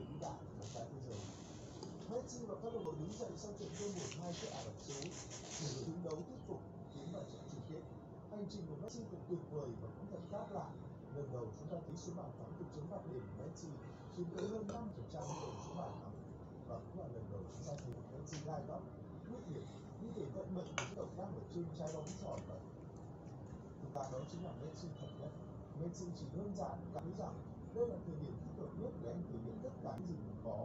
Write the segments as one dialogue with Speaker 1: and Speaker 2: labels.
Speaker 1: người vĩ đại của thế giới. Messi và các đồng đội đứng dậy sau trận thua 1-2 trước Ả Rập Xê Út để đội đứng đấu tiếp tục, tiến vào trận chung kết. Hành trình của Messi thật tuyệt vời và cũng thật khác lạ. Lần đầu chúng ta thấy số bàn thắng từ chấm phạt điểm của Messi chiếm tới hơn 5% tổng số bàn thắng và cũng là lần đầu chúng ta thấy Messi gai góc, quyết liệt như thể vận mệnh của động tác đang ở trên trái bóng tròn vậy. Thực ra đó chính là Messi thật nhất. Messi chỉ đơn giản cảm thấy rằng đây là thời điểm thích hợp nhất để anh thể hiện tất cả những gì mình có,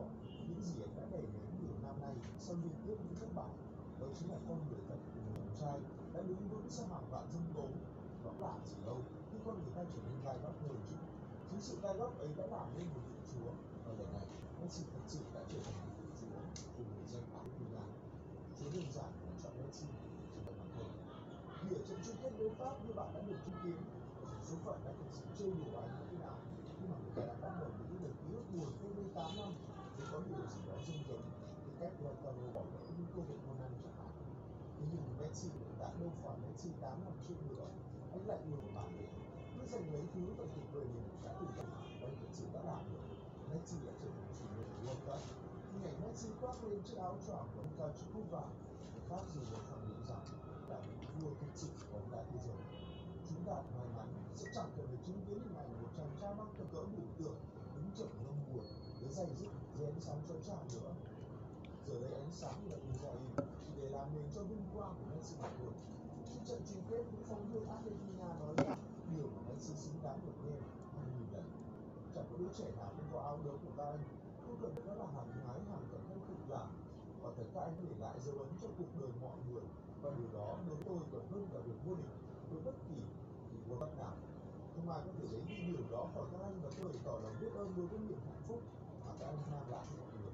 Speaker 1: những gì anh đã đẩy đến nhiều năm nay sau liên tiếp những thất bại. Đó chính là con người thật của người con trai đã đứng vững sau hàng vạn dân tố. Đó là gì đâu khi con người ta trở nên gai góc hơn chứ. Chính sự gai góc ấy đã làm nên một vị chúa và lần này Messi thật sự đã trở thành một vị chúa của người dân Argentina. Chúa đơn giản là chọn Messi chỉ là bằng thôi. Vì ở trận chung kết đối Pháp như bạn đã được chứng kiến, số phận đã thực sự chơi đùa anh như thế nào khi mà người ta đã bắt đầu những lời ký ức buồn cách đây 8 năm nếu có điều gì đó dưng giống cái cách Lautaro bỏ lỡ những cơ hội ngon ăn chẳng hạn thế nhưng Messi hiện tại đâu phải Messi 8 năm trước nữa anh lại yêu bản lĩnh cứ giành lấy thứ và tuyệt vời mình đã từng làm và anh thật sự đã làm được Messi đã trở thành chủ nhân của World Cup hình ảnh Messi khoác lên chiếc áo choàng của ông cao chữ cúp vàng người khác dù để khẳng định rằng là vua thực sự của bóng đá thế giới chúng ta may mắn sẽ chẳng cần phải chứng kiến hình ảnh một chàng trai mắc cỡ cỡ biểu tượng đứng chậm ngâm buồn với dây dứt dưới ánh sáng chói chang nữa giờ đây ánh sáng là Israel chỉ để làm nền cho vinh quang của Messi mà thôi trước trận chung kết cũng phóng viên Argentina nói rằng điều mà Messi xứng đáng được nghe hàng nghìn lần chẳng có đứa trẻ nào không có áo đấu của các anh không cần đó là hàng thái hàng cảnh thân cực làm và thật các anh để lại dấu ấn cho cuộc đời mọi người và điều đó đối với tôi còn hơn cả việc vô địch với bất kỳ thì World Cup nào không ai có thể lấy đi điều đó khỏi các anh và tôi bày tỏ lòng biết ơn đối với niềm hạnh phúc mà các anh mang lại cho mọi người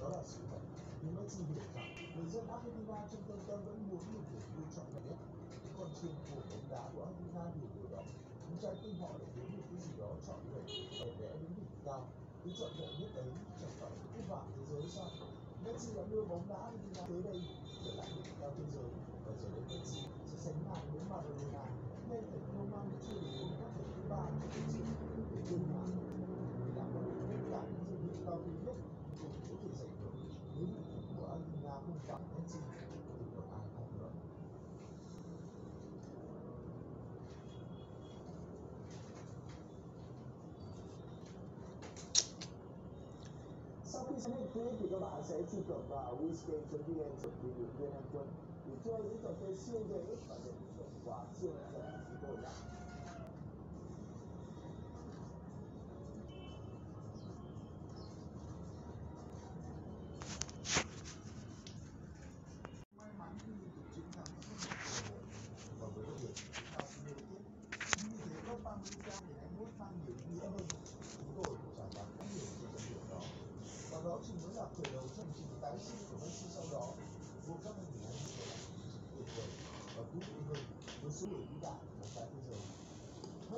Speaker 1: đó là sự thật nhưng Messi hiểu rằng người dân Argentina trong tâm tâm vẫn muốn một niềm vui trọn vẹn nhất của bóng đá của Argentina hiểu điều đó chúng ta tin họ để kiếm được cái gì đó chọn người đẹp đẽ đến đỉnh cao cứ chọn lựa nhất đấy chẳng phải là cúp vàng thế giới sao? Messi đã đưa bóng đá đi ra tới đây, trở lại đỉnh cao thế giới và giờ đây Messi. Sẽ sánh ngang với Maradona. Ngay cả Roman chưa được World Cup các thứ ba. của thế giới để tương lai để đảm bảo được tất cả những danh hiệu cao quý nhất cũng có thể giành được nếu đội tuyển của Argentina không phải Messi thì còn ai khác nữa Sau khi xem hết clip thì các bạn sẽ truy cập vào wizgame.vn chuẩn bị được viên anh quân để chơi những trò chơi siêu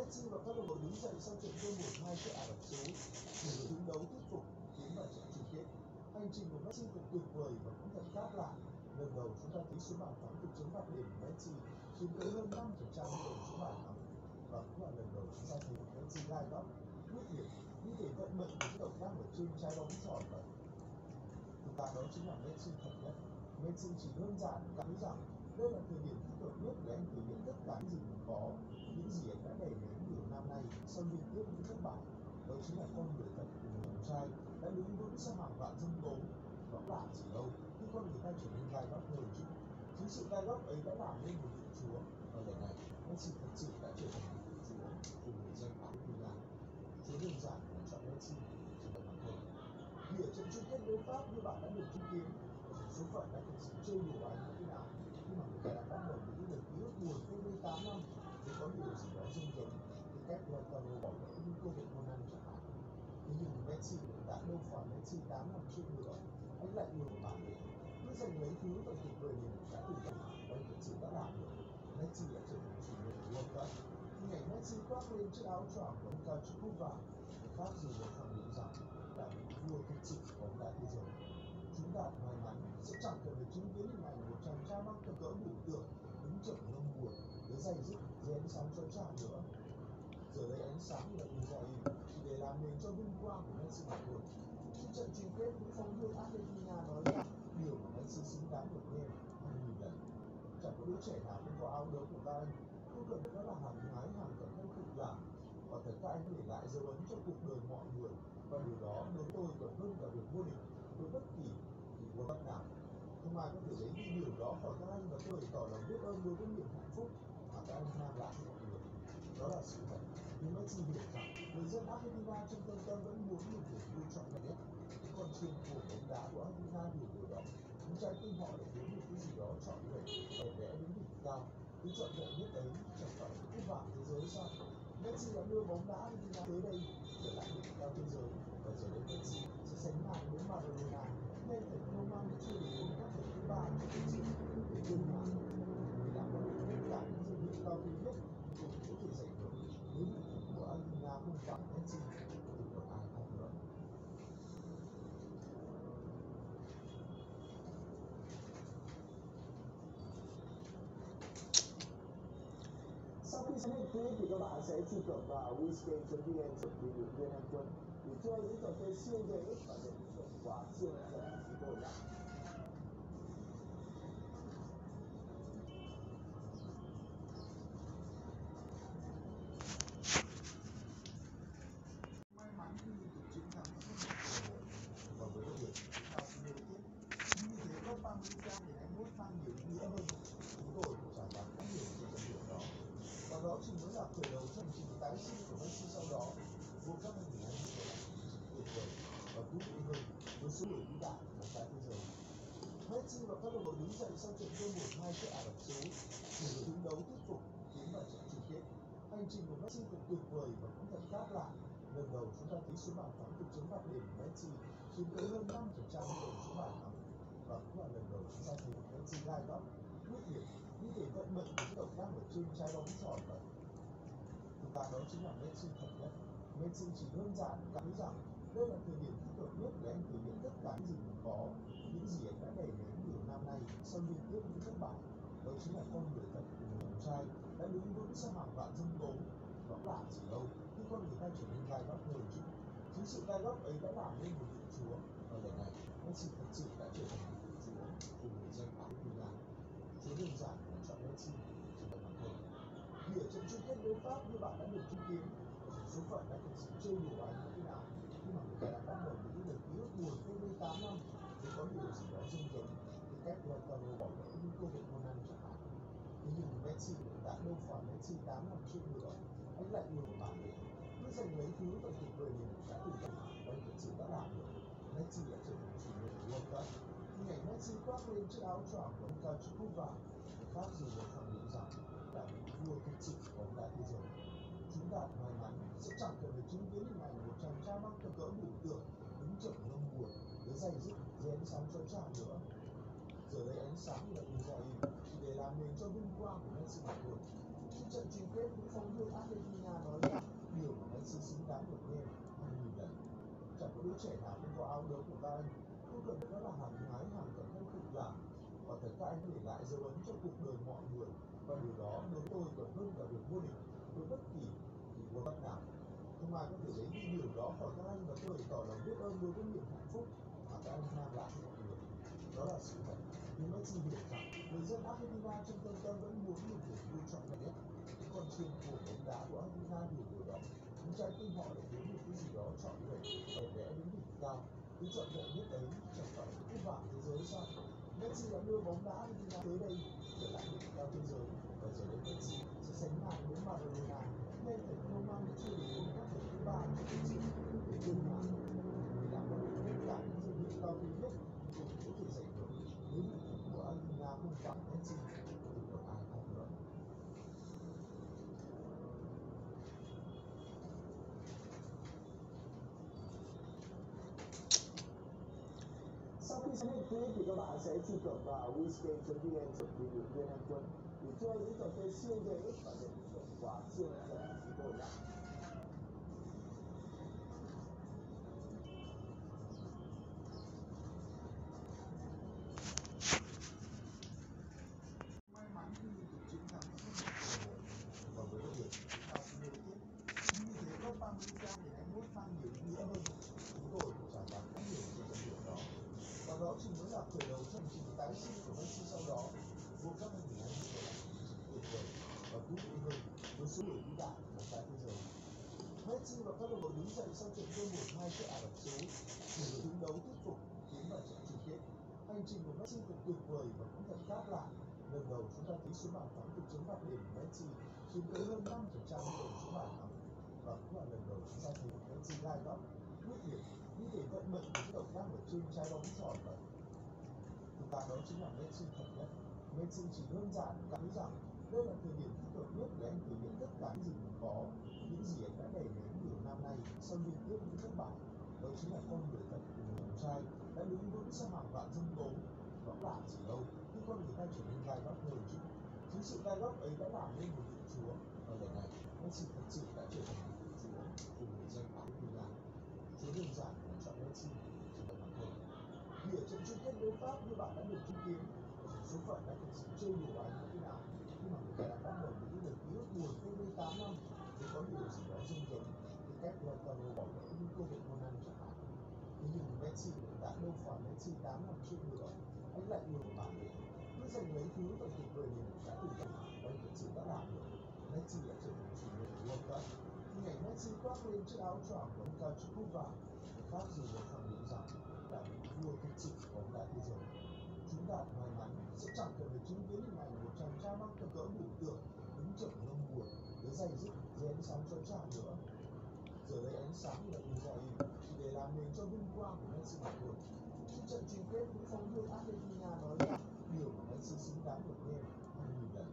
Speaker 1: Messi và các đồng đội đứng dậy sau trận thua 1-2 trước Ả Rập Xê Út để đứng đấu thuyết phục tiến vào trận chung kết hành trình của Messi thật tuyệt vời và cũng thật khác lạ lần đầu chúng ta thấy số bàn thắng từ chấm phạt điểm của Messi chiếm tới hơn 5% tổng số bàn thắng và cũng là lần đầu chúng ta thấy Messi gai góc quyết liệt như thể vận mệnh của các động tác ở trên trái bóng tròn vậy thực tại đó chính là Messi thật nhất Messi chỉ đơn giản cảm thấy rằng đây là thời điểm thích hợp nhất để anh thể hiện tất cả những gì mình có những gì anh đã đẩy đến nhiều năm nay sau liên tiếp những thất bại, đó chính là con người thật của người con trai đã đứng vững sau hàng vạn dân tố. Đó là gì đâu khi con người ta trở nên gai góc hơn chứ chính sự gai góc ấy đã làm nên một vị chúa, và lần này Messi thật sự đã trở thành một vị chúa của người dân Argentina chúa đơn giản là chọn Messi chỉ là bản thân vì ở trận chung kết đối Pháp như bạn đã được chứng kiến số phận đã thực sự chơi đùa anh như thế nào khi mà người ta đã bắt đầu những lời ký ức buồn cách đây 8 năm nếu có điều gì đó dưng giống cái cách Lautaro bỏ lỡ những cơ hội ngon ăn chẳng hạn thế chỉ Messi hiện tại đâu phải Messi 8 năm trước nữa anh lại nhiều một bản lĩnh cứ giành lấy thứ và tuyệt vời mình đã từng làm và anh thật sự đã làm được. Messi đã trở thành chủ nhân của World Cup. Hình ảnh Messi khoác lên chiếc áo choàng của ông cao chữ cúp vàng. Người khác dù để khẳng định rằng là vua thực sự của bóng đá thế giới. Chúng ta may mắn sẽ chẳng cần phải chứng kiến hình ảnh một chàng trai mắc cỡ cỡ biểu tượng, đứng chậm ngâm buồn với dây dứt dưới ánh sáng chói chang nữa. Giờ đây ánh sáng là Israel chỉ để làm nền cho vinh quang của Messi đạt được Trước trận chung kết, những phóng viên Argentina nói rằng điều mà Messi xứng đáng được nghe hàng nghìn lần. Chẳng có đứa trẻ nào không có áo đấu của các anh, không cần đó là hàng hái hàng cẩn không cực làm. Và thật các anh để lại dấu ấn cho cuộc đời mọi người và điều đó đối tôi còn hơn cả việc vô địch với bất kỳ kỳ world cup nào. Không ai có thể lấy đi điều đó khỏi các anh và tôi bày tỏ lòng biết ơn đối với niềm hạnh phúc mà các anh mang lại cho mọi người. Đó là sự thật. Nhưng Messi hiểu rằng người dân Argentina trong tâm tâm vẫn muốn một niềm vui chọn là nhất. Những con chim của bóng đá của Argentina hiểu điều đó. Những trái tim họ lại muốn một cái gì đó chọn vẹn, để vẽ đến đỉnh cao. cứ chọn vẹn nhất ấy chẳng phải là cái bảng thế giới sao? Messi đã đưa bóng đá Argentina tới đây trở lại đỉnh cao thế giới và giờ đây Messi sẽ sánh ngang với Maradona nên phải không mang chưa đến World Cup lần thứ ba cho lịch sử để tuyên án để đảm bảo được tất cả những danh hiệu cao quý nhất cũng có thể giành được nếu đội tuyển của Argentina không phải Messi thì còn ai khác nữa. Sau khi xem hết clip thì các bạn sẽ truy cập vào wizgame.vn chuẩn bị được viên anh quân để chơi những trò chơi siêu dễ và nhận được thưởng quà siêu hấp dẫn của chúng số bàn thắng từ chấm phạt điểm Messi chiếm tới hơn 5% tổng số bàn thắng và cũng là lần đầu chúng ta thấy Messi gai góc, quyết liệt, như thể vận mệnh của động đang ở trên trái bóng tròn vậy. Thực ra đó chính là Messi thật nhất. Messi chỉ đơn giản cảm thấy rằng đây là thời điểm thích hợp nhất để anh thể hiện tất cả những gì mình có, những gì anh đã đẩy đến nhiều năm nay sau liên tiếp những thất bại. Đó chính là con người thật của người chàng trai đã đứng vững sau hàng vạn dân tố đó là gì đâu khi con người ta trở nên gai góc hơn chứ chính sự gai gốc ấy đã làm nên một vị chúa. Và lần này Messi thật sự đã trở thành một vị chúa cùng người dân Argentina chúa đơn giản là chọn Messi chỉ là bản thân vì ở trận chung kết đối Pháp như bạn đã được chứng kiến số phận đã thực sự chơi đùa anh như thế nào. Khi mà người ta đã bắt đầu những lời ký ức buồn cách đây tám năm, thì có điều gì đó rung rống cái cách Lautaro bỏ lỡ những cơ hội ngon ăn chẳng hạn. Thế nhưng Messi đã đâu phải Messi tám năm trước nữa. Anh lại yêu bản lĩnh cứ giành lấy thứ và tuyệt vời mình đã từng gặp và anh thực sự đã làm được Messi đã trở thành chủ nhân của World Cup hình ảnh Messi khoác lên chiếc áo choàng của ông cao chữ cúp vàng khác gì để khẳng định là cần chứng kiến một mang biểu tượng đứng chậm buồn để dày dứt dưới ánh sáng cho cha nữa giờ đây ánh sáng là Israel chỉ để làm nền cho vinh quang của Messi mà thôi trước trận chung kết những phóng viên Argentina nói rằng điều mà Messi xứng đáng được nghe hàng nghìn lần chẳng có đứa trẻ nào không có áo đấu của các anh không cần nó là hàng nhái hàng cẩn thân cực làm đã tất cả lại dấu ấn cho cuộc đời mọi người. Và điều đó đối tôi còn hơn cả việc vô địch với bất kỳ kỳ world cup nào. Không ai có thể lấy đi điều đó khỏi các anh và tôi tỏ lòng biết ơn đối với niềm hạnh phúc mà các anh mang lại cho mọi người. Đó là sự thật. Nhưng Messi hiểu rằng người dân Argentina trong tâm tâm vẫn muốn một niềm vui trọn vẹn nhất. Những con chiên của bóng đá của Argentina hiểu điều đó những trái tim họ để kiếm được cái gì đó trọn vẹn, đẹp đẽ đến đỉnh cao. Thứ trọn vẹn nhất ấy chẳng phải là cái bảng thế giới sao? Messi đã đưa bóng đá Argentina tới đây trở lại đỉnh cao thế giới và giờ đây Messi. Sẽ sánh ngang với Maradona. Nên phải không mang chưa được World Cup thứ ba của lịch sử để tuyên án để đảm bảo được tất cả những danh hiệu cao quý nhất cũng có thể giành được nếu đội tuyển của Argentina không phải Messi thì còn ai khác nữa sau khi xem hết clip thì các bạn sẽ truy cập vào wizgame.vn chuẩn bị được viên anh quân để chơi những trò chơi siêu dễ và nhận được thưởng quà siêu hấp dẫn của chúng tôi nhé. Đứng dậy sau trận thua 1-2 trước Ả Rập Xê Út để đứng đấu tiếp tục tiến vào trận chung kết. Hành trình của Messi thật tuyệt vời và cũng thật khác lạ. Lần đầu chúng ta thấy số bàn thắng từ chấm phạt điểm, của Messi chiếm tới hơn 5% tổng số bàn thắng và cũng là lần đầu chúng ta thấy Messi gai góc, quyết liệt như thể vận mệnh của động tác ở trên trái bóng tròn vậy. Thực ra đó chính là Messi thật nhất. Messi chỉ đơn giản cảm thấy rằng đây là thời điểm thích hợp nhất để anh thể hiện tất cả những gì mình có, những gì anh đã đẩy nghị nay sau liên tiếp những thất bại. Đó chính là con người thật của người con trai đã đứng vững sau hàng vạn dân tố. Đó là gì đâu khi con người ta trở nên gai góc hơn chứ. Chính sự gai góc ấy đã làm nên một vị chúa và lần này Messi thật sự đã trở thành một vị chúa cùng người dân Argentina. Chúa đơn giản là chọn Messi chỉ là bằng thôi. Vì ở trận chung kết đối Pháp như bạn đã được chứng kiến, số phận đã thực sự chơi đùa anh như thế nào khi mà người ta đã bắt đầu những lời ký ức buồn cách đây 8 năm nếu có điều gì đó rung rống thì cách Lautaro bỏ lỡ những cơ hội ngon ăn chẳng hạn thế đã đâu phải Messi 8 năm trước nữa anh lại yêu một bản lĩnh cứ dành lấy thứ và tuyệt vời mình đã từng gặp anh thật sự đã làm được. Nay Messi đã trở thành chủ nhân của World Cup hình ảnh Messi khoác lên chiếc áo choàng của ông cao chữ cúp vàng. Người khác dù để khẳng định rằng là vua thực sự của bóng đá thế giới chúng ta may mắn sẽ chẳng cần phải chứng kiến hình ảnh một chàng trai mắc cỡ cỡ biểu tượng, đứng chậm ngâm buồn với dây dứt dưới ánh sáng chói chang nữa. Giờ đây ánh sáng là Israel chỉ để làm nền cho vinh quang. của sự mà thôi khi trận chung kết cũng phóng viên Argentina nói rằng điều mà Messi xứng đáng được nghe hàng nghìn lần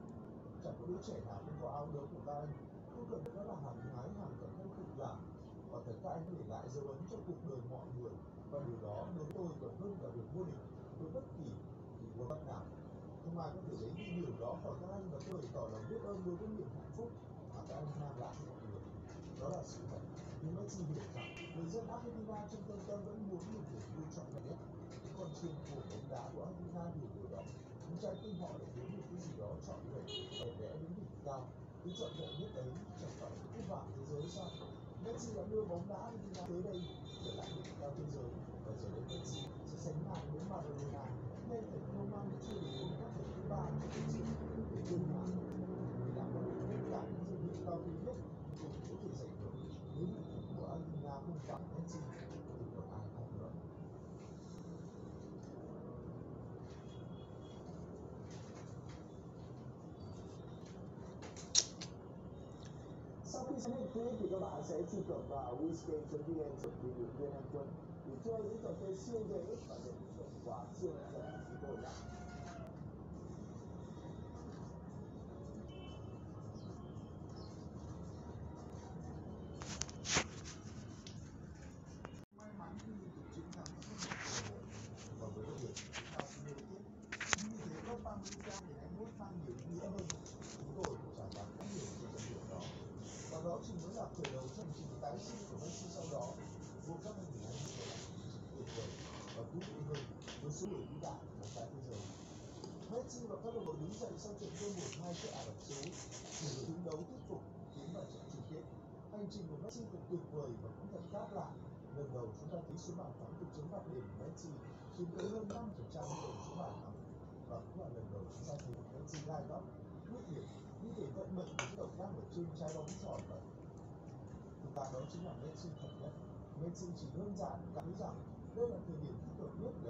Speaker 1: chẳng có đứa trẻ nào không có áo đấu của ta anh không cần đó là hàng nhái hàng cảnh không cực làm và thật các anh để lại dấu ấn cho cuộc đời mọi người và điều đó đối với tôi còn hơn cả việc vô địch với bất kỳ thì World Cup nào không ai có thể lấy đi điều đó khỏi các anh và tôi bày tỏ lòng biết ơn đối với niềm hạnh phúc mà các anh mang lại. Cho mọi người đó là sự thật. Nhưng Messi hiểu rằng người dân Argentina trong tâm tâm vẫn muốn được niềm vui trọn vẹn nhất. Những con chim của bóng đá của Argentina hiểu điều đó những trái tim họ lại muốn được cái gì đó trọn vẹn vẻ vẽ đến đỉnh cao. Cứ trọn vẹn nhất ấy chẳng phải là cúp vàng thế giới sao? Messi đã đưa bóng đá Argentina tới đây, trở lại đỉnh cao thế giới. Và giờ đây Messi sẽ sánh ngang với Maradona. Nên phải không mang chưa đến các thể thứ ba. của lịch sử để tương lai vì đã có được tất cả những danh hiệu cao quý nhất cũng có thể giành được nếu đội tuyển của Argentina không phải Messi thì còn ai khác nữa Sau khi xem hết clip thì các bạn sẽ truy cập vào wizgame.vn chuẩn bị được viên anh quân để chơi những trò chơi siêu dễ và nhận được hiệu quả siêu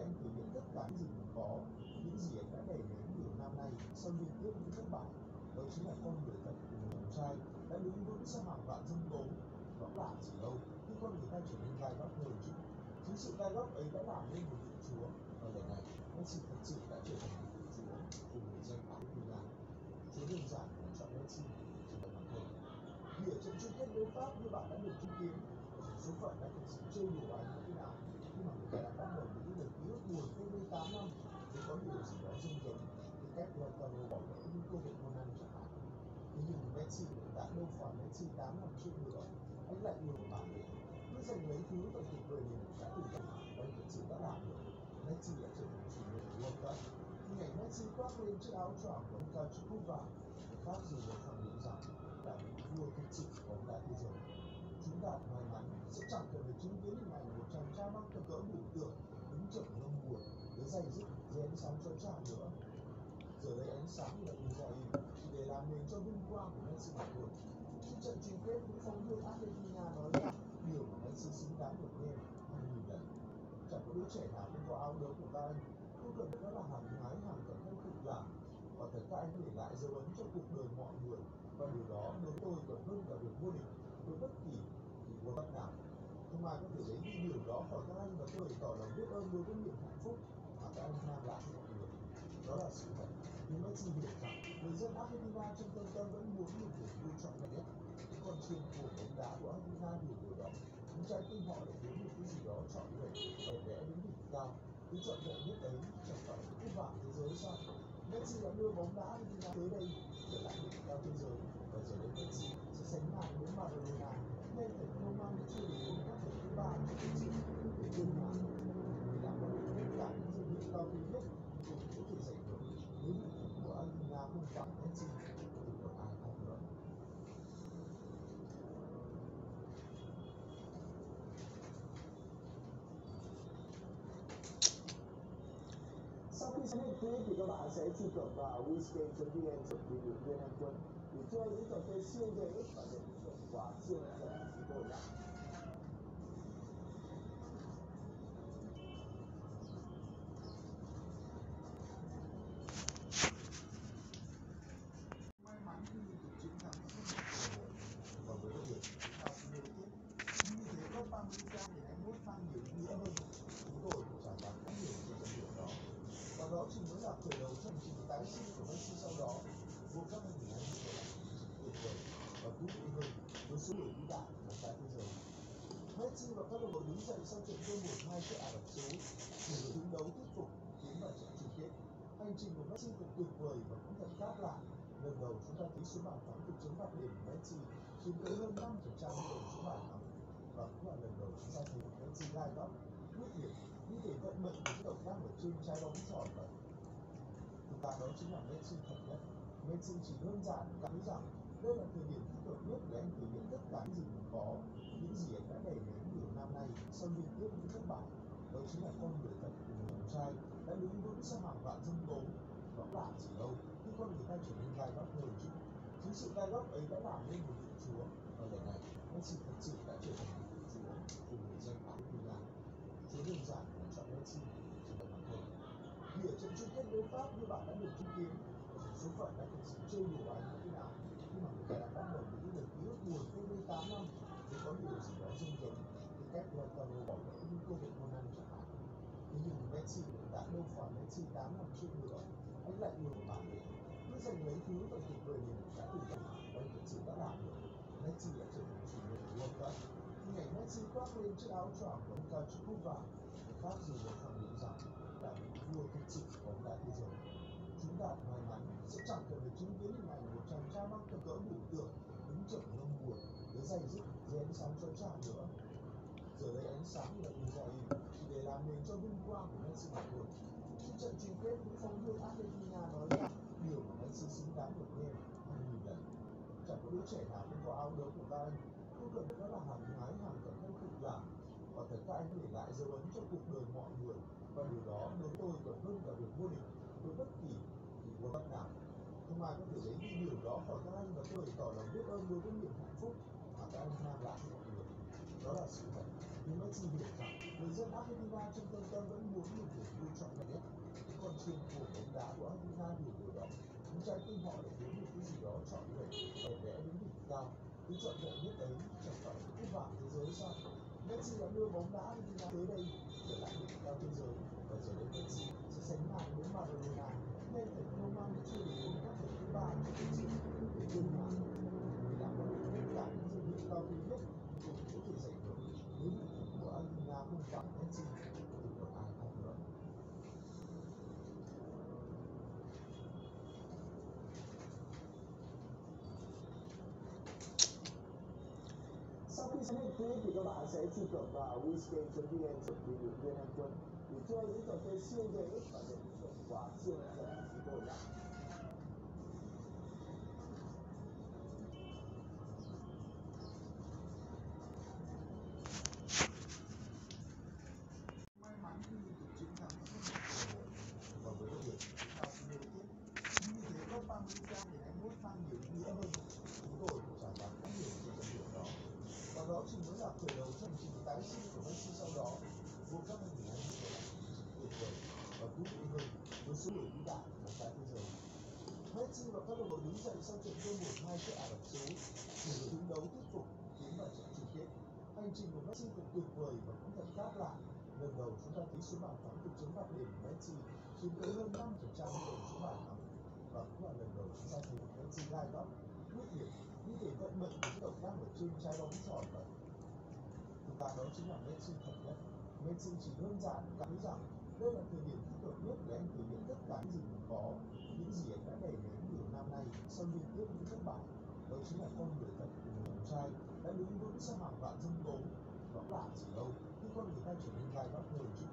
Speaker 1: thích hợp nhất để anh tất cả những gì mình có những gì anh đã đẩy đến nhiều năm nay, sau liên tiếp những thất bại. Đó chính là con người thật của người con trai, đã đứng vững sau hàng vạn dân tố đó là gì đâu khi con người ta trở nên gai góc hơn chứ. Chính sự gai góc ấy đã làm nên một vị chúa, và lần này anh Messi thật sự đã trở thành một vị chúa của người dân Argentina chúa đơn giản là chọn Messi chỉ là bằng thôi vì ở trận chung kết đấu Pháp như bạn đã được chứng kiến số phận đã thực sự chơi đùa anh như thế nào? Khi mà người ta đã bắt đầu với những lời ký ức buồn cách đây 8 năm thì có điều gì đó rung rống thì cách Lautaro bỏ lỡ những cơ hội ngon ăn chẳng hạn thế nhưng Messi đã đâu phải Messi 8 năm trước nữa anh lại nhiều một bản lĩnh cứ giành lấy thứ và tuyệt vời mình đã từng gặp và anh thực sự đã làm được Messi đã trở thành chủ nhân của World Cup hình ảnh Messi khoác lên chiếc áo choàng của ông cao chữ cúp vàng khác gì để khẳng định rằng là vua thực sự xây dựng dưới ánh sáng chống trả nữa giờ đây ánh sáng là Israel chỉ để làm nền cho vinh quang của Messi mà thôi trước trận chung kết những phóng viên Argentina nói rằng điều mà Messi xứng đáng được nghe hàng nghìn lần chẳng có đứa trẻ nào không có áo đấu của các anh không cần đó là hàng nhái hàng cận không cực làm và thật các anh để lại. dấu ấn cho cuộc đời mọi người và điều đó đối tôi còn hơn cả việc vô địch với bất kỳ kỳ world bất nào không ai có thể lấy đi điều đó khỏi các anh và tôi tỏ lòng biết ơn đối với niềm hạnh phúc mà các mang lại cho mọi người đó là sự thật nhưng nó Messi hiểu rằng người dân Argentina trong tâm tâm vẫn muốn một niềm vui trọn vẹn nhất những con chim của bóng đá của Argentina hiểu điều đó những trái tim họ để kiếm một cái gì đó trọn vẹn để vẽ đến đỉnh cao cái trọn vẹn nhất ấy chẳng phải là cúp vàng thế giới sao Messi đã đưa bóng đá Argentina tới đây trở lại đỉnh cao thế giới và giờ đây Messi sẽ sánh ngang với Maradona nên thành công mang chưa đến các thứ ba cho Messi để tương lai người đã có được tất cả những danh hiệu cao quý nhất cũng có thể giành được nếu đội tuyển của Argentina không phải Messi thì còn ai khác nữa Sau khi xem hết clip thì các bạn sẽ truy cập vào wizgame.vn chuẩn bị được viên anh quân để chơi những trò chơi siêu dễ và để thưởng quà siêu hấp dẫn của chúng tôi nhé. May số người đi đảng của tại thế giới Messi và các đồng đội đứng dậy sau trận thua 1-2 trước Ả Rập Xê Út để được đấu thuyết phục tiến vào trận chung kết hành trình của Messi thật tuyệt vời và cũng thật khác lạ lần đầu chúng ta thấy số bàn thắng từ chấm phạt điểm Messi chiếm tới hơn 5% tổng số bàn thắng và cũng là lần đầu chúng ta thấy Messi gai góc quyết liệt như thể vận mệnh của động tác ở trên trái bóng tròn vậy thực ra đó chính là Messi thật nhất. Messi chỉ đơn giản cảm thấy rằng đây là thời điểm thích hợp nhất để anh thể hiện đáng gì mình có, những gì anh đã đẩy đến nhiều năm nay, sau liên tiếp những thất bại. Đó chính là con người thật của người con trai đã đứng vững sau hàng vạn dân tố. Đó là gì đâu khi con người ta trở nên gai góc hơn chứ chính sự gai góc ấy đã làm nên một vị chúa, và lần này Messi thật sự đã trở thành một vị chúa của người dân áo Argentina chúa đơn giản là chọn Messi chỉ là bản thân vì ở trận chung kết đối Pháp, như bạn đã được chứng kiến số phận đã thực sự chơi đùa anh như thế nào khi mà người ta đã bắt đầu nghĩ về ký ức buồn cách đây 8 năm thì có điều gì đó giống giống cái cách Lautaro bỏ lỡ những cơ hội ngon ăn chẳng hạn thế nhưng Messi đã đâu phải làm 8 nữa anh lại yêu một bản lĩnh cứ dành lấy thứ và tuyệt vời mình đã từng làm và anh thực sự đã làm được. Messi đã trở thành chủ nhân của World Cup hình ảnh Messi khoác lên chiếc áo choàng của ông cao chữ cúp vàng người khác dù được khẳng định rằng là vị vua thực sự của bóng đá thế giới chúng ta may mắn sẽ chẳng cần phải chứng kiến hình ảnh một chàng trai mang tầm cỡ biểu tượng, đứng chậm ngâm buồn với dày dứt dưới ánh sáng chói chang nữa. Giờ đây ánh sáng là Israel chỉ để làm nền cho vinh quang của Messi mà thôi trận chung kết cũng không đưa Argentina nói rằng điều mà Messi xứng đáng được nghe hay nhìn nhận. chẳng có đứa trẻ nào không có áo đấu của các anh. Không cần đó là hàng thái hàng cận hay cực làm. Và tất các anh để lại dấu ấn cho cuộc đời mọi người. Và điều đó đối với tôi còn hơn cả việc vô địch với bất kỳ kỳ world cup nào. Không ai có thể lấy đi điều đó khỏi các anh và tôi tỏ lòng biết ơn đối với niềm hạnh phúc mà các anh mang lại cho mọi người. Đó là sự thật. Nhưng Messi hiểu rằng người dân Argentina trong tâm tâm vẫn muốn một niềm vui trọn vẹn nhất con chim của bóng đá của Argentina hiểu điều đó. Những trái tim họ để kiếm được cái gì đó chọn vẹn đẹp đẽ đến đỉnh cao. Cứ chọn lựa nhất ấy chẳng phải những cái bảng thế giới sao? Messi đã đưa bóng đá Argentina tới đây, trở lại đỉnh cao thế giới. Và giờ đây Messi sẽ sánh ngang với Maradona, nên thành công mang chưa đến World Cup lần thứ ba cho Messi để đương hòa người đã có được tất cả những danh hiệu cao thế Central Club a wɔahyia ntɔbi yɛ ntɔbi yɛ ntɔbi yɛ ntɔbi yɛ ntɔbi yɛ ntɔbi yɛ ntɔbi yɛ ntɔbi yɛ ntɔbi yɛ ntɔbi yɛ thua 1-2 trước Ả Rập Xê Út để được đấu tiếp tục tiến vào trận chung kết. Hành trình của Messi thật tuyệt vời và cũng thật khác lạ. Lần đầu chúng ta thấy số bàn thắng từ chấm phạt điểm của Messi chiếm tới hơn 5% tổng số bàn thắng và cũng là lần đầu chúng ta thấy một Messi gai góc, quyết liệt như thể vận mệnh của động tác ở trên trái bóng tròn vậy. Thực ra đó chính là Messi thật nhất. Messi chỉ đơn giản cảm thấy rằng đây là thời điểm thích hợp nhất để anh thể hiện tất cả những gì mình có, những gì anh đã đẩy đến nhiều năm nay sau liên tiếp những thất bại. Chính là con người thật của người trai đã đứng vững sau hàng vạn dân tố. Đó là gì đâu khi con người ta trở nên gai góc hơn chứ.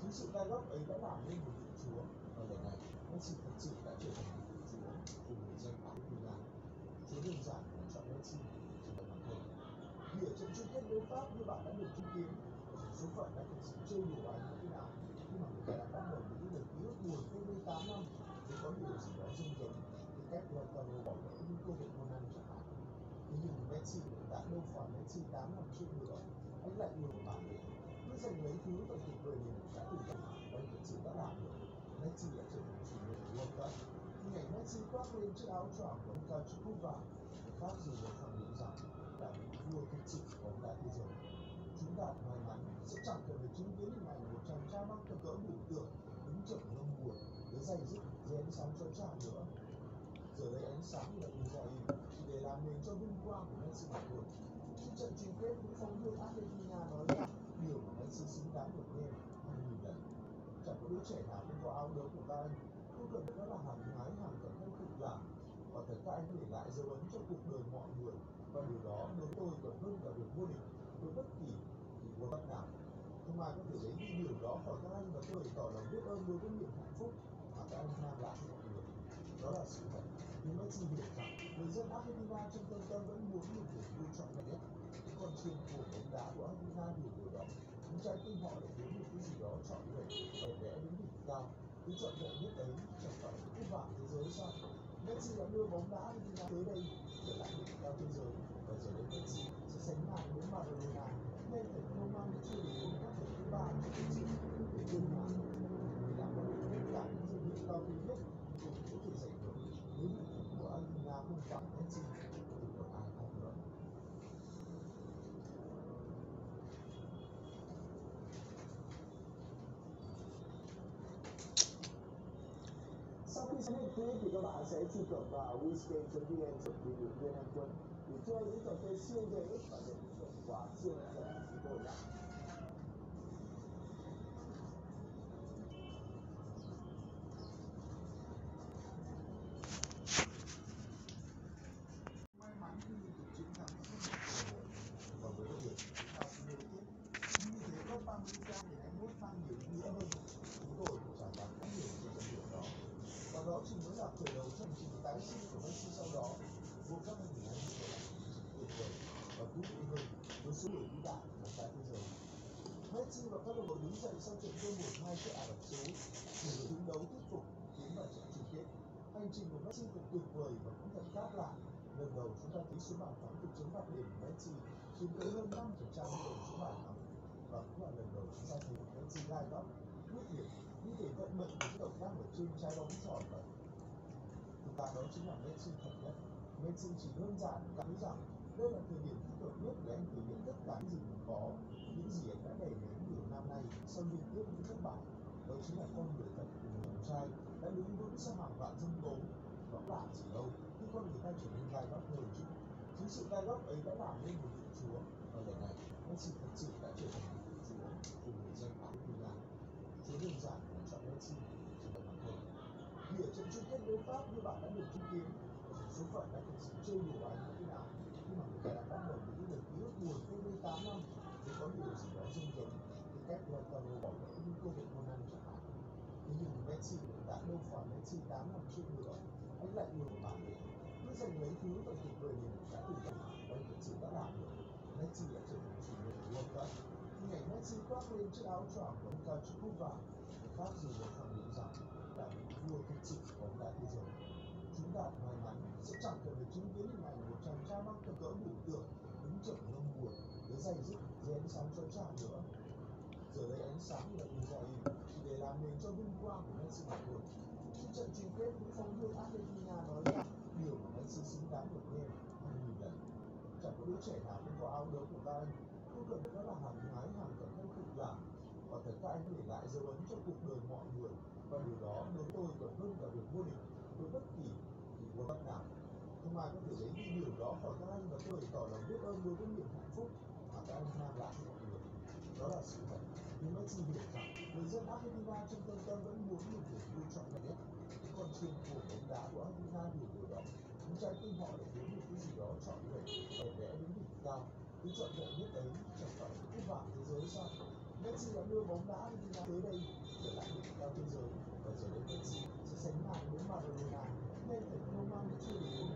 Speaker 1: Chính sự gai góc ấy đã làm nên một vị chúa và lần này Messi thật sự đã trở thành một vị chúa của người dân Argentina. Chúa đơn giản là chọn Messi chỉ là bằng thôi. Vì ở trận chung kết đối Pháp như bạn đã được chứng kiến, số phận đã thực sự chơi đùa anh như thế nào khi mà người ta đã bắt đầu với những lời ký ức buồn cách đây 8 năm thì có điều gì đó rung giống cái cách Lautaro bỏ lỡ những cơ hội môn ăn chẳng hạn thế nhưng Messi cũng đã đâu phải Messi 8 năm trước nữa anh lại luôn bản lĩnh cứ dành lấy thứ và tuyệt vời mình đã từng gặp và anh thật sự đã làm được Messi đã trở thành chủ nhân của World Cup hình ảnh Messi khoác lên chiếc áo choàng của ông Cachecova khác dù để khẳng định rằng là vua thực sự của bóng đá thế giới chúng ta may mắn sẽ chẳng cần phải chứng kiến hình ảnh một chàng trai mắc cỡ cỡ biểu tượng đứng chậm ngâm buồn với dày dứt dưới ánh sáng chói chang nữa giờ đây ánh sáng là Israel chỉ để làm nền cho vinh quang của Messi mà thôi trận chung kết cũng không đưa Argentina nói rằng điều mà Messi xứng đáng được nghe hàng nghìn lần chẳng có đứa trẻ nào không có áo đấu của các anh không cần đó là hàng nhái hàng cận công cực làm và thật các anh để lại dấu ấn cho cuộc đời mọi người và điều đó đối với tôi còn hơn cả việc vô địch với bất kỳ thì World Cup nào không ai có thể lấy đi điều đó khỏi các anh và tôi bày tỏ lòng biết ơn đối với niềm hạnh phúc mà các anh mang lại cho mọi người đó là sự thật nhưng Messi hiểu rằng người dân Argentina trong tâm tâm vẫn muốn một niềm vui trọn vẹn nhất những con chim của bóng đá của Argentina hiểu điều đó chúng ta tim họ để muốn một cái gì đó chọn vẹn để vẽ đến đỉnh cao cứ chọn lựa nhất đấy chẳng phải cái bảng thế giới sao Messi đã đưa bóng đá đi ra tới đây trở lại đỉnh cao thế giới và giờ đây Messi sẽ sánh ngang với Maradona nên phải công mang chưa đến các thể thứ ba cho lịch sử để tương lai vì đã có được tất cả những danh hiệu cao quý nhất cũng có thể giành được nếu vị thủ của Argentina không phải Messi thì còn ai khác nữa Sau khi xem hết clip thì các bạn sẽ truy cập vào wizgame.vn chuẩn bị được viên anh quân để chơi những trò chơi siêu dễ và nhận được hiệu quả đó chỉ mới là khởi đầu cho hành trình tái sinh của Messi sau đó World Cup 2022 là tuyệt vời và thú vị hơn với số người vĩ đại của tại thế giới Messi và các đồng đội đứng dậy sau trận thua 1-2 trước Ả Rập Xê Út để được đấu tiếp tục tiến vào trận chung kết hành trình của Messi thật tuyệt vời và cũng thật khác lạ lần đầu chúng ta thấy số bàn thắng từ chấm phạt điểm của Messi chiếm tới hơn 5% tổng số bàn thắng và cũng là lần đầu chúng ta thấy Messi gai góc quyết liệt như thể vận mệnh của cái động tác của trên trái bóng tròn vậy thực ra đó chính là Messi thật nhất Messi chỉ đơn giản cảm thấy rằng đây là thời điểm thích hợp nhất để anh thể hiện tất cả những gì mình có những gì anh đã đẩy đến nhiều năm nay sau liên tiếp những thất bại đó chính là con người thật của người chàng trai đã đứng vững sau hàng vạn dân tố đó là gì đâu khi con người ta trở nên gai góc hơn chứ chính sự gai góc ấy đã làm nên một vị chúa và lần này Messi thật sự đã trở thành một vị chúa của người dân Argentina chúa đơn giản ở đối Pháp như bạn đã được chứng kiến số phận đã thực sự chơi đùa anh như thế nào? Khi mà người ta đã bắt đầu những lời ký ức buồn cách đây tám năm, thì có điều gì đó rung giống cái cách Lautaro bỏ lỡ những cơ hội môn ăn chẳng hạn thế nhưng Messi đã đâu phải Messi 8 năm trước nữa. Anh lại luôn một bản lĩnh cứ giành lấy thứ và tuyệt vời mình đã từng gặp và anh thật sự đã làm được. Messi đã trở thành chủ nhân của World Cup. Khi ngày Messi khoác lên chiếc áo choàng của ông Cachecova khác dù để khẳng định rằng là vua thực sự chẳng cần phải chứng kiến hình ảnh một chàng trai mắc cỡ cỡ biểu tượng đứng chậm lông buồn với dây dứt dưới ánh sáng chói chang nữa. Giờ đây ánh sáng là Israel chỉ để làm nền cho vinh quang của Messi mà thôi trước trận chung kết, những phóng viên Argentina nói rằng điều mà Messi xứng đáng được nghe hàng nghìn lần chẳng có đứa trẻ nào không có áo đấu của các anh. Không cần đó là hàng nhái, hàng cận hay cực làm và thật các anh để lại dấu ấn cho cuộc đời mọi người. Và điều đó đối với tôi còn hơn cả việc vô địch với bất kỳ kỳ quân cup nào mà ai có thể lấy đi điều đó khỏi các anh và tôi tỏ lòng biết ơn đối với niềm hạnh phúc mà các anh mang lại cho mọi người. Đó là sự thật. Nhưng Messi hiểu rằng người dân Argentina trong tâm tâm vẫn muốn một niềm vui trọn vẹn nhất. Những con chim của bóng đá của Argentina hiểu điều đó những trái tim họ lại muốn một cái gì đó trọn vẹn bởi lẽ đến đỉnh cao. Cái trọn vẹn nhất ấy chẳng phải là cái vàng thế giới sao? Messi đã đưa bóng đá Argentina tới đây, trở lại đỉnh cao thế giới. Và giờ đây Messi sẽ sánh ngang với Maradona. Ngay phải không mang chưa đến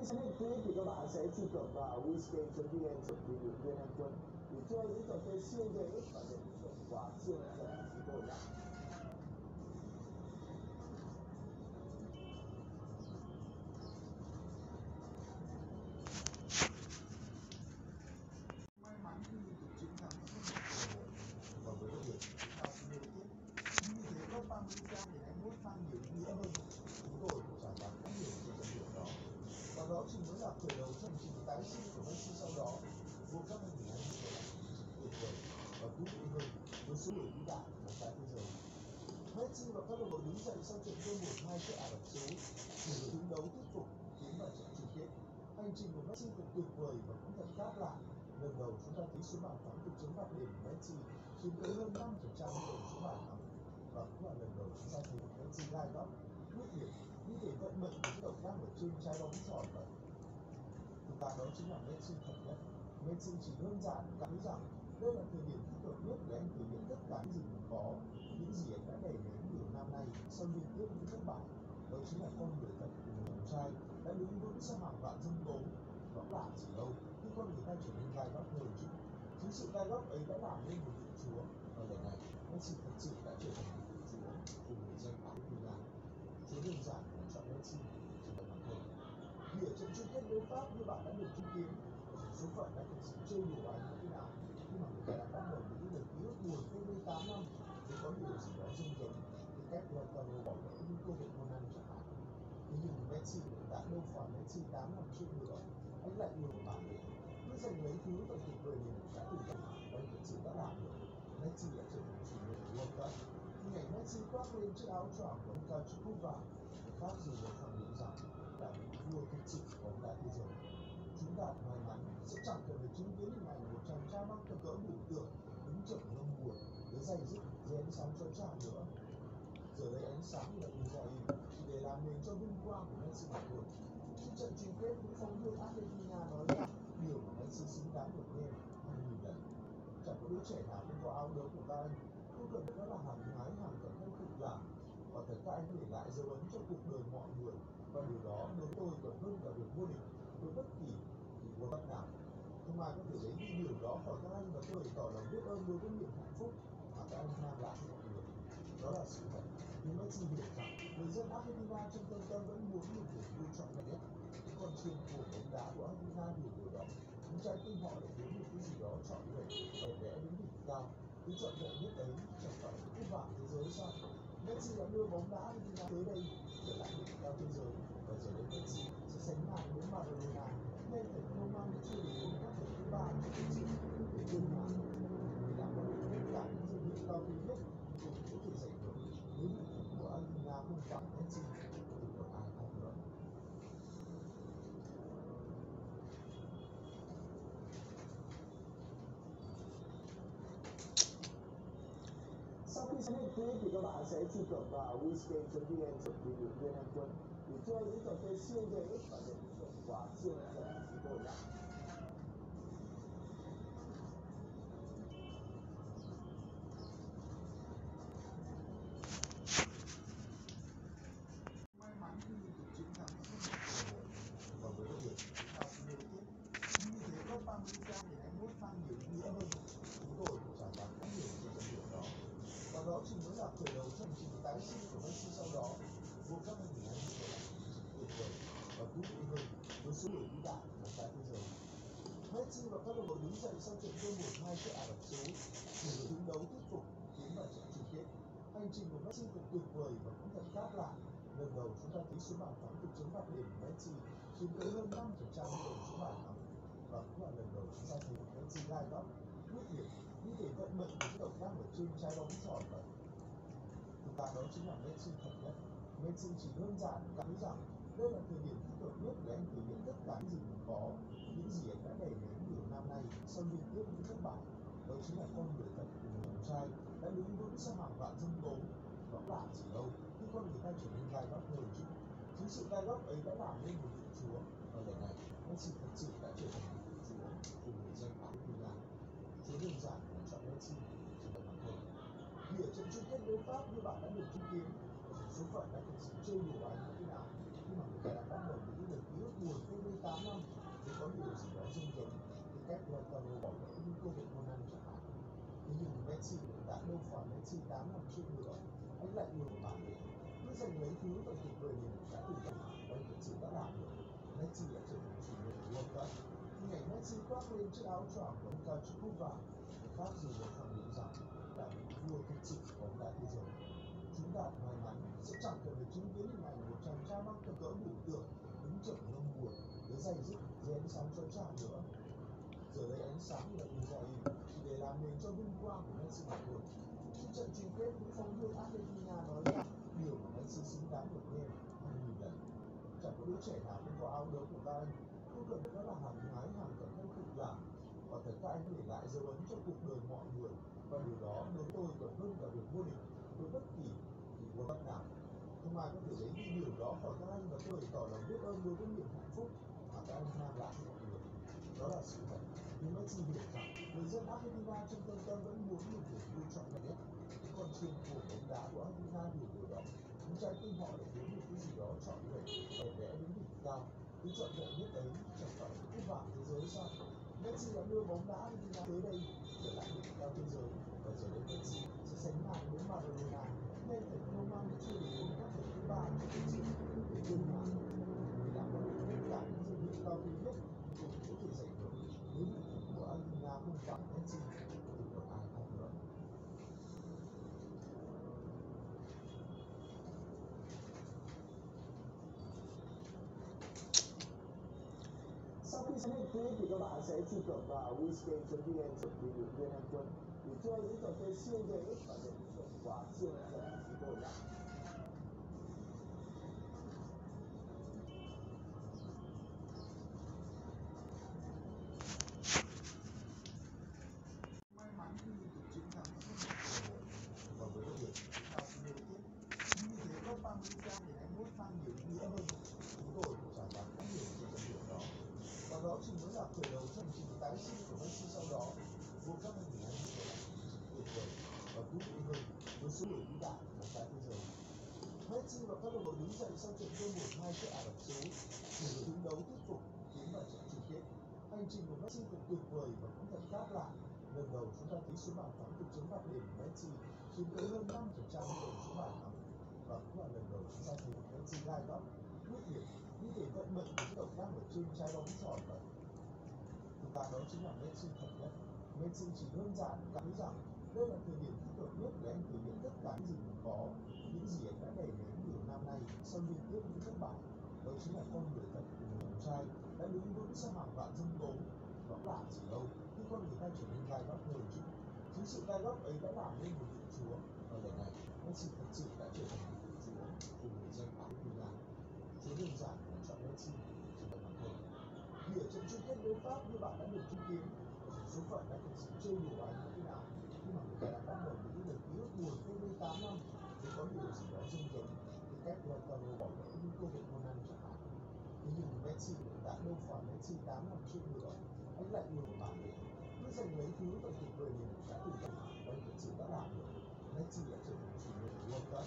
Speaker 1: khi xem hết clip thì các bạn sẽ truy cập vào wizgame.vn để bị được viên anh quân để chơi những trò chơi siêu dễ và để được quà siêu bạn cảm thấy rằng đây là thời điểm thích hợp nhất để anh thể hiện tất cả những gì mình có những gì anh đã đẩy đến nhiều năm nay sau liên tiếp những thất bại, đó chính là con người thật của người chàng trai đã đứng vững sau hàng vạn dân tố nó là gì đâu, khi con người ta trở nên gai góc hơn chứ. Chính sự gai góc ấy đã làm nên một vị chúa. Và lần này Messi thật sự đã trở thành một vị chúa của người dân Argentina chúa đơn giản là chọn Messi chỉ là bản thân. vì ở trận chung kết đối Pháp như bạn đã được chứng kiến số phận đã thực sự chơi đùa anh như thế nào khi mà người ta đã bắt đầu những lời ký ức buồn cách đây 8 năm thì có điều gì đó dưng giống cái cách Lautaro bỏ lỡ những cơ hội môn ăn chẳng hạn thế nhưng Messi đã đâu phải Messi 8 năm trước nữa anh lại yêu của bạn mình cứ giành lấy thứ và tuyệt vời mình đã từng gặp và anh thực sự đã làm được Messi đã trở thành chủ nhân của World Cup hình ảnh Messi khoác lên chiếc áo choàng của ông cao chiếc cúp vàng khác dù được khẳng định rằng là vị vua thực sự của bóng đá thế giới chúng ta may mắn sẽ chẳng cần phải chứng kiến hình ảnh một chàng trai mang tầm cỡ biểu tượng đứng chậm ngâm buồn với dày dứt dưới ánh sáng chói chang nữa giờ đây ánh sáng là Israel chỉ để làm nền cho vinh quang của Messi mà thôi khi trận chung kết những phóng viên Argentina nói rằng điều mà Messi xứng đáng được nghe hàng nghìn lần chẳng có đứa trẻ nào không có áo đấu của các anh không cần đó là hàng nhái hàng cận hay cực làm và tất các anh để lại. dấu ấn cho cuộc đời mọi người và điều đó đối với tôi còn hơn cả việc vô địch với bất kỳ kỳ world cup nào không ai có thể lấy đi điều đó khỏi các anh và tôi tỏ lòng biết ơn đối với niềm hạnh phúc mà các anh mang lại mọi người đó là sự thật nhưng nó Messi hiểu rằng người dân Argentina trong tâm tâm vẫn muốn một niềm vui trọn vẹn nhất những con chim của bóng đá của Argentina hiểu điều đó những trái tim họ lại muốn một cái gì đó trọn vẹn để vẽ đến đỉnh cao cứ trọn vẹn nhất ấy chẳng phải là cúp vàng thế giới sao Messi đã đưa bóng đá Argentina tới đây trở lại đỉnh cao thế giới và giờ đây Messi sẽ sánh ngang với Maradona nên phải không mang chưa đến các Cup thứ ba của lịch sử để vươn ngàn để làm mất tất cả những danh hiệu cao quý nhất cũng có thể giành được nếu đội tuyển của Argentina không phải Messi thì còn ai khác nữa Sau khi xem hết clip thì các bạn sẽ truy cập thích từ những thất bại gì mình có, những gì anh đã đẩy đến nhiều năm nay sau liên tiếp những thất bại. Đó chính là con người thật của người chàng trai đã đứng vững sau hàng vạn dân tố. Đó là gì đâu khi con người ta trở nên gai góc hơn chứ. Chính sự gai góc ấy đã làm nên một vị chúa và lần này Messi thật sự đã trở thành một vị chúa cùng người dân áo Argentina. Chúa đơn giản là chọn Messi chỉ cần một thôi. Vì ở trận chung kết đối Pháp như bạn đã được chứng kiến, số phận đã thực sự chơi đùa anh như thế nào khi mà người ta đã bắt đầu những lời ký ức buồn cách đây 8 năm thì có điều gì đó rung rống cái cách Lautaro bỏ lỡ những cơ hội môn ăn chẳng hạn thế nhưng Messi cũng đã đâu phải Messi 8 năm trước nữa cũng lại ngược bản lĩnh cứ dành lấy thứ và tuyệt vời mình đã từng gặp và anh thực sự đã làm được Messi đã trở thành chủ nhân của World Cup hình ảnh Messi khoác lên chiếc áo choàng của ông cao chữ cúp vàng người khác dù để khẳng định rằng là vua thực sự của bóng đá thế giới chúng ta may mắn sẽ chẳng cần phải chứng kiến hình ảnh một chàng trai mắc cỡ cỡ biểu tượng đứng chậm ngâm buồn với dày dứt dưới ánh sáng chói chang nữa giờ đây ánh sáng là Israel chỉ để làm nền cho vinh quang của Messi mà thôi trận chung kết cũng phóng viên Argentina nói rằng điều mà Messi xứng đáng được nghe hàng nghìn lần chẳng có đứa trẻ nào không có áo đấu của các anh không cần đó là hàng thái hàng cận thân cực lạc và thật các anh để lại dấu ấn cho cuộc đời mọi người và điều đó đối tôi còn hơn cả việc vô địch với bất kỳ kỳ vô bắt nào không ai có thể lấy đi điều đó khỏi các anh và tôi bày tỏ lòng biết ơn đối với niềm hạnh phúc mà các anh mang lại cho mọi người đó là sự thật nhưng Messi hiểu rằng người dân Argentina trong tâm tâm vẫn muốn một niềm vui trọn vẹn nhất những của bóng đá của Argentina hiểu điều đó. Chúng trái tim họ để kiếm được cái gì đó chọn vẹn để vẽ đến đỉnh cao. Cứ chọn vẹn nhất ấy chẳng phải là cúp vàng thế giới sao? Messi đã đưa bóng đá Argentina tới đây, trở lại đỉnh cao thế giới và giờ đây Messi. Sẽ sánh ngang với Maradona. Nên thành công mang chưa đến các trận thứ ba của lịch sử để đương hòa vì đã có được tất cả những danh hiệu cao quý nhất cũng có thể giành được nếu đội tuyển của Argentina không phải Messi thì còn ai khác nữa sau khi xem clip thì các bạn sẽ truy cập vào wizgame.vn chuẩn bị được viên anh quân để chơi những trò chơi siêu dễ và nhận được hiệu quả siêu hấp dẫn của chúng tôi nhé. May Messi và các đồng đội đứng dậy sau trận thua 1-2 trước Ả Rập Xê Út để đứng đấu thuyết phục tiến vào trận chung kết. Hành trình của Messi thật tuyệt vời và cũng thật khác lạ. Lần đầu chúng ta thấy số bàn thắng từ chấm phạt điểm của Messi chiếm tới hơn 5% tổng số bàn thắng và cũng là lần đầu chúng ta thấy Messi gai góc, quyết liệt như thể vận mệnh của động tác ở trên trái bóng tròn vậy. Thực ra đó chính là Messi thật nhất. Messi chỉ đơn giản cảm thấy rằng đây là thời điểm thích hợp nhất để anh thể hiện tất cả những gì mình có, những gì anh đã đầy mình sau liên tiếp những thất bại. Đó chính là con người thật của người chàng trai đã đứng vững sau hàng vạn dân tố. Đó là gì đâu khi con người ta trở nên gai góc hơn chứ. Chính sự gai góc ấy đã làm nên một vị chúa và lần này Messi thật sự đã trở thành một vị chúa của người dân Argentina. Chúa đơn giản là chọn Messi chỉ cần bằng thôi. Vì ở trận chung kết đối Pháp như bạn đã được chứng kiến, số phận đã thực sự chơi đùa anh như thế nào khi mà người ta đã bắt đầu những lời ký ức buồn cách đây 8 năm thì có điều gì đó rung rống cái cách Lautaro bỏ lỡ những cơ hội môn ăn chẳng hạn thế chỉ Messi cũng đã đâu phải Messi 8 năm trước nữa anh lại ngược bản lĩnh cứ dành lấy thứ và tuyệt vời mình đã từng gặp anh thực sự đã làm được Messi đã trở thành chủ nhân của World Cup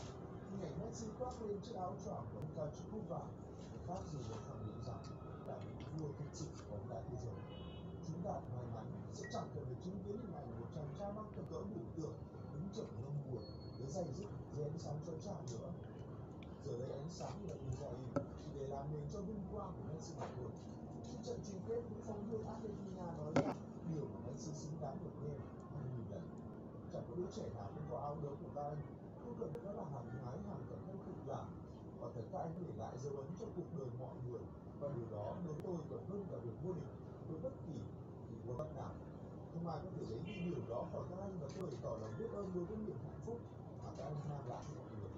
Speaker 1: hình ảnh Messi khoác lên chiếc áo choàng của ông cao chữ cúp vàng người khác dù để khẳng định rằng là vua thực sự của bóng đá thế giới chúng ta may mắn sẽ chẳng cần phải chứng kiến hình ảnh một chàng trai mắc cỡ cỡ biểu tượng đứng chậm ngâm buồn với dày dứt dưới ánh sáng chói chang nữa giờ đây ánh sáng là Israel chỉ để làm nền cho vinh quang của Messi kết, phóng viên Argentina nói rằng điều mà Messi xứng đáng được nghe hàng nghìn lần. Chẳng có đứa trẻ nào không có áo đấu của các anh, không cần đó là hàng nhái hàng cảnh thân cực làm. Và thật các anh để lại dấu ấn cho cuộc đời mọi người và điều đó đối tôi còn hơn cả việc vô địch với bất kỳ kỳ world bắt nào. Không ai có thể lấy đi điều đó khỏi các anh và tôi tỏ lòng biết ơn đối với niềm hạnh phúc mà các anh mang lại cho mọi người.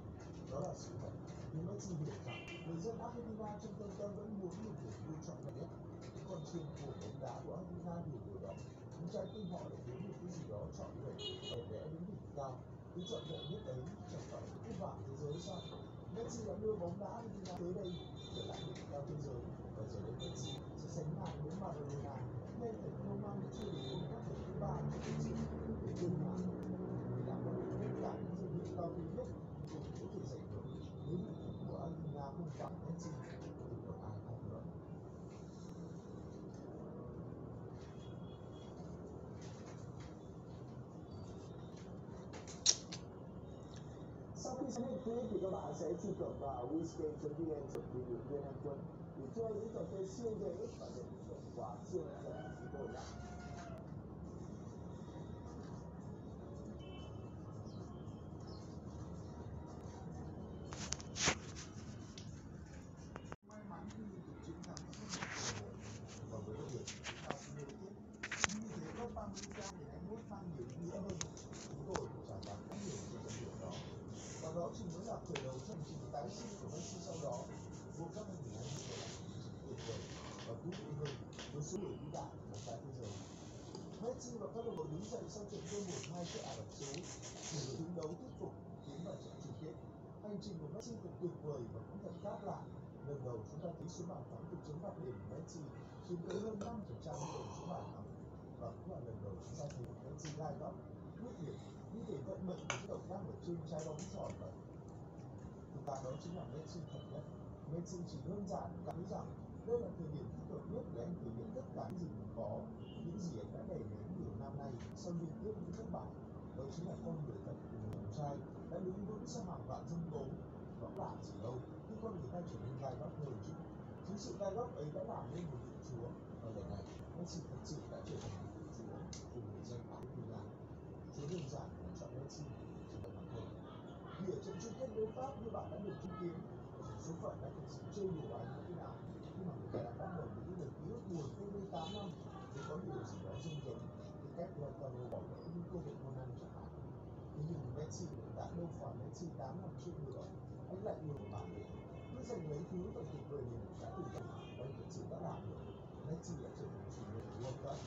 Speaker 1: Đó là sự thật. Nhưng Messi hiểu rằng người dân Argentina trong tâm tâm vẫn muốn một niềm vui trọn vẹn nhất. Những con chim của bóng đá của Argentina hiểu điều đó. Những trái tim họ lại muốn một cái gì đó trọn vẹn, đẹp đẽ đến đỉnh cao. Cứ trọn vẹn nhất ấy chẳng phải là cúp vàng thế giới sao? Messi đã đưa bóng đá Argentina tới đây trở lại đỉnh cao thế giới và giờ đây Messi sẽ sánh ngang với Maradona nên cả không mang chưa đến World Cup lần thứ ba cho lịch sử để vươn ngàn để đảm bảo được tất cả những danh hiệu cao quý nhất cũng có thể giành được nếu đội tuyển của Argentina không phải Messi thì còn ai khác nữa. Sau khi xem hết clip thì các bạn sẽ truy cập vào wizgame.vn chuẩn bị được viên anh quân để chơi những trò chơi siêu dễ và để hành trình của Messi thật tuyệt vời và cũng thật khác lạ. Lần đầu chúng ta thấy số bàn thắng từ chiến phạt đền của Messi chiếm tới hơn 5% tổng số bàn thắng và cũng là lần đầu chúng ta thấy Messi gai góc, quyết liệt, như thể vận mệnh của cái động tác ở trên trái bóng tròn vậy. Thực ra đó chính là Messi thật nhất. Messi chỉ đơn giản cảm thấy rằng đây là thời điểm thích hợp nhất để anh thể hiện tất cả những gì mình có, những gì anh đã đẩy đến nhiều năm nay sau liên tiếp những thất bại. Đó chính là con người thật của một chàng trai đã đứng vững sau hàng vạn dân tố nó là gì đâu khi con người ta trở nên gai góc hơn chứ chính sự gai góc ấy đã làm nên một vị chúa và lần này Messi thật sự đã trở thành một vị chúa của người dân Argentina chúa đơn giản là chọn Messi trở thành bằng thôi vì ở trận chung kết đối Pháp như bạn đã được chứng kiến số phận đã thực sự trêu đùa anh như thế nào khi mà người ta đã bắt đầu những lời ký ức buồn cách đây 8 năm thì có điều gì đó rung rống cái cách Lautaro bỏ lỡ những cơ hội ngon ăn chẳng hạn thế nhưng Messi đã đâu phải Messi 8 năm trước nữa anh lại yêu một bản lĩnh cứ giành lấy thứ và tuyệt vời mình đã từng gặp anh thật sự đã làm được. Messi đã trở thành chủ nhân của World Cup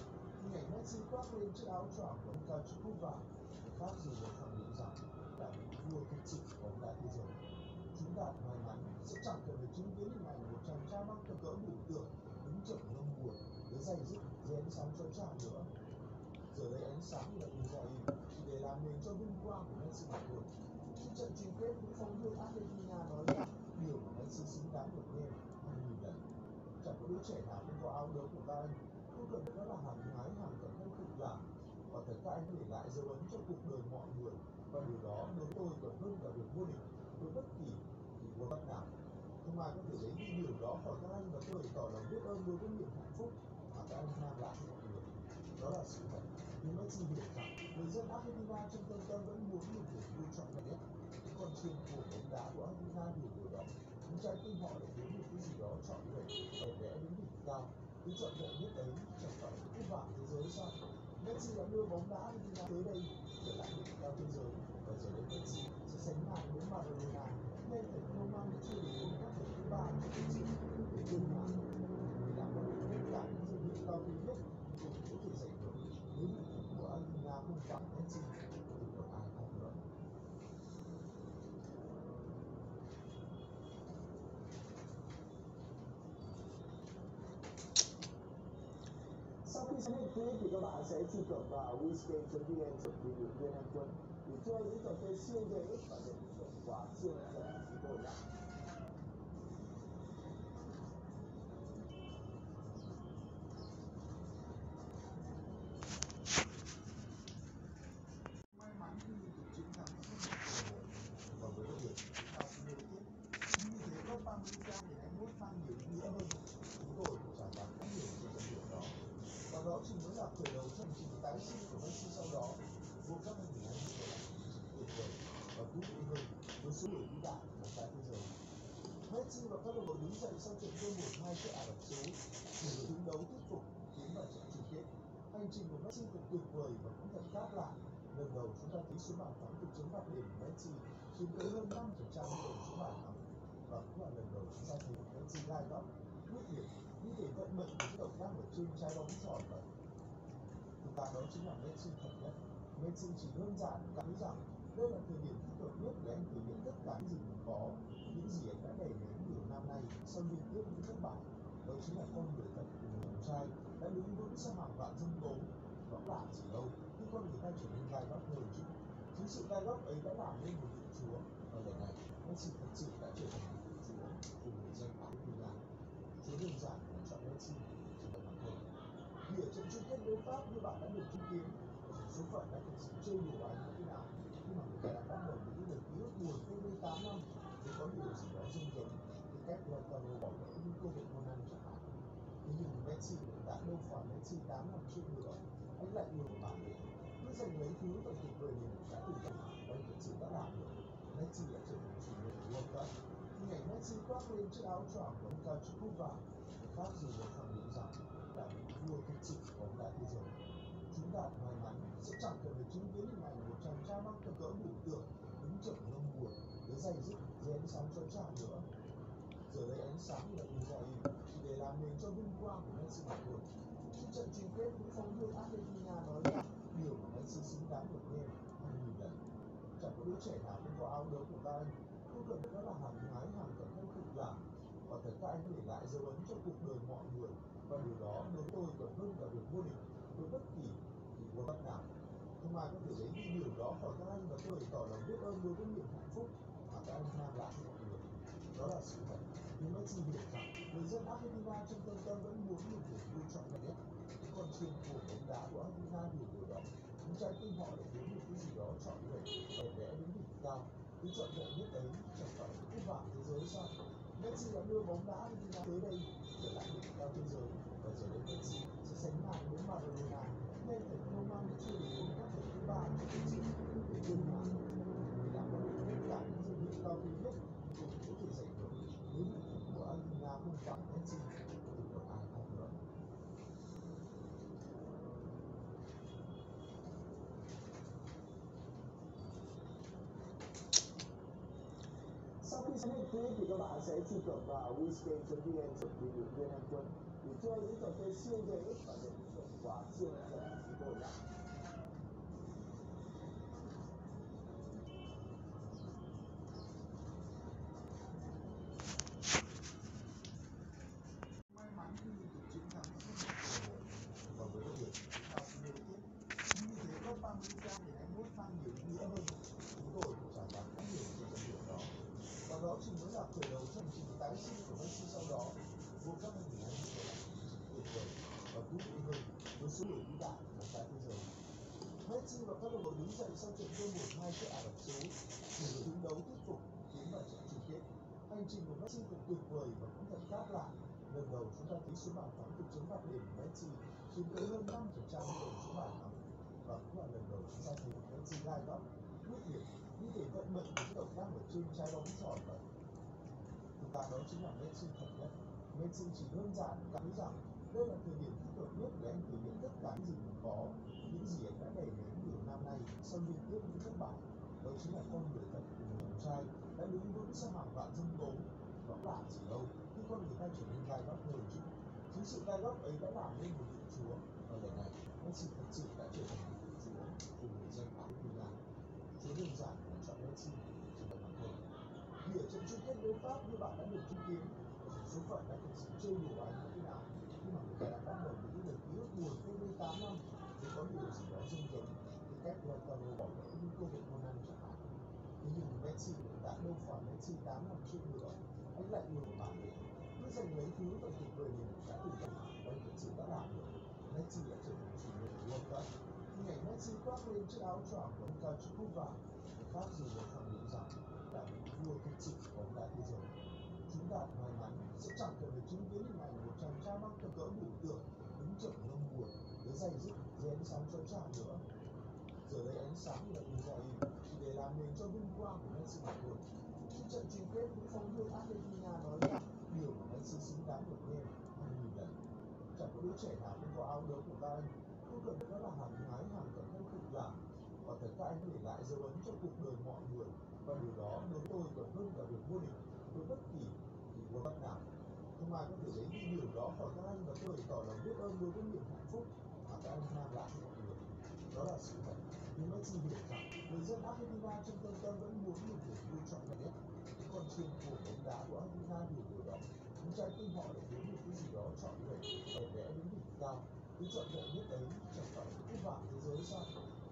Speaker 1: hình ảnh Messi khoác lên chiếc áo choàng của ông cao chiếc cúp vàng người khác dù để khẳng định rằng là những vua thực sự của bóng đá thế giới chúng ta may mắn sẽ chẳng cần phải chứng kiến hình ảnh một chàng trai mắc cỡ cỡ biểu tượng đứng chậm ngâm buồn với dây dứt dưới ánh sáng chói chang nữa. Giờ đây ánh sáng là Israel chỉ để làm nền cho vinh quang của Messi đạt được trước trận chung kết những phóng viên Argentina nói rằng điều mà Messi xứng đáng được nghe hàng nghìn lần. Chẳng có đứa trẻ nào không có áo đấu của các anh. Không cần đó là hàng nhái hàng cẩn thân cực làm và thật các anh để lại dấu ấn cho cuộc đời mọi người. Và điều đó đối với tôi còn hơn cả việc vô địch với bất kỳ kỳ world cup nào. Không ai có thể lấy đi điều đó khỏi các anh và tôi tỏ lòng biết ơn đối với niềm hạnh phúc mà các anh mang lại cho mọi người. Đó là sự thật. Nhưng Messi hiểu rằng người dân Argentina trong tâm tâm vẫn muốn một niềm vui chọn là nhất. Những con chim của bóng đá của Argentina hiểu điều đó những trái tim họ lại muốn một cái gì đó chọn vẹn. Đẹp đẽ đến đỉnh cao. Cứ chọn vẹn nhất ấy chẳng phải những cái bảng thế giới sao? Messi đã đưa bóng đá Argentina tới đây, trở lại đỉnh cao thế giới. Và giờ đây Messi sẽ sánh ngang với Maradona. Nên thành công mang chưa đến các Cup thứ ba của lịch sử để vươn ngàn để đảm bảo được tất cả những danh hiệu cao quý nhất cũng có thể giành được nếu đội tuyển của Argentina không phải Messi thì còn ai khác nữa Sau khi xem hết clip thì các bạn sẽ truy cập vào wizgame.vn chuẩn bị được viên anh quân để chơi những trò chơi siêu dễ và để được quà siêu hấp dẫn của chúng tôi nhé. May đầu số bàn thắng được chấm phạt điểm Messi chiếm tới hơn 5% tổng số bàn thắng và cũng là lần đầu chúng ta thấy Messi gai góc, quyết liệt như thể vận mệnh của những động tác ở trên trái bóng tròn vậy. Thực ra đó chính là Messi thật nhất. Messi chỉ đơn giản cảm rằng đây là thời điểm thích hợp nhất để anh thể hiện tất cả những gì mình có, những gì anh đã đẩy đến nhiều năm nay sau liên tiếp những thất bại. Đó chính là con người thật của người chàng trai đã đứng vững sau hàng vạn dân tố. đó là chỉ đâu khi con người ta trở nên gai góc hơn chứ. Chính sự gai góc ấy đã làm nên một vị chúa. Và lần này Messi thật sự đã trở thành một vị chúa cùng người dân Argentina. Chúa đơn giản là chọn Messi chỉ là bản thân Vì ở trận chung kết đối Pháp như bạn đã được chứng kiến, số phận đã thực sự chơi đùa anh như thế nào. Khi mà người ta đã bắt đầu những lời ký ức buồn cách đây tám năm thì có điều gì đó rung rống cái cách Lautaro bỏ lỡ những cơ hội ngon ăn chẳng hạn. Thế nhưng Messi đã đâu phải Messi tám năm trước nữa, anh lại nhiều bản lĩnh cứ giành lấy thứ và tuyệt vời mình đã từng gặp và anh đã làm được. Đã trở thành chủ nhân của World Cup. Ngày ảnh Messi khoác lên chiếc áo choàng của ông cao chữ cúp vàng khác gì khẳng định rằng là vua thực sự của bóng đá thế giới. Chúng ta may mắn sẽ chẳng cần phải chứng kiến hình ảnh một chàng trai mang tầm cỡ biểu tượng đứng chậm ngâm buồn với dày dứt dưới ánh sáng cho chang nữa. Giờ đây ánh sáng là Israel chỉ để làm nền cho vinh quang của Messi mà thôi. Trận chung kết, cũng phóng viên Argentina nói rằng điều mà Messi xứng đáng được nghe hàng nghìn lần. Chẳng có đứa trẻ nào không có áo đấu của các anh, không cần đó là hàng nhái hàng cận thân cực làm. Và thật các anh để lại dấu ấn cho cuộc đời mọi người và điều đó đối với tôi còn hơn cả việc vô địch với bất kỳ kỳ World Cup nào. Không ai có thể lấy đi điều đó khỏi các anh và tôi tỏ lòng biết ơn đối với niềm hạnh phúc mà các anh mang lại cho mọi người. Đó là sự thật. Nhưng Messi hiểu rằng người dân Argentina trong tâm tâm vẫn muốn một niềm vui trọn vẹn nhất. còn con chiên của bóng đá của Argentina hiểu điều đó chúng ta tin họ để kiếm được cái gì đó chọn vẹn, để vẽ đến đỉnh cao. cứ chọn lựa biết đấy chẳng phải là cúp vàng thế giới sao? Messi đã đưa bóng đá Argentina tới đây trở lại đỉnh cao thế giới và giờ đây Messi sẽ sánh ngang với Maradona nên phải không mang chưa đến World Cup lần thứ ba của lịch sử để đương hòa vì đã có được tất cả những dự định cao quý nhất cũng có thể giành được nếu của Argentina không phải Messi thì còn ai khác nữa. Sau khi xem hết clip thì các bạn sẽ truy cập vào wizgame.vn chuẩn bị được viên anh quân để chơi những trò chơi siêu dễ và nhận được hiệu quả siêu hấp dẫn của chúng đáp lại lần đầu chúng ta thấy số bàn thắng từ chấm phạt điểm của Messi chiếm tới hơn 5% tổng số bàn thắng và cũng là lần đầu chúng ta thấy Messi gai góc quyết liệt như thể vận mệnh của động tác ở trên trái bóng tròn vậy thực ra đó chính là Messi thật nhất Messi chỉ đơn giản cảm thấy rằng đây là thời điểm thích hợp nhất để anh thể hiện tất cả những gì mình có những gì anh đã đẩy đến nhiều năm nay sau liên tiếp những thất bại đó chính là con người thật của người chàng trai đã đứng vững sau hàng vạn dân tố nó lạ gì đâu con người ta trở nên gai góc hơn chứ chính sự gai góc ấy đã làm nên một vị chúa. Và lần này anh sự thật sự đã trở thành một vị chúa cùng người dân bán Argentina chúa đơn giản là chọn Messi chỉ là bằng thôi vì ở trận chung kết đối Pháp như bạn đã được chứng kiến số phận đã thực sự trêu đùa anh như thế nào. Nhưng mà người ta đã bắt đầu những lời ký ức buồn cách đây tám năm, thì có điều gì đó rung rống cái cách Lautaro bỏ lỡ những cơ hội ngon ăn chẳng hạn. Thế nhưng Messi đã đâu phải Messi tám năm trước nữa. Anh lại ngược giành lấy thứ và tuyệt người mình đã từng gặp và anh thực sự đã làm được. Messi đã trở thành chủ nhân của World Cup hình ảnh Messi khoác lên chiếc áo choàng của ông cao chữ cúp vàng người khác dù để khẳng định rằng là vị vua thực sự của bóng đá thế giới. Chúng ta may mắn sẽ chẳng cần phải chứng kiến hình ảnh một chàng trai mang tầm cỡ biểu tượng đứng chậm ngâm buồn để dày dứt dưới ánh sáng chói chang nữa. Giờ đây ánh sáng là Israel chỉ để làm nền cho vinh quang của Messi mà thôi khi trận chung kết những phóng viên Argentina nói rằng điều xứng đáng được nghe anh nhìn nhận. chẳng có đứa trẻ nào không có áo đấu của các anh không cần đó là hàng nhái hàng cẩn thân cực làm và thật các anh để lại dấu ấn cho cuộc đời mọi người và điều đó đối với tôi còn hơn cả việc vô địch với bất kỳ kỳ world cup nào không ai có thể lấy đi điều đó khỏi các anh và tôi tỏ lòng biết ơn đối với niềm hạnh phúc mà các anh mang lại cho mọi người đó là sự thật nhưng Messi hiểu rằng người dân Argentina trong tâm tâm vẫn muốn một niềm vui trọn vẹn nhất còn con của bóng đá của Argentina điều đó những họ lại kiếm được cái gì đó chọn vẹn vẻ lẽ đến đỉnh cao cứ chọn vẹn biết ấy chẳng phải là cúp vàng thế giới sao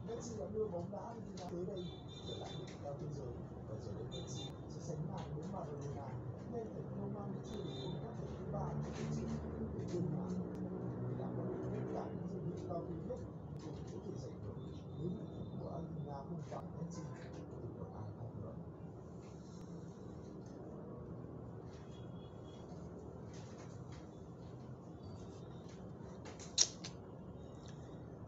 Speaker 1: Messi đã đưa bóng đá đi ra tới đây trở lại đỉnh cao thế giới và giờ đây Messi sẽ sánh ngang với Maradona nên phải không mang được chưa đến các thứ ba của lịch sử để tương lai vì đã có được tất cả những danh cao quý nhất cũng có thể giành được nếu đội tuyển của Argentina không phải Messi thì còn ai khác nữa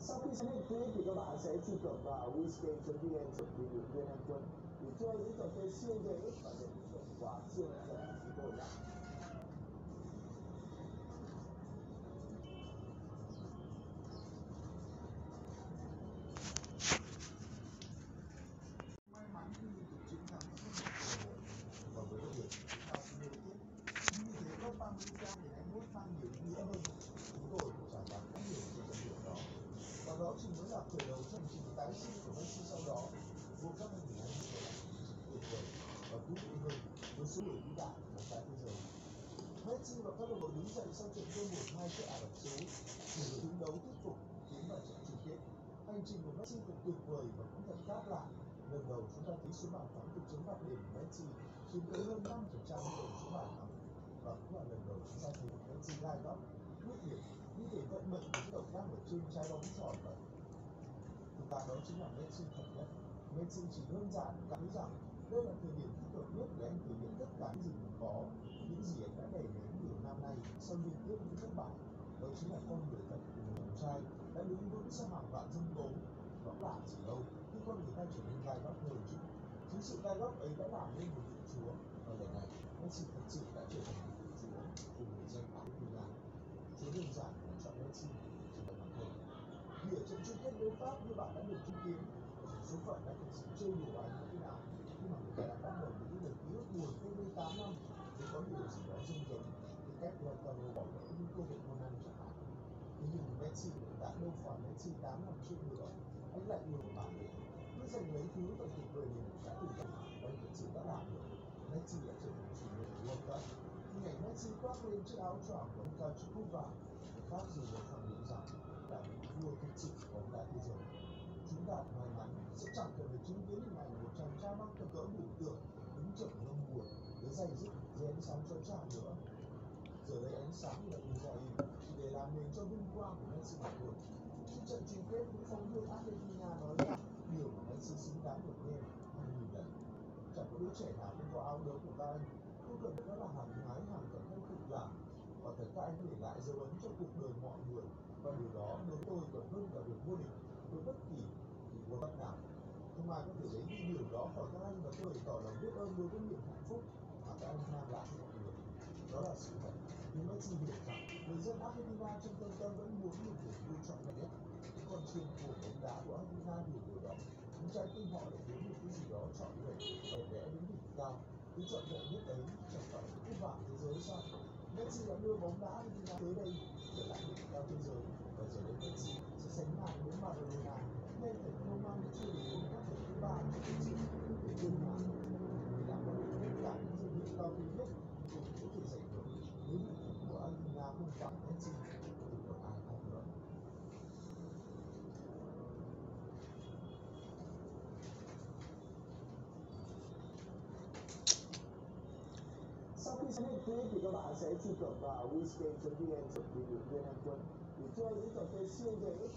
Speaker 1: Sau khi xem hết clip thì các bạn sẽ truy cập vào wizgame.vn chuẩn bị được viên anh quân để chơi những trò chơi siêu dễ và đội đứng dậy sau trận thua 1-2 trước Ả Rập Xê Út để người đứng đấu thuyết phục tiến vào trận chung kết. Hành trình của Messi thật tuyệt vời và cũng thật khác lạ. Lần đầu chúng ta thấy số bàn thắng từ chấm phạt điểm của Messi chiếm tới hơn 5% tổng số bàn thắng và cũng là lần đầu chúng ta thấy Messi gai góc, quyết liệt như thể vận mệnh của những động tác ở trên trái bóng tròn vậy. Thực ra đó chính là Messi thật nhất. Messi chỉ đơn giản cảm thấy rằng đây là thời điểm thích hợp nhất để anh thể hiện tất cả những gì mình có, những gì anh đã đầy mình này sau liên tiếp những thất bại. Đó chính là con người thật của người con trai đã đứng vững sau hàng vạn dân tố. Đó là gì đâu khi con người ta trở nên gai góc hơn chứ. Chính sự gai góc ấy đã làm nên một vị chúa và lần này Messi thật sự đã trở thành một vị chúa của người dân Argentina. Chúa đơn giản là chọn Messi chỉ là bằng thôi. Vì ở trận chung kết đấu Pháp như bạn đã được chứng kiến, số phận đã thực sự chơi đùa anh như thế nào khi mà người ta đã bắt đầu những lời ký ức buồn cách đây tám năm thì có điều gì đó dưng giống cái cách Lautaro bỏ lỡ những cơ hội môn ăn chẳng hạn. Thế chị đã hiện tại đâu phải Messi 8 năm trước nữa, anh lại nhiều một bản lĩnh, cứ dành lấy thứ và tuyệt vời mình đã từng làm và anh thật sự đã làm được. Messi đã trở thành chủ nhân của World Cup. Hình ảnh Messi khoác lên chiếc áo choàng của ông cao chiếc cúp vàng người khác dù được khẳng định rằng là vị vua thực sự của bóng đá thế giới. Chúng ta may mắn sẽ chẳng cần phải chứng kiến hình ảnh một chàng trai mắc cỡ cỡ biểu tượng đứng chậm lông buồn với dày dứt dưới ánh sáng chói chang nữa. Giờ đây ánh sáng là Israel chỉ để làm nền cho vinh quang của Messi mà thôi. Trước trận chung kết, những phóng viên Argentina nói rằng điều mà Messi xứng đáng được nghe hàng nghìn lần. Chẳng có đứa trẻ nào không có áo đấu của các anh, không cần đó là hàng nhái hàng cẩn thân cực làm và thật các anh để lại dấu ấn cho cuộc đời mọi người và điều đó đối tôi còn hơn cả việc vô địch với bất kỳ kỳ world cup nào không ai có thể lấy đi điều đó khỏi các anh và tôi bày tỏ lòng biết ơn đối với niềm hạnh phúc mà các anh mang lại cho mọi người đó là sự thật nhưng Messi hiểu rằng người dân Argentina trong tâm tâm vẫn muốn một niềm vui chọn vẹn nhất. Những con chim của bóng đá của Argentina hiểu điều đó những trái tim họ để kiếm một cái gì đó chọn vẹn để vẽ đến đỉnh cao. Cứ chọn vẹn nhất ấy chẳng phải những cái vàng thế giới sao? Messi đã đưa bóng đá Argentina tới đây, trở lại đỉnh cao thế giới. Và giờ đây Messi sẽ sánh ngang với Maradona. Nên thành công mang chưa đến các thứ ba trong lịch sử để tương lai vì đã có được tất cả những danh hiệu cao quý nhất cũng có thể giành được nếu đội tuyển của Argentina không phải Messi thì còn ai khác nữa Sau khi xem hết clip thì các bạn sẽ truy cập vào wizgame.vn chuẩn bị được viên anh quân để chơi những trò chơi siêu dễ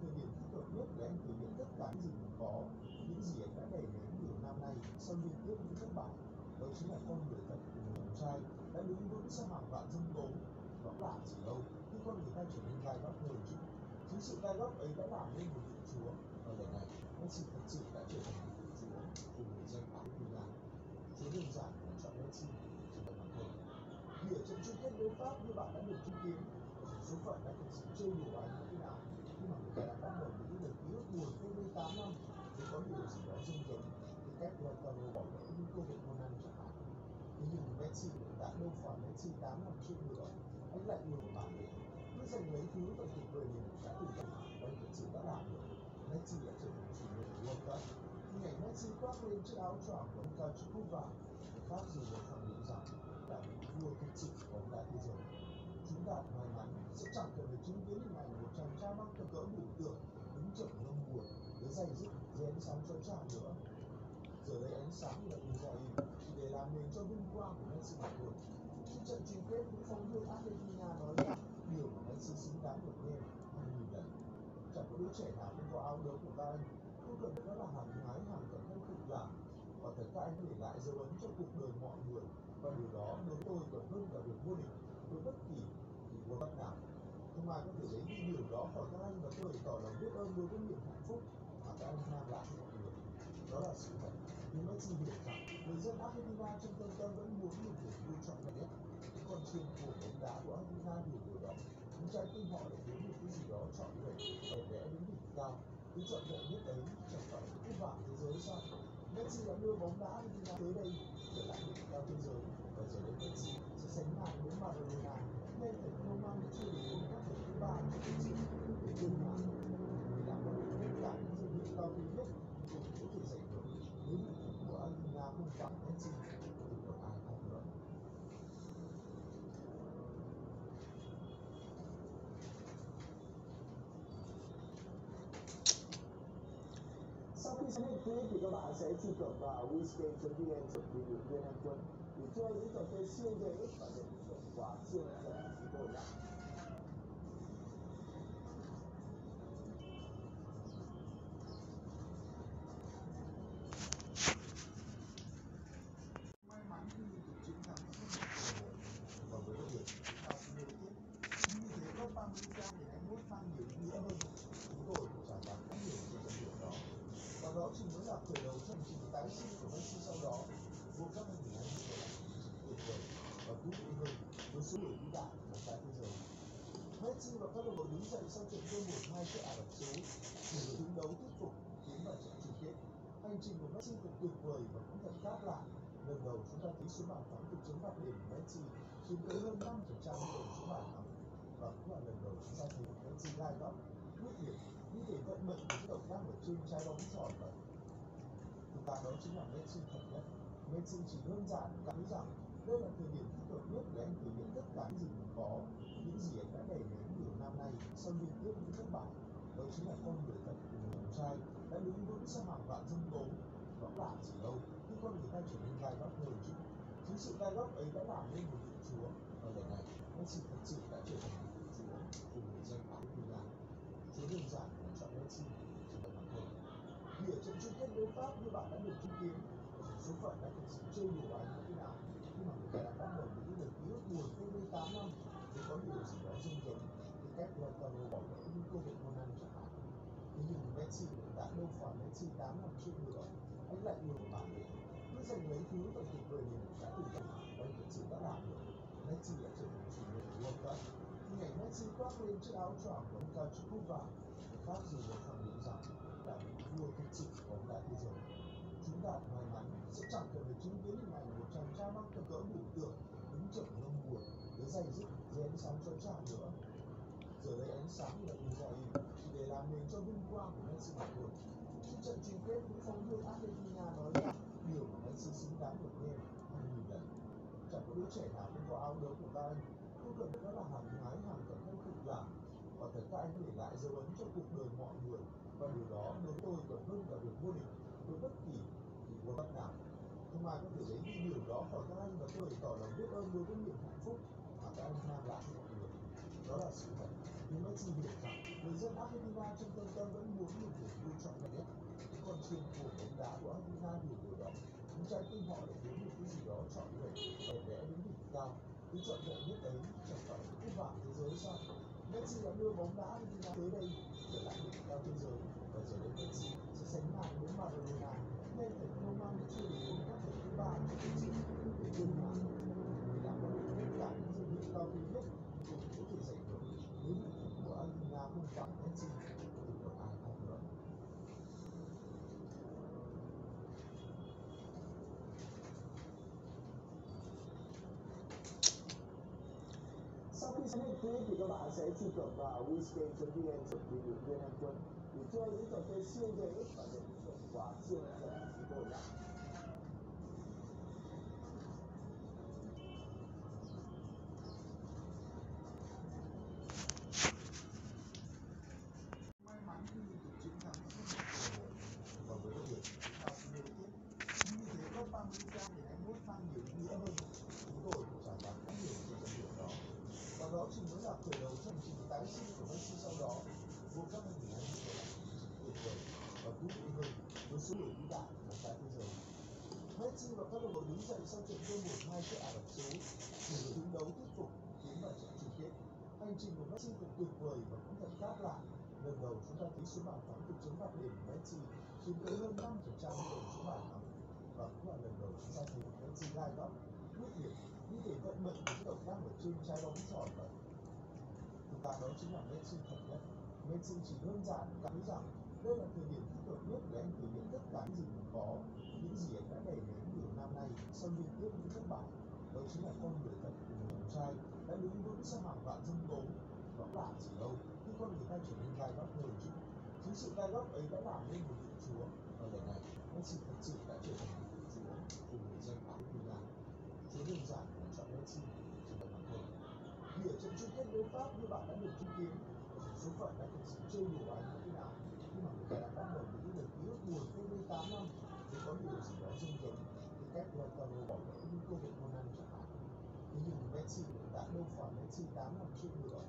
Speaker 1: thời điểm thích hợp nhất để anh thể hiện tất cả những gì mình có, những gì anh đã đẩy đến nhiều năm nay sau liên tiếp những thất bại. Đó chính là con người thật của người con trai đã đứng vững sau hàng vạn dông tố. Đó là gì đâu, khi con người ta trở nên gai góc hơn chứ. Chính sự gai góc ấy đã làm nên một vị chúa. Và lần này, Messi thật sự đã trở thành một vị chúa của người dân Argentina. Chúa đơn giản là chọn Messi chỉ là bản thân Vì ở trận chung kết đối Pháp như bạn đã được chứng kiến, số phận đã thực sự chơi đùa anh như thế nào khi mà người ta đã bắt đầu nghĩ về ký ức buồn cách đây 8 năm thì có điều gì đó dung giống cái cách Lautaro bỏ lỡ những cơ hội môn ăn chẳng hạn thế nhưng Messi đã đâu phải Messi 8 năm trước nữa anh lại yêu một bản lĩnh cứ dành lấy thứ và tuyệt vời mình đã từng gặp và anh thực sự đã làm được Messi đã trở thành chủ nhân của World Cup hình ảnh Messi khoác lên chiếc áo choàng của ông cao chữ cúp vàng, người khác dù được khẳng định rằng là vua thực sự của bóng đá thế giới. Chúng ta may mắn sẽ chẳng cần phải chứng kiến hình ảnh một chàng trai mang tầm cỡ biểu tượng đứng chậm ngâm buồn với dày dứt dưới ánh sáng chói chang nữa. Giờ đây ánh sáng là Israel chỉ để làm nền cho vinh quang của Messi mà thôi trong trận chung kết cũng không đưa Argentina nói rằng điều mà Messi xứng đáng được nghe hay nhìn nhận. chẳng có đứa trẻ nào không có áo đấu của các anh không cần đó là hàng nhái hàng cận thân cực làm và thật các anh để lại dấu ấn cho cuộc đời mọi người và điều đó đối với tôi còn hơn cả việc vô địch với bất kỳ thì World nào không ai có thể lấy đi điều đó khỏi các anh và tôi tỏ lòng biết ơn đối với niềm hạnh phúc mà các anh mang lại cho mọi người đó là sự thật nhưng Messi hiểu rằng người dân Argentina trong tâm tâm vẫn muốn một niềm vui trọn vẹn nhất trong chuyên của bóng đá của Argentina hiểu điều đó những trái tim họ để kiếm được cái gì đó chọn vẹn để vẽ đến đỉnh cao cứ chọn lựa nhất đấy chẳng phải là cúp vàng thế giới sao Messi đã đưa bóng đá Argentina tới đây trở lại đỉnh cao thế giới và giờ đây Messi sẽ sánh ngang với Maradona nên phải không mang chưa đến các trận thứ ba của lịch sử để đương mà người đã có được tất cả những danh hiệu cao quý nhất cũng có thể giành được nếu thủ thuật của Argentina không phải Messi thì còn ai khác nữa Sau khi xem hết clip thì các bạn sẽ truy cập vào wisgame.vn chuẩn bị được viên anh quân để chơi những trò chơi siêu dễ và để thưởng trận thua 1-2 trước Ả Rập Xê Út để người đứng đấu tiếp tục tiến vào trận chung kết hành trình của Messi thật tuyệt vời và cũng thật khác lạ lần đầu chúng ta thấy số bàn thắng từ chấm phạt điểm của Messi chiếm tới hơn 5% tổng số bàn thắng và cũng là lần đầu chúng ta thấy Messi gai góc quyết liệt như thể vận mệnh của động tác ở trên trái bóng tròn vậy thực ra đó chính là Messi thật nhất Messi chỉ đơn giản cảm thấy rằng đây là thời điểm thích hợp nhất để anh thể hiện tất cả những gì mình có những gì anh đã đẩy đến nhiều năm nay sau liên tiếp những thất bại, đó chính là con người thật của người con trai đã đứng vững sau hàng vạn dông tố. Nó lạ gì đâu khi con người ta trở nên gai góc hơn chứ chính sự gai góc ấy đã làm nên một vị chúa. Và lần này Messi thật sự đã trở thành một vị chúa của người dân áo Argentina chúa đơn giản là chọn Messi chỉ là bằng thôi vì ở trận chung kết đối Pháp như bạn đã được chứng kiến số phận đã thực sự trêu đùa anh như thế nào khi mà người ta đã bắt đầu nghĩ về ký ức buồn cách đây 8 năm thì có điều gì đó dung giống cái cách Lautaro bỏ lỡ những cơ hội môn ăn chẳng hạn thế nhưng Messi đã đâu phải Messi 8 năm trước nữa anh lại yêu một bản lĩnh cứ dành lấy thứ và tuyệt vời mình đã từng gặp và anh thực sự đã làm được Messi đã trở thành chủ nhân của World Cup hình ảnh Messi khoác lên chiếc áo choàng của ông cao chữ cúp vàng người khác dù để khẳng định rằng là vua thực sự của ông đá thế giới chúng ta may mắn sẽ chẳng cần phải chứng kiến hình ảnh một chàng trai mang tầm cỡ biểu tượng đứng chậm ngâm buồn với dây dứt dưới ánh sáng chói chang nữa giờ đây ánh sáng là Israel chỉ để làm nền cho vinh quang của Messi mà thôi Khi trận chung kết, cũng phóng viên Argentina nói rằng điều mà Messi xứng đáng được nghe hàng nghìn lần. Chẳng có đứa trẻ nào không có áo đấu của các anh. Không cần đó là hàng nhái hàng cận thân cực làm. Và thật các anh để lại dấu ấn cho cuộc đời mọi người. Và điều đó đối với tôi còn hơn cả việc vô địch với bất kỳ kỳ world cup nào. Không ai có thể lấy đi điều đó khỏi các anh và tôi bày tỏ lòng biết ơn đối với niềm hạnh phúc mà các anh mang lại cho mọi người. Đó là sự thật. Nhưng Messi hiểu rằng người dân Argentina trong tâm tâm vẫn muốn một niềm vui trọn vẹn nhất. Của bóng đá của Argentina hiểu điều đó. chúng trái tim họ để muốn được cái gì đó chọn người để vẽ đến đỉnh cao. cứ chọn lựa nhất đấy chẳng phải là cúp vàng thế giới sao? Messi đã đưa bóng đá Argentina tới đây trở lại đỉnh cao thế giới và giờ đây Messi sẽ sánh ngang với Maradona nên thành công mang được chưa đến các thứ ba cho lịch sử để tương hòa vì đã có được tất cả những danh hiệu cao quý nhất cũng có thể giành được nếu thủ thủ của Argentina không phải Messi thì còn ai khác nữa Sau khi xem hết clip thì các bạn sẽ truy cập vào wizgame.vn chuẩn bị được viên anh quân để chơi những trò chơi siêu dễ và nhận được hiệu quả siêu rẻ của chúng tôi nhé. May đứng dậy sau trận thua 1-2 trước Ả Rập Xê Út để đội đứng đấu tiếp tục tiến vào trận chung kết hành trình của Messi thật tuyệt vời và cũng thật khác lạ lần đầu chúng ta thấy số bàn thắng từ chấm phạt điểm của Messi chiếm tới hơn 5% tổng số bàn thắng và cũng là lần đầu chúng ta thấy một Messi gai góc quyết liệt như thể vận mệnh của những động tác ở trên trái bóng tròn vậy thực ra đó chính là Messi thật nhất Messi chỉ đơn giản cảm thấy rằng đây là thời điểm thích hợp nhất để anh thể hiện tất cả những gì mình có, những gì anh đã đẩy đến nhiều năm nay sau liên tiếp những thất bại, đó chính là con người thật của người con trai đã đứng vững sau hàng vạn dân tố. Đó là gì đâu khi con người ta trở nên gai góc hơn chứ. Chính sự gai góc ấy đã làm nên một vị chúa, và lần này Messi thật sự đã trở thành một vị chúa của người dân Argentina chúa đơn giản là chọn Messi chỉ là bằng thôi vì ở trận chung kết đối Pháp như bạn đã được chứng kiến số phận đã thực sự chơi đùa anh như thế nào khi mà người ta đã bắt đầu những lời ký ức buồn cách đây 8 năm thì có điều gì đó dưng giống cái cách Lautaro bỏ lỡ những cơ hội ngon ăn chẳng hạn thế nhưng Messi hiện tại đâu phải Messi 8 năm trước nữa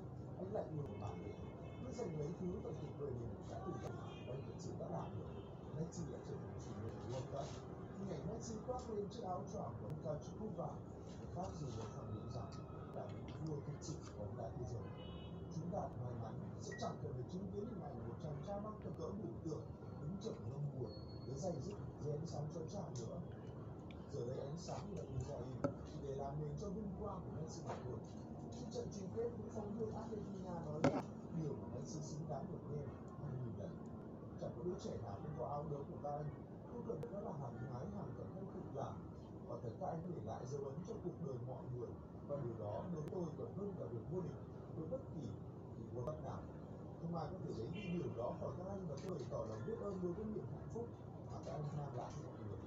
Speaker 1: anh lại yêu một bản lĩnh. Cứ dành lấy thứ và tuyệt vời mình đã từng làm và anh thật sự đã làm được. Messi đã trở thành chủ nhân của World Cup hình ảnh Messi khoác lên chiếc áo choàng của ông cao chiếc cúp vàng. Người khác dù để khẳng định rằng là vị vua thực sự của bóng đá thế giới. Chúng ta may mắn sẽ chẳng cần phải chứng kiến hình ảnh một chàng trai mang cỡ cỡ biểu tượng, đứng chậm ngâm buồn với giày dứt dưới ánh sáng chói chang nữa. Giờ đây ánh sáng là Higuain chỉ để làm nền cho vinh quang của Messi mà thôi khi trận chung kết cũng phóng viên Argentina nói rằng điều mà Messi xứng đáng được nghe hay nhìn nhận. chẳng có đứa trẻ nào không có áo đấu của các anh. Không cần đó là hàng nhái hàng cận thân cực làm. Và thật các anh để lại dấu ấn cho cuộc đời mọi người. Và điều đó đối tôi còn hơn cả việc vô địch với bất kỳ kỳ world cup nào. Không ai có thể lấy đi điều đó khỏi các anh và tôi bày tỏ lòng biết ơn đối với niềm hạnh phúc mà các anh mang lại cho mọi người.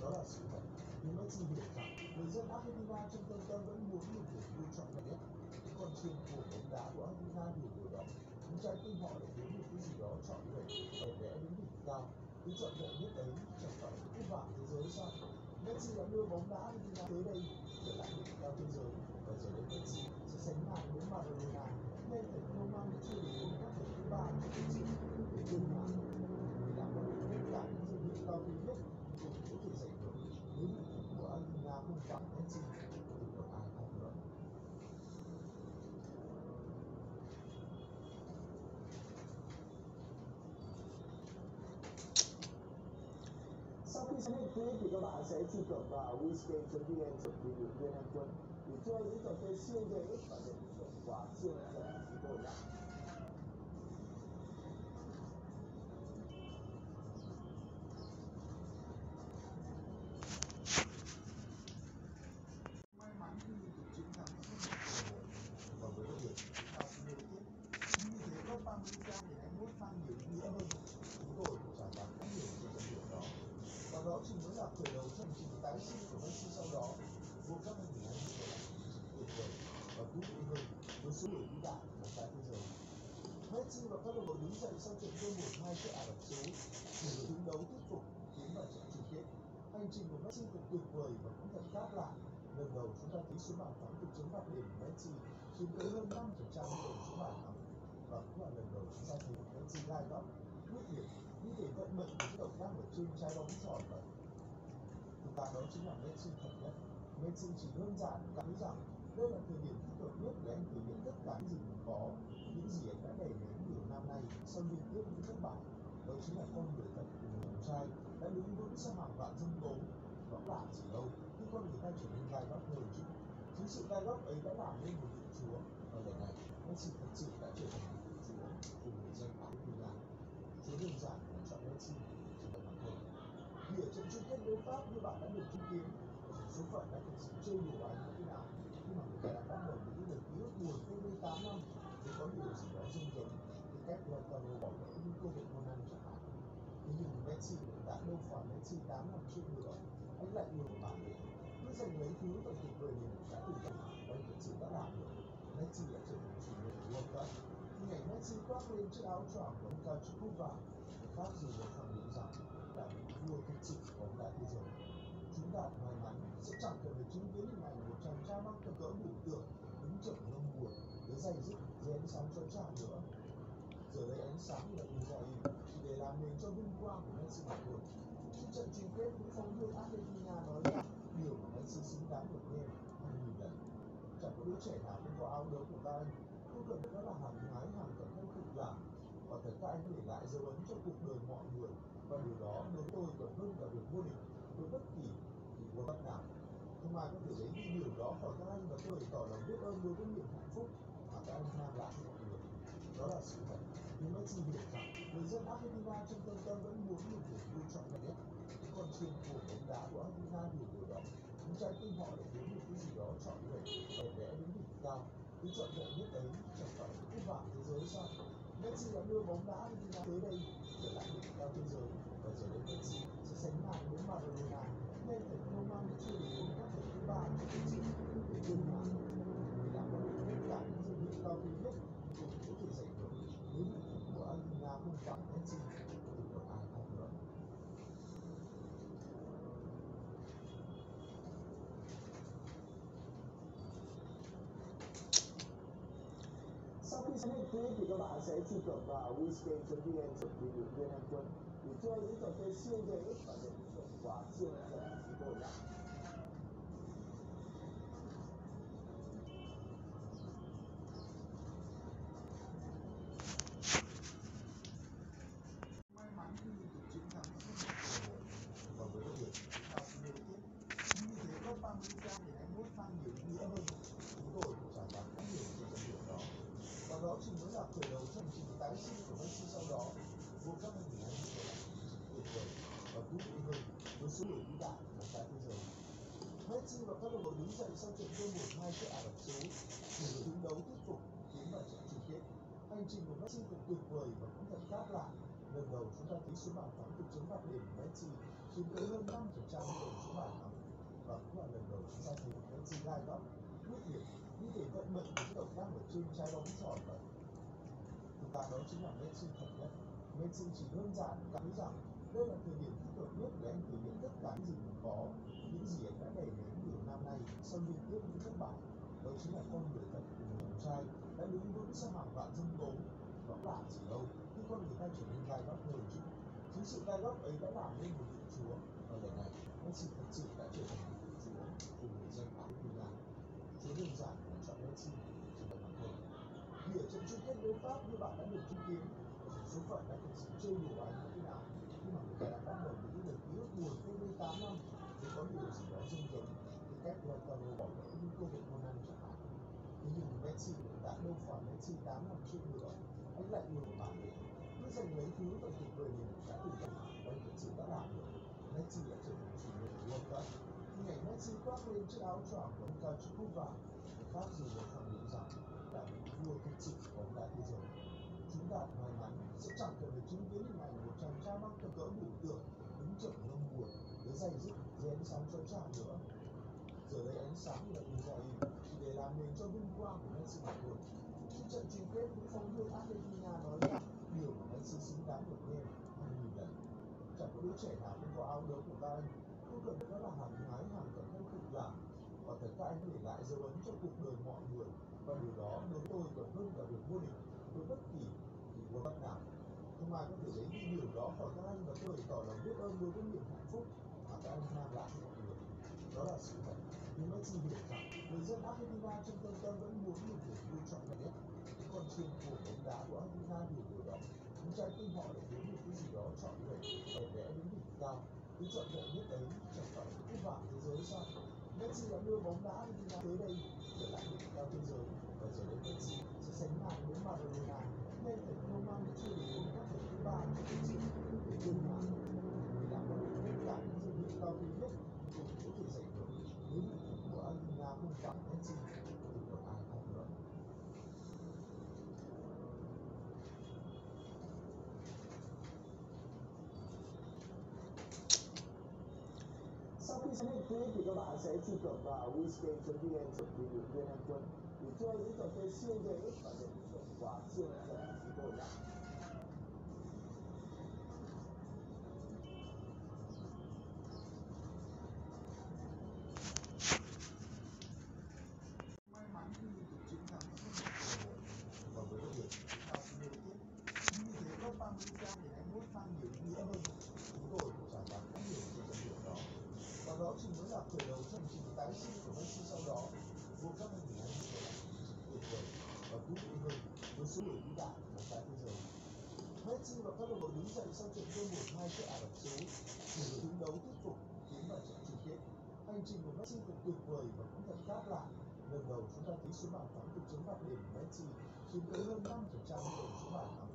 Speaker 1: Đó là sự thật. Nhưng Messi hiểu rằng, người dân Argentina trong tâm tâm vẫn muốn một niềm vui trọn vẹn nhất những con của bóng đá của Argentina nhiều điều đó chúng trái tim họ để muốn một cái gì đó chọn vẹn đẹp đẽ đến đỉnh cao. Cứ chọn vẹn nhất đấy chẳng phải là cúp vàng thế giới sao? Messi đã đưa bóng đá đi ra tới đây, trở lại đỉnh cao thế giới. Và giờ đây Messi sẽ sánh ngang với Maradona ngay thành công mang chưa đến các thể thứ ba cho lịch sử để tương hòa vì đã có được tất cả những danh hiệu cao quý nhất cũng có thể giành được nếu thủ thủ của Argentina không phải Messi thì còn ai khác nữa Sau khi xem hết clip thì các bạn sẽ truy cập vào wizgame.vn chuẩn bị được viên anh quân để chơi những trò chơi siêu dễ và nhận được hiệu quả siêu rẻ của chúng tôi chúng ta thấy số bàn thắng từ chiến phạt điểm của Messi chiếm tới hơn 5% tổng số bàn thắng và cũng là lần đầu chúng ta thấy Messi gai góc, quyết liệt như thể vận mệnh của động tác ở trên trái bóng tròn vậy. Thực ra đó chính là Messi thật nhất. Messi chỉ đơn giản cảm thấy rằng đây là thời điểm thích hợp nhất để anh thể hiện tất cả những gì mình có, những gì anh đã đẩy đến nhiều năm nay sau liên tiếp những thất bại. Đó chính là con người thật của một chàng trai đã đứng vững sau hàng vạn dân tố. Đó là gì đâu, quân con người ta trở nên gai góc hơn chứ. Chính sự gai góc ấy đã làm nên một vị chúa. Và lần này, Messi thật sự đã trở thành một vị chúa của người dân Argentina. Chúa đơn giản là chọn Messi chỉ là bản thân Vì ở trận chung kết đối Pháp như bạn đã được chứng kiến, số phận đã thực sự chơi đùa anh như thế nào khi mà người ta đã bắt đầu những lời ký ức buồn cách đây tám năm thì có điều gì đó dưng giống cái cách Lautaro bỏ lỡ những cơ hội ngon ăn chẳng hạn thế nhưng Messi đã đâu phải Messi tám năm trước nữa anh lại yêu bản lĩnh dành giành lấy thứ và tuyệt người mình đã từng gặp và anh thực sự đã làm được Messi đã trở thành chủ nhân của World Cup hình ảnh Messi khoác lên chiếc áo choàng của ông cao chữ cúp vàng khác dù được khẳng định rằng là vị vua thực sự của bóng đá thế giới chúng ta may mắn sẽ chẳng cần phải chứng kiến hình ảnh một chàng trai mắc cỡ cỡ biểu tượng đứng chậm ngâm buồn với dây dứt dưới ánh sáng chói chang nữa giờ đây ánh sáng là Israel chỉ để làm nền cho vinh quang của Messi mà thôi trước trận chung kết những phóng viên Argentina nói rằng điều mà sự xứng đáng được nghe hay nhìn nhận chẳng có đứa trẻ nào không có áo đấu của các anh. Không cần đó là hàng nhái hàng cẩn thân tự làm và thật các anh để lại dấu ấn cho cuộc đời mọi người. Và điều đó đối với tôi còn hơn cả việc vô địch với bất kỳ thì World nào. Không ai có thể lấy đi điều đó khỏi các anh và tôi bày tỏ lòng biết ơn đối với niềm hạnh phúc mà các anh mang lại cho mọi người. Đó là sự thật. Nhưng Messi hiểu rằng người dân Argentina trong tâm tâm vẫn muốn một niềm vui trọn vẹn nhất. Còn con chiên của bóng đá của Argentina điều chúng ta tin họ để muốn một cái gì đó chọn vẹn để vẽ đến đỉnh cao cái chọn vẹn nhất ấy chẳng phải cái bảng thế giới sao Messi đã đưa bóng đá Argentina tới đây trở lại đỉnh cao thế giới và giờ đây Messi sẽ sánh ngang với Maradona nên phải không mang chưa đến World Cup lần thứ ba cho thực sự để đơn giản vì đã có được tất cả những danh hiệu cao quý nhất cũng có thể giành được nếu của Argentina không phải Messi thì còn ai khác nữa Sau khi xem hết clip thì các bạn sẽ truy cập vào wizgame.vn chuẩn bị được viên anh quân để chơi những trò chơi thích hợp nhất tất cả những gì mình có, những gì anh đã đẩy đến nhiều năm nay. Sau liên tiếp những thất bại đó chính là con người thật của một chàng trai. Đã đứng vững sau hàng vạn dân tố đó là gì đâu? Khi con người ta trở nên gai góc hơn chứ. Chính sự gai góc ấy đã làm nên một vị chúa. Và lần này Messi thật sự đã trở thành một vị chúa của người dân Argentina chúa đơn giản là chọn Messi chỉ là bằng thôi vì ở trận chung kết đối Pháp, như bạn đã được chứng kiến số phận đã thực sự chơi đùa anh như thế nào khi mà người ta đã bắt đầu những lời ký ức buồn 8 năm thì có điều gì đó dung dần cái cách Lautaro bỏ lỡ những cơ hội môn ăn chẳng hạn thế nhưng Messi đã đâu phải Messi 8 năm trước nữa anh lại nhiều bản lĩnh cứ giành lấy thứ và tuyệt vời mình đã từng gặp và anh thực sự đã làm được Messi đã trở thành chủ nhân của World Cup hình ảnh Messi khoác lên chiếc áo choàng của ông cao chữ cúp vàng khác dù để khẳng định rằng là vị vua thực sự của bóng đá thế giới chúng ta may mắn sẽ chẳng cần phải chứng kiến hình ảnh một chàng trai mắc cỡ cỡ biểu tượng dày dứt dưới ánh sáng cho chang nữa giờ đây ánh sáng là ra đi, để làm nền cho vinh quang của Messi mà thôi trước trận chung kết những phóng viên Argentina nói rằng điều mà Messi xứng đáng được nghe hàng nghìn lần chẳng có đứa trẻ nào không có áo đấu của ta, anh không cần phải là hàng thái hàng cận thân cực làm và thật các anh để lại. dấu ấn cho cuộc đời mọi người và điều đó đối với tôi còn hơn cả việc vô địch với bất kỳ kỳ world cup nào không ai có thể lấy đi điều đó khỏi các anh và tôi bày tỏ lòng biết ơn đối với niềm hạnh phúc mà các anh mang lại cho mọi người đó là sự thật nhưng Messi hiểu rằng người dân Argentina trong tâm tâm vẫn muốn một niềm vui trọn vẹn nhất. Những con chim của bóng đá của Argentina đều điều đó những trái tim họ lại muốn một cái gì đó trọn vẹn đẹp đẽ đến đỉnh cao. Cái trọn vẹn nhất ấy chẳng phải là cái bảng thế giới sao? Messi đã đưa bóng đá Argentina tới đây, trở lại đỉnh cao thế giới. Và giờ đây Messi sẽ sánh ngang với Maradona. Nên phải không mang chưa đến các trận thứ ba của lịch sử để tương hòa vì đã có được tất cả những danh hiệu cao quý nhất cũng có thể giành được nếu thủ thủ của Argentina không phải Messi thì còn ai khác nữa Sau khi xem hết clip thì các bạn sẽ truy cập vào wizgame.vn chuẩn bị được viên anh quân để chơi những trò chơi siêu hành trình của Messi thật tuyệt vời và cũng thật khác lạ. Lần đầu chúng ta thấy số bàn thắng từ chấm phạt điểm của Messi chiếm tới hơn 5% tổng số bàn thắng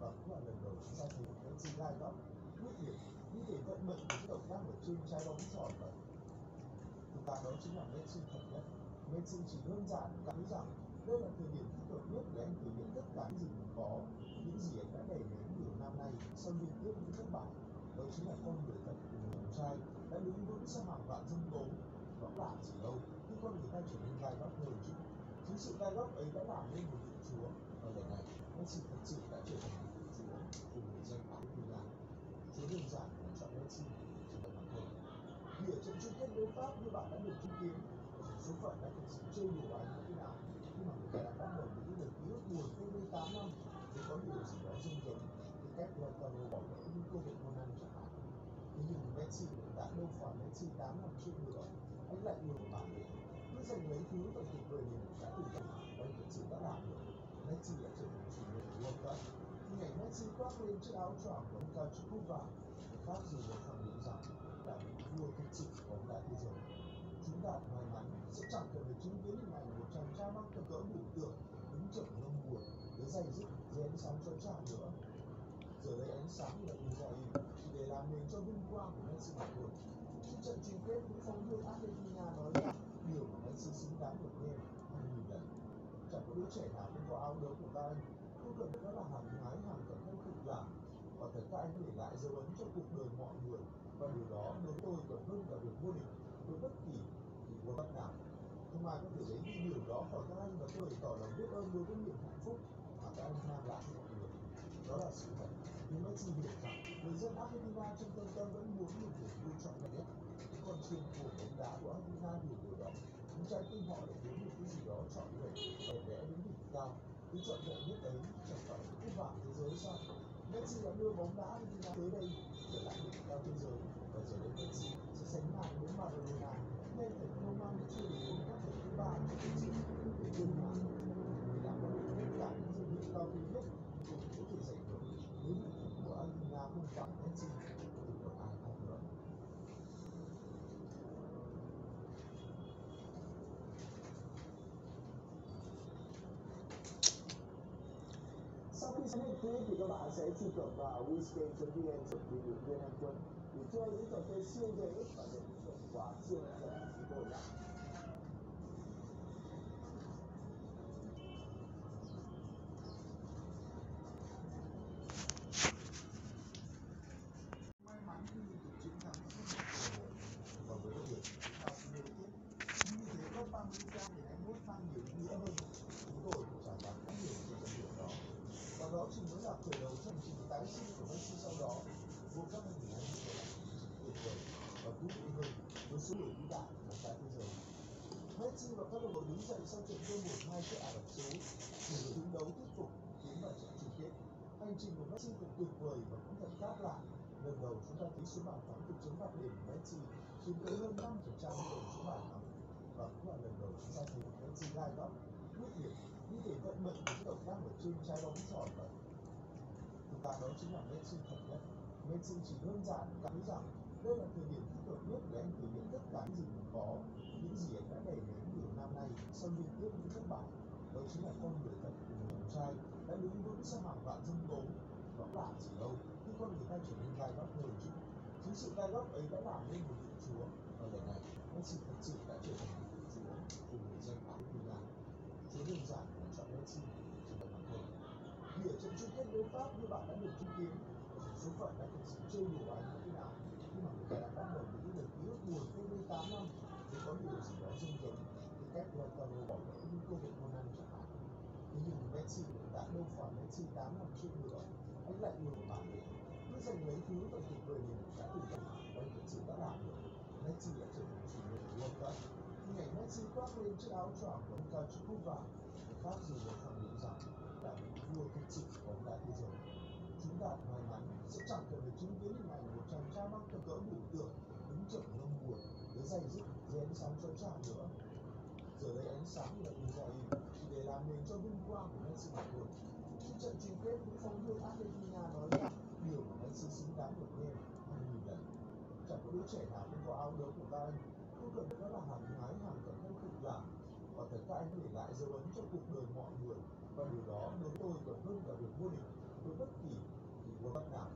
Speaker 1: và cũng là lần đầu chúng ta thấy Messi gai góc, quyết liệt, như thể vận mệnh của những động tác ở trên trái bóng tròn vậy. Thực ra đó chính là Messi thật nhất. Messi chỉ đơn giản cảm thấy rằng đây là thời điểm thích hợp nhất để anh thể hiện tất cả những gì mình có, những gì anh đã đẩy đến nhiều năm nay sau liên tiếp những thất bại đó chính là con người thật của người trai, đã đứng vững sau hàng vạn dân tố nó là gì đâu khi con người ta trở nên gai góc hơn chứ chính sự gai góc ấy đã làm nên một vị chúa và lần này Messi thật sự đã trở thành một vị chúa của người dân Argentina chúa đơn giản là chọn Messi chỉ là bản thân vì ở trận chung kết đối Pháp như bạn đã được chứng kiến số phận đã thực sự trêu đùa anh như thế nào khi mà người ta đã bắt đầu với những lời ký ức buồn cách đây 8 năm nếu có điều gì đó dưng giống cái cách Lautaro bỏ lỡ những cơ hội ngon ăn chẳng hạn thế nhưng Messi hiện tại đâu phải Messi 8 năm trước nữa anh lại luôn bản lĩnh cứ dành lấy thứ và tuyệt vời mình đã từng làm và anh thật sự đã làm được Messi đã trở thành chủ nhân của World Cup hình ảnh Messi khoác lên chiếc áo choàng của ông cao chiếc cúp vàng người khác dù để khẳng định rằng là vị vua thực sự của bóng đá thế giới chúng ta may mắn sẽ chẳng cần phải chứng kiến hình ảnh một chàng trai mang tầm cỡ biểu tượng đứng chậm ngâm buồn với dày dứt dưới ánh sáng chói chang nữa giờ đây ánh sáng là Israel chỉ để làm nền cho vinh quang của Messi mà thôi khi trận chung kết những phóng viên Argentina nói rằng điều mà xứng đáng được nghe hay nhìn nhận chẳng có đứa trẻ nào không có áo lớn của các anh không cần phải là hàng nhái hàng cận không cực làm và thật các anh để lại dấu ấn cho cuộc đời mọi người và điều đó đối với tôi còn hơn cả việc vô địch với bất kỳ kỳ world cup nào không ai có thể lấy đi điều đó khỏi các anh và tôi bày tỏ lòng biết ơn đối với niềm hạnh phúc mà các anh mang lại cho mọi người đó là sự thật nhưng Messi hiểu rằng người dân Argentina trong tâm tâm vẫn muốn một niềm vui trọn vẹn nhất còn con chim của bóng đá của Argentina hiểu điều đó những họ lại kiếm được cái gì đó chọn người đẹp đẽ đến đỉnh cao cứ chọn vẹn biết đấy chẳng phải cứ cúp vàng thế giới sao Messi đã đưa bóng đá đi ra tới đây trở lại đỉnh cao thế giới và giờ đây Messi sẽ sánh ngang với Maradona nên thành công mang chưa đến các thứ ba của lịch sử để đương hòa vì đã có được tất cả những danh hiệu cao quý nhất cũng có thể giành được nếu thủ thủ của Argentina không phải Messi thì còn ai khác nữa Sau khi xem hết clip thì các bạn sẽ truy cập vào wizgame.vn chuẩn bị được viên anh quân để chơi những trò chơi siêu dễ và số người vĩ đại của cả thế giới. Messi và các đồng đội đứng dậy sau trận thua 1-2 trước Ả Rập Xê Út, để đội đứng đấu thuyết phục tiến vào trận chung kết. Hành trình của Messi thật tuyệt vời và cũng thật khác lạ. Lần đầu chúng ta thấy số bàn thắng từ chấm phạt điểm của Messi chiếm tới hơn 5% tổng số bàn thắng và cũng là lần đầu chúng ta thấy Messi gai góc, quyết liệt như thể vận mệnh của cái động tác ở trên trái bóng tròn vậy. Thực ra đó chính là Messi thật nhất. Messi chỉ đơn giản cảm thấy rằng đây là thời điểm thích hợp nhất để anh thể hiện tất cả những gì mình có, những gì anh đã đẩy đến nhiều năm nay sau liên tiếp những thất bại. Đó chính là con người thật của một chàng trai đã đứng vững sau hàng vạn dân tố. Đó là gì đâu khi con người ta trở nên gai góc hơn chứ. Chính sự gai góc ấy đã làm nên một vị chúa và lần này Messi thật sự đã trở thành một vị chúa của người dân Argentina. Chúa đơn giản là chọn Messi chỉ là bản thân Vì ở trận chung kết đối Pháp như bạn đã được chứng kiến, số phận đã thực sự chơi đùa anh như thế nào khi mà người ta đã bắt đầu những lời ký ức buồn cách đây 8 năm thì có điều gì đó rung rống cái cách Lautaro bỏ lỡ những cơ hội môn ăn chẳng hạn. Thế nhưng đã đâu phải Messi 8 năm trước nữa, anh lại yêu một bản lĩnh, cứ giành lấy thứ và tuyệt vời mình đã từng gặp và anh thật sự đã làm được. Messi đã trở thành chủ nhân của World Cup. Hình ảnh Messi khoác lên chiếc áo choàng của ông cao chữ cúp vàng người khác dù để khẳng định rằng là những vua thực sự của bóng đá thế giới. Chúng ta may mắn sẽ chẳng cần phải chứng kiến hình ảnh một chàng trai mắc cỡ cỡ biểu tượng đứng chậm ngâm buồn với dây dứt dưới ánh sáng chói chang nữa. Giờ đây ánh sáng là Israel chỉ để làm nền cho vinh quang của Messi đạt được Trước trận chung kết, những phóng viên Argentina nói rằng điều mà Messi xứng đáng được nghe hàng nghìn lần. Chẳng có đứa trẻ nào không có áo đấu của các anh, không cần đó là hàng nhái hàng cẩn thân cực làm và thật các anh để lại dấu ấn cho cuộc đời mọi người và điều đó đối tôi còn hơn cả việc vô địch với bất kỳ thì world cup nào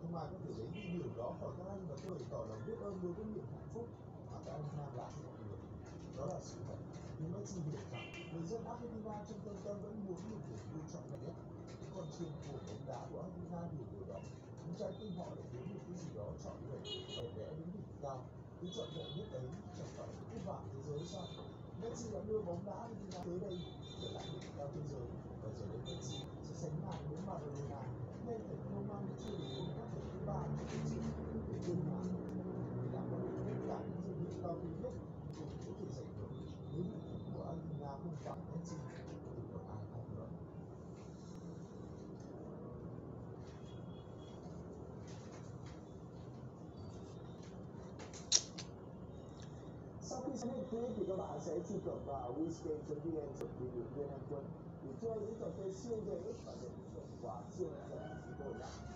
Speaker 1: không ai có thể lấy đi điều đó khỏi các anh và tôi bày tỏ lòng biết ơn đối với niềm hạnh phúc mà các anh mang lại cho mọi người đó là sự thật nhưng Messi hiểu rằng người dân Argentina trong tâm tâm vẫn muốn một niềm vui chọn là nhất. Những con chim của bóng đá của Argentina hiểu điều đó những trái tim họ lại muốn một cái gì đó chọn lựa để vẽ đến đỉnh cao cứ chọn lựa nhất ấy chẳng phải là cái vàng thế giới sao? Messi đã đưa bóng đá Argentina tới đây, trở lại đỉnh cao thế giới. Và giờ đây Messi sẽ sánh ngang với Maradona. Nên phải không mang chưa đến World Cup lần thứ ba cho lịch sử để tương lai để đảm bảo được tất cả những danh hiệu cao quý nhất cũng có thể giành được nếu vị thủ của Argentina không phải Messi thì còn ai khác nữa Sau khi xem hết clip thì các bạn sẽ truy cập vào wizgame.vn chuẩn bị được viên anh quân để chơi những trò chơi siêu dễ và nhận được thưởng quà siêu hấp dẫn của chúng tôi nhé. May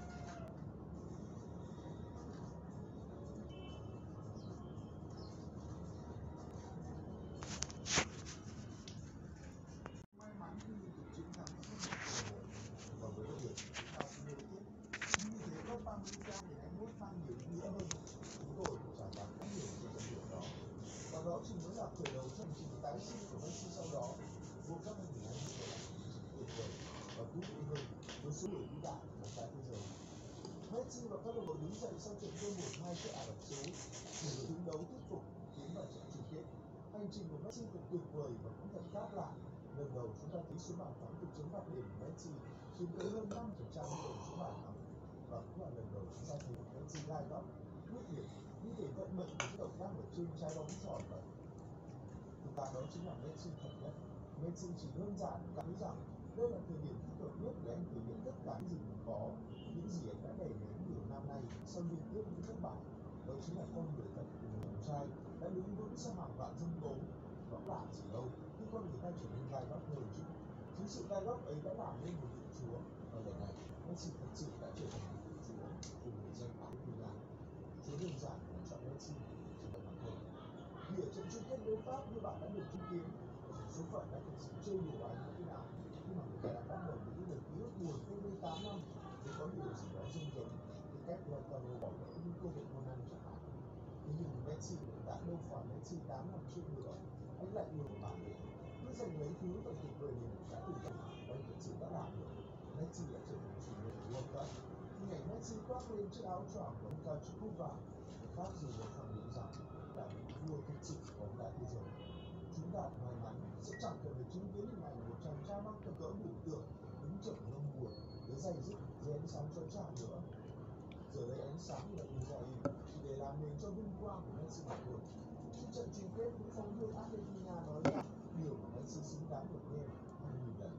Speaker 1: Messi và các đồng đội đứng dậy sau trận thua 1-2 trước Ả Rập Xê Út đội đứng đấu tiếp tục tiến vào trận chung kết hành trình của Messi thật tuyệt vời và cũng thật khác lạ lần đầu chúng ta thấy số bàn thắng từ chấm phạt điểm của Messi chiếm tới hơn 5% tổng số bàn thắng và cũng là lần đầu chúng ta thấy một Messi gai góc quyết liệt như thể vận mệnh của cái động tác ở trên trái bóng tròn vậy thực ra đó chính là Messi thật nhất Messi chỉ đơn giản cảm thấy rằng đây là thời điểm thích hợp nhất để anh thể hiện tất cả những gì mình có những gì anh đã đẩy nhiều năm sau liên tiếp những thất bại, đó chính là con người thật của người chàng trai đã đứng vững sau hàng vạn dân tố. Đó là gì đâu khi con người ta trở nên gai góc hơn chứ chính sự gai góc ấy đã làm nên một vị chúa. Và lần này Messi thật sự đã trở thành một vị chúa của người dân Argentina chúa đơn giản là chọn Messi chỉ là bằng thôi vì ở trận chung kết đối Pháp, như bạn đã được chứng kiến số phận đã thực sự chơi đùa anh như thế nào khi mà người ta đã bắt đầu những lời ký ức buồn cách đây 8 năm thì có điều gì đó rung rống cái cách Lautaro bỏ lỡ những cơ hội môn ăn chẳng hạn thế nhưng Messi đã đâu phải Messi 8 năm trước nữa cũng lại yêu một bản lĩnh cứ giành lấy thứ và tuyệt người mình đã từng gặp và anh thật sự đã làm được Messi đã trở thành chủ nhân của World Cup hình ảnh Messi khoác lên chiếc áo choàng của ông cao chữ cúp vàng khác dù để khẳng định rằng là vị vua thực sự của bóng đá thế giới chúng ta may mắn sẽ chẳng cần phải chứng kiến hình ảnh một chàng trai mang cỡ cỡ biểu tượng đứng chậm ngâm buồn với dày dứt dưới ánh sáng chói chang nữa giờ đây ánh sáng là Israel chỉ để làm nền cho vinh quang của Messi mà thôi khi trận chung kết cũng không Argentina nói rằng điều mà Messi xứng đáng được nghe hàng nghìn lần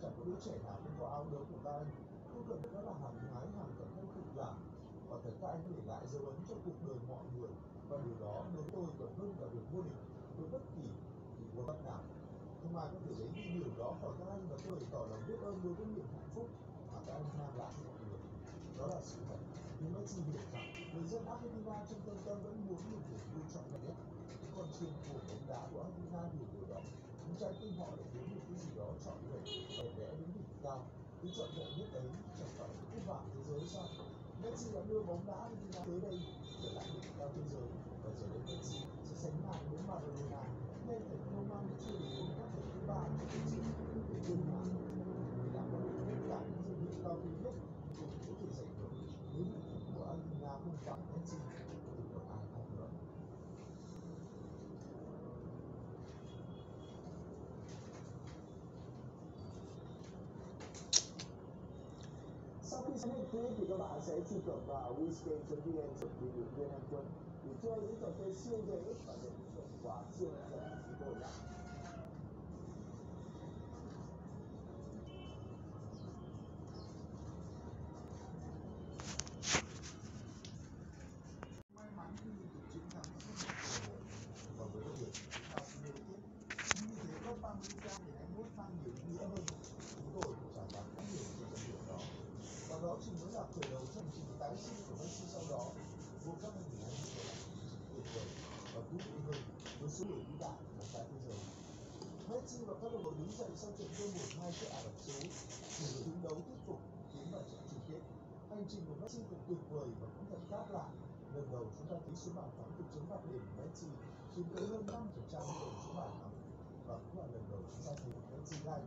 Speaker 1: chẳng có đứa trẻ nào không có áo đấu của các anh. Không cần đó là hàng nhái hàng tấn hay cực lạc và thật các anh để lại dấu ấn cho cuộc đời mọi người. Và điều đó đối tôi còn hơn cả việc vô địch với bất kỳ World bắt nào không ai có thể lấy đi điều đó khỏi các anh và tôi tỏ lòng biết ơn đối với niềm hạnh phúc mà các anh mang lại cho mọi người. Đó là sự thật. Nhưng Messi hiểu rằng, người dân Argentina trong tâm tâm vẫn muốn một niềm vui trọn vẹn nhất trong chuyên chim của bóng đá của Argentina điều điều đó những trái tim họ để kiếm được cái gì đó chọn vẹn để vẽ đến đỉnh cao cứ chọn vẹn nhất ấy chẳng phải là cúp vàng thế giới sao Messi đã đưa bóng đá Argentina tới đây trở lại đỉnh cao thế giới và giờ đây Messi sẽ sánh ngang với Maradona nên thành công mang chưa đến các trận thứ ba của lịch sử để đương hòa để đảm bảo tất cả những danh hiệu cao quý nhất cũng có thể giành được nếu đội tuyển của Argentina không phải Messi thì còn ai khác nữa Sau khi xem hết clip thì các bạn sẽ truy cập vào wizgame.vn chuẩn bị được viên anh quân để chơi những trò chơi siêu dễ và nhận được hiệu quả siêu rẻ của chúng tôi nhé.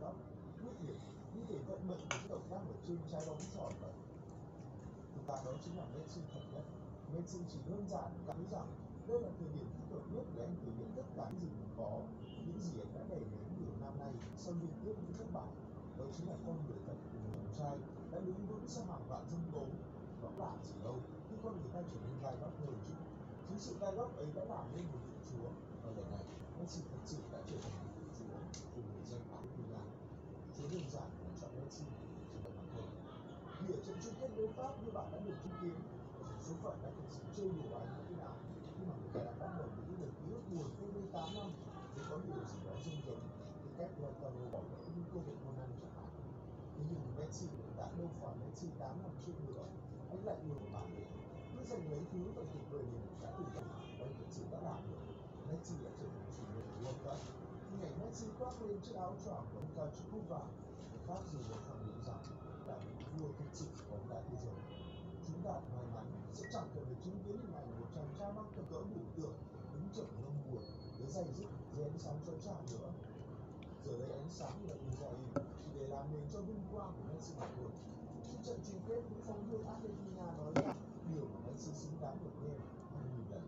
Speaker 1: Sai Messi quyết liệt như thể vận mệnh của động của ở trên trái bóng giỏi vậy thực ra đó chính là nên sinh thật nhất nên sinh chỉ đơn giản cảm thấy rằng đây là thời điểm thích hợp nhất để anh thể hiện tất cả những gì mình có, những gì anh đã đẩy đến nhiều năm nay. Sau liên tiếp những thất bại đó chính là con người thật của người con trai đã đứng vững sau hàng vạn dân tố đó là gì đâu? Khi con người ta trở nên gai góc hơn chứ. Chính sự gai góc ấy đã làm nên một vị chúa. Và lần này Messi thật sự đã trở thành đơn giản là chọn Messi chỉ là bằng thôi vì ở trận chung kết đối Pháp như bạn đã được chứng kiến số phận đã thực sự chơi đùa anh như thế nào khi mà người ta đã bắt đầu những lời ký ức buồn cách đây 8 năm nếu có điều gì đó rung rống thì cách Lautaro bỏ lỡ những cơ hội ngon ăn chẳng hạn thế nhưng Messi đã đâu phải Messi 8 năm trước nữa anh lại yêu bản lĩnh cứ giành lấy thứ và tuyệt vời mình đã từng làm và anh thực sự đã làm được Messi đã trở thành chủ nhân của World Cup hình ảnh Messi khoác lên chiếc áo choàng của ông cao chiếc cúp vàng khác gì một khẳng định rằng là vua thực sự của bóng đá thế giới chúng ta may mắn sẽ chẳng cần phải chứng kiến hình ảnh một chàng trai mắc cơ cỡ biểu tượng đứng chậm lông buồn để dây dứt dưới ánh sáng chói chang nữa giờ đây ánh sáng là Israel chỉ để làm nền cho vinh quang của Messi mà thôi khi trận chung kết những phóng viên Argentina nói rằng điều mà Messi xứng đáng được nghe hàng nghìn lần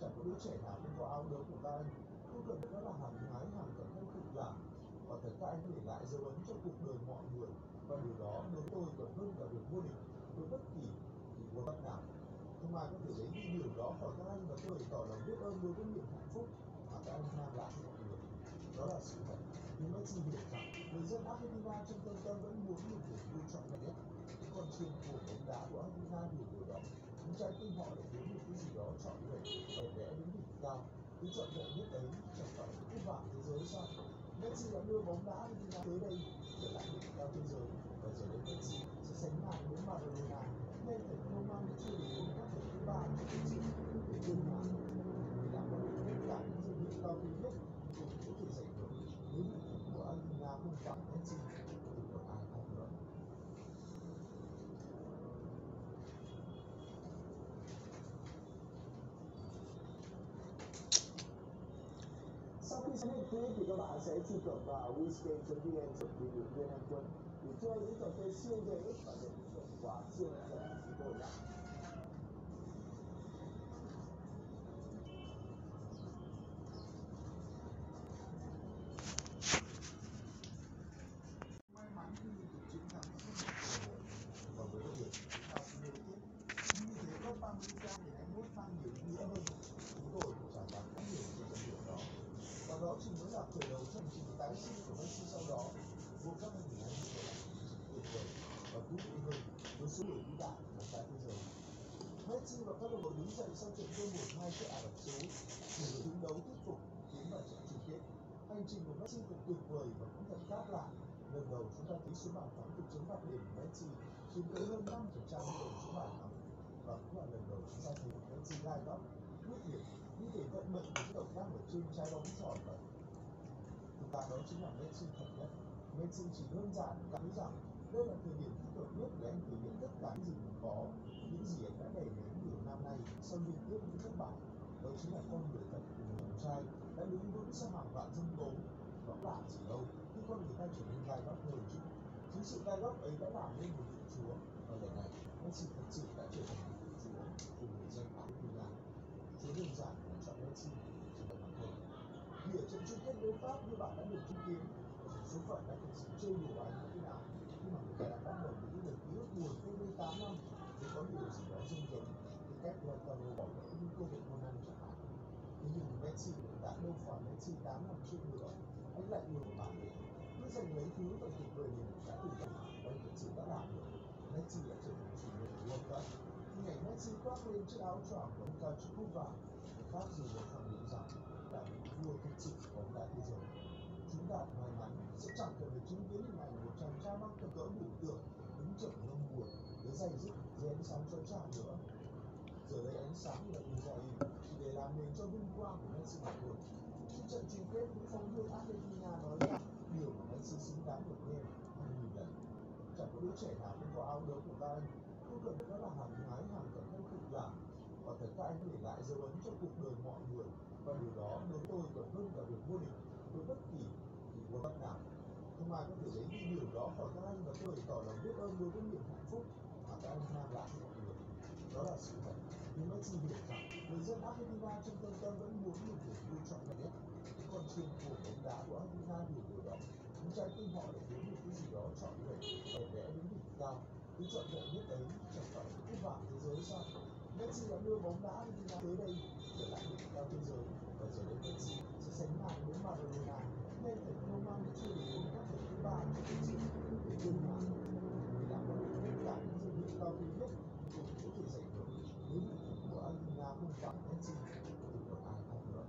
Speaker 1: chẳng có đứa trẻ nào không có áo đấu của các anh không cần phải là hàng nhái hàng cận hay thực giả và thật các anh để lại dấu ấn cho cuộc và điều đó, đối với tôi, còn hơn cả việc vô địch, với bất kỳ một Cup nào không ai có thể lấy đi điều đó khỏi các anh và tôi bày tỏ lòng biết ơn đối với niềm hạnh phúc mà các anh mang lại cho mọi người. Đó là sự thật. Nhưng Messi hiểu rằng người dân Argentina trong tâm tâm vẫn muốn một niềm vui trọn vẹn nhất. Những con chim của bóng đá của Argentina hiểu điều đó những trái tim họ lại muốn một cái gì đó trọn vẹn, đẹp vẽ đến đỉnh cao. Cứ trọn vẹn nhất ấy chẳng phải là cúp vàng thế giới sao? Messi đã đưa bóng đá Argentina tới đây, trở lại đỉnh cao thế giới và giờ đây Messi sẽ sánh là nên thành công mang chưa đến các thứ ba của lịch sử để đương hòa để đảm tất cả những danh hiệu cao quý nhất của có thể giành được nếu đội tuyển của không phải ai Sau khi xem hết clip thì các bạn sẽ truy cập vào wizgame.vn chuẩn bị được viên anh quân để chơi những trò chơi siêu dễ và nhận được hiệu quả siêu số người đi đại của tại thế giới. Messi và các đồng đội đứng dậy sau trận thua 1-2 trước Ả Rập Xê Út để đội đứng đấu tiếp tục tiến vào trận chung kết. Hành trình của Messi thật tuyệt vời và cũng thật khác lạ. Lần đầu chúng ta thấy số bàn thắng từ chấm phạt đền của Messi chiếm tới hơn 5% tổng số bàn thắng và cũng là lần đầu chúng ta thấy Messi gai góc, quyết liệt như thể vận mệnh của cái động tác ở trên trái bóng tròn vậy. Thực ra đó chính là Messi thật nhất. Messi chỉ đơn giản cảm thấy rằng đây là thời điểm thích hợp nhất để anh thể hiện tất cả những gì mình có, những gì anh đã đẩy đến nhiều năm nay sau liên tiếp những thất bại. Đó chính là con người thật của người con trai đã đứng vững sau hàng vạn dân tố. nó là gì đâu khi con người ta trở nên gai góc hơn chứ. Chính sự gai góc ấy đã làm nên một vị chúa và lần này Messi thật sự đã trở thành một vị chúa của người dân Argentina. Chúa đơn giản là chọn Messi chỉ là bằng thôi. Vì ở trận chung kết đối Pháp như bạn đã được chứng kiến, số phận đã thực sự chơi đùa anh như thế nào khi mà người ta đã bắt đầu những lời ký ức buồn cách 8 năm thì có điều gì đó rung rống thì cách Lautaro bỏ lỡ những cơ hội môn ăn chẳng hạn thế nhưng Messi đã đâu phải Messi 8 năm trước nữa anh lại nhiều một bản lĩnh cứ giành lấy thứ và tuyệt vời mình đã từng gặp và anh thực sự đã làm được Messi đã trở thành chủ nhân của World Cup hình ảnh Messi khoác lên chiếc áo choàng của ông cao chữ cúp vàng người khác dù được khẳng định rằng là những vua thực sự của bóng đá thế giới chúng ta may mắn sẽ chẳng cần phải chứng kiến hình ảnh một chàng trai mắc cỡ cỡ biểu tượng xây dựng dưới ánh sáng chống trả nữa giờ đây ánh sáng là Israel chỉ để làm nền cho vinh quang của Messi mà thôi trước trận chung kết những phóng viên Argentina nói rằng điều mà Messi xứng đáng được nghe hàng nghìn lần chẳng có đứa trẻ nào không có áo đấu của các anh không cần đó là hàng nhái hàng cận hay cực làm và tất các anh để lại. dấu ấn cho cuộc đời mọi người và điều đó đối tôi còn hơn cả việc vô địch với bất kỳ thì World Cup nào không ai có thể lấy đi điều đó khỏi các anh và tôi tỏ lòng biết ơn đối với niềm hạnh phúc mà mang lại mọi người đó là sự thật nhưng nó Messi hiểu rằng người dân Argentina trong tâm tâm vẫn muốn một niềm vui trọn vẹn nhất những con chim của bóng đá của Argentina hiểu điều đó những trái tim họ để muốn một cái gì đó trọn vẹn để vẽ đến đỉnh cao cái trọn vẹn nhất ấy chẳng phải là cúp vàng thế giới sao Messi đã đưa bóng đá Argentina tới đây trở lại đỉnh cao thế giới và giờ đây Messi sẽ sánh ngang với Maradona nên phải không mang chưa đến các Cup thứ ba của lịch sử để tuyên án người đã có được tất cả những danh hiệu cao quý nhất cũng có thể giành được nếu đội tuyển của Argentina không phải Messi thì còn ai khác nữa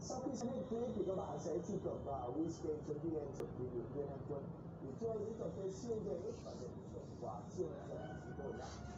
Speaker 1: Sau khi xem hết clip thì các bạn sẽ truy cập vào wizgame.vn chuẩn bị được viên anh quân để chơi những trò chơi siêu dễ và để thưởng quà siêu hấp dẫn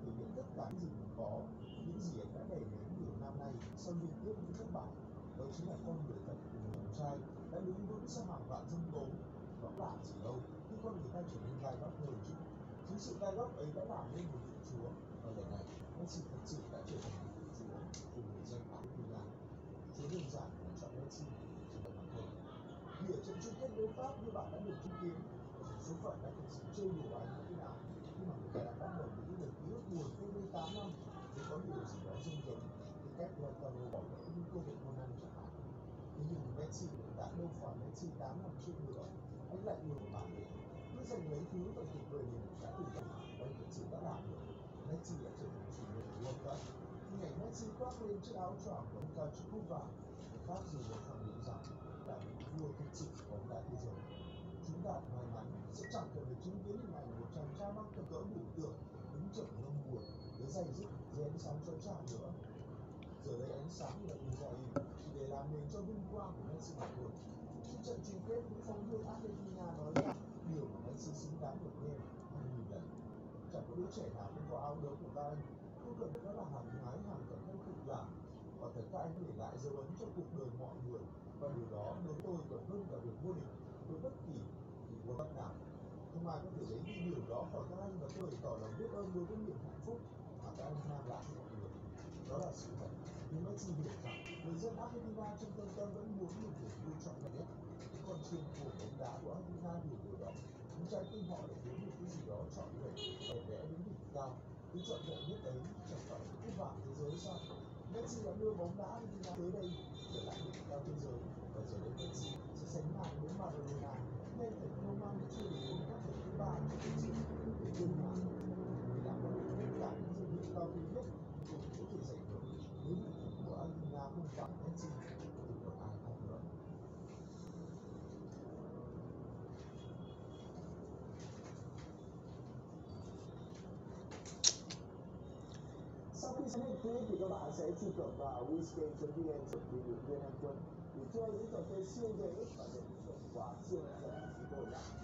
Speaker 1: thể hiện tất cả những gì mình có những gì anh đã đẩy đến nhiều năm nay sau liên tiếp những thất bại. Đó chính là con người thật của người con trai đã đứng vững sau hàng vạn dân tố. Đó là gì đâu khi con người ta trở nên gai góc hơn chứ chính sự gai góc ấy đã làm nên một vị chúa. Và lần này Messi thật sự đã trở thành một vị chúa của người dân Argentina chúa đơn giản là chọn Messi chỉ là bản thân. Vì ở trận chung kết đối Pháp như bạn đã được chứng kiến số phận đã thực sự chơi đùa anh như thế nào khi mà người ta đã bắt đầu những lời ký ức buồn cách đây 8 năm thì có điều gì đó rung rống cái cách Lautaro bỏ lỡ một lần hội môn chẳng hạn thế nhưng Messi đã đâu phải Messi tám năm trước nữa anh lại nhiều một bản lĩnh cứ giành lấy thứ và tuyệt vời mình đã từng gặp và anh thật sự đã làm được Messi đã trở thành chủ nhân của World Cup hình ảnh Messi khoác lên chiếc áo choàng của ông cao chữ cúp vàng người khác dù được khẳng định rằng là vua thực sự của bóng đá thế giới chúng ta may mắn sẽ chẳng cần phải chứng kiến hình ảnh một chàng trai mắc cỡ cỡ biểu tượng đứng chậm ngâm buồn với dày dứt dễ ánh sáng chói chang nữa giờ ánh sáng là Israel gọi để làm nền cho vinh quang của Messi mà thôi trước trận chung kết, những phóng viên Argentina nói rằng điều mà Messi xứng đáng được nghe hàng nghìn lần chẳng có đứa trẻ nào không có áo đấu của các anh. Không cần đó là hàng nhái hàng cận hay thực làm và thật các anh để lại dấu ấn cho cuộc đời mọi người. Và điều đó đối với tôi còn hơn cả việc vô địch với bất kỳ một bất nào. Không ai có thể lấy đi điều đó khỏi các anh và tôi bày tỏ lòng biết ơn đối với niềm hạnh phúc mà các anh mang lại cho mọi người. Đó là sự thật nhưng Messi hiểu rằng người dân Argentina trong tâm tâm vẫn muốn một niềm vui chọn vẹn nhất. Những con chim của bóng đá của Argentina hiểu điều đó những trái tim họ lại muốn một cái gì đó chọn lựa để vẽ đến đỉnh cao. Cứ chọn lựa nhất ấy chẳng phải là cúp vàng thế giới sao? Messi đã đưa bóng đá Argentina tới đây, trở lại đỉnh cao thế giới. Và giờ đây Messi sẽ sánh ngang với Maradona. Nên phải không mang chưa đến các trận thứ ba của lịch sử để đương mà người đã có được tất cả những danh hiệu cao quý nhất cũng có thể giành được nếu một thủ của Argentina không phải Messi thì còn ai khác nữa Sau khi xem hết clip thì các bạn sẽ truy cập vào wisgame.vn chuẩn bị được viên anh quân để chơi những trò chơi siêu dễ và nhận được hiệu quả siêu hấp dẫn của chúng tôi nhé.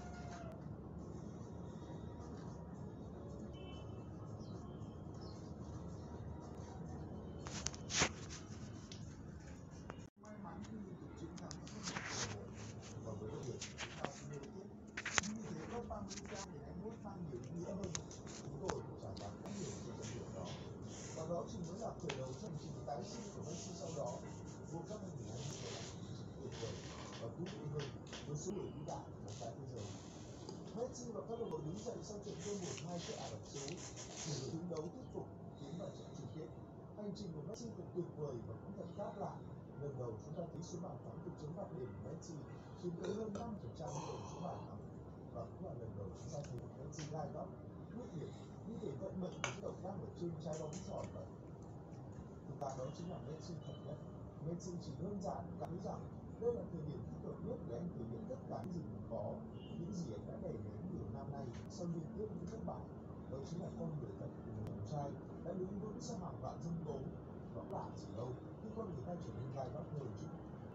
Speaker 1: Messi và các đồng đội đứng dậy sau trận thua 1-2 trước Ả Rập Xê Út để được đứng đấu thuyết phục tiến vào trận chung kết. Hành trình của Messi thật tuyệt vời và cũng thật khác lạ. Lần đầu chúng ta thấy số bàn thắng từ chấm phạt điểm của Messi chiếm tới hơn 5% tổng số bàn thắng và cũng là lần đầu chúng ta thấy Messi gai góc, quyết liệt như thể vận mệnh của động đang ở trên trái bóng tròn vậy. Thực ra đó chính là Messi thật nhất. Messi chỉ đơn giản cảm thấy rằng đây là thời điểm thích hợp nhất để anh thể hiện tất cả những gì mình có, những gì anh đã đẩy đến nhiều năm nay sau liên tiếp những thất bại. Đó chính là con người thật của người chàng trai đã đứng vững sau hàng vạn dân tố. Đó là gì đâu khi con người ta trở nên gai góc hơn chứ.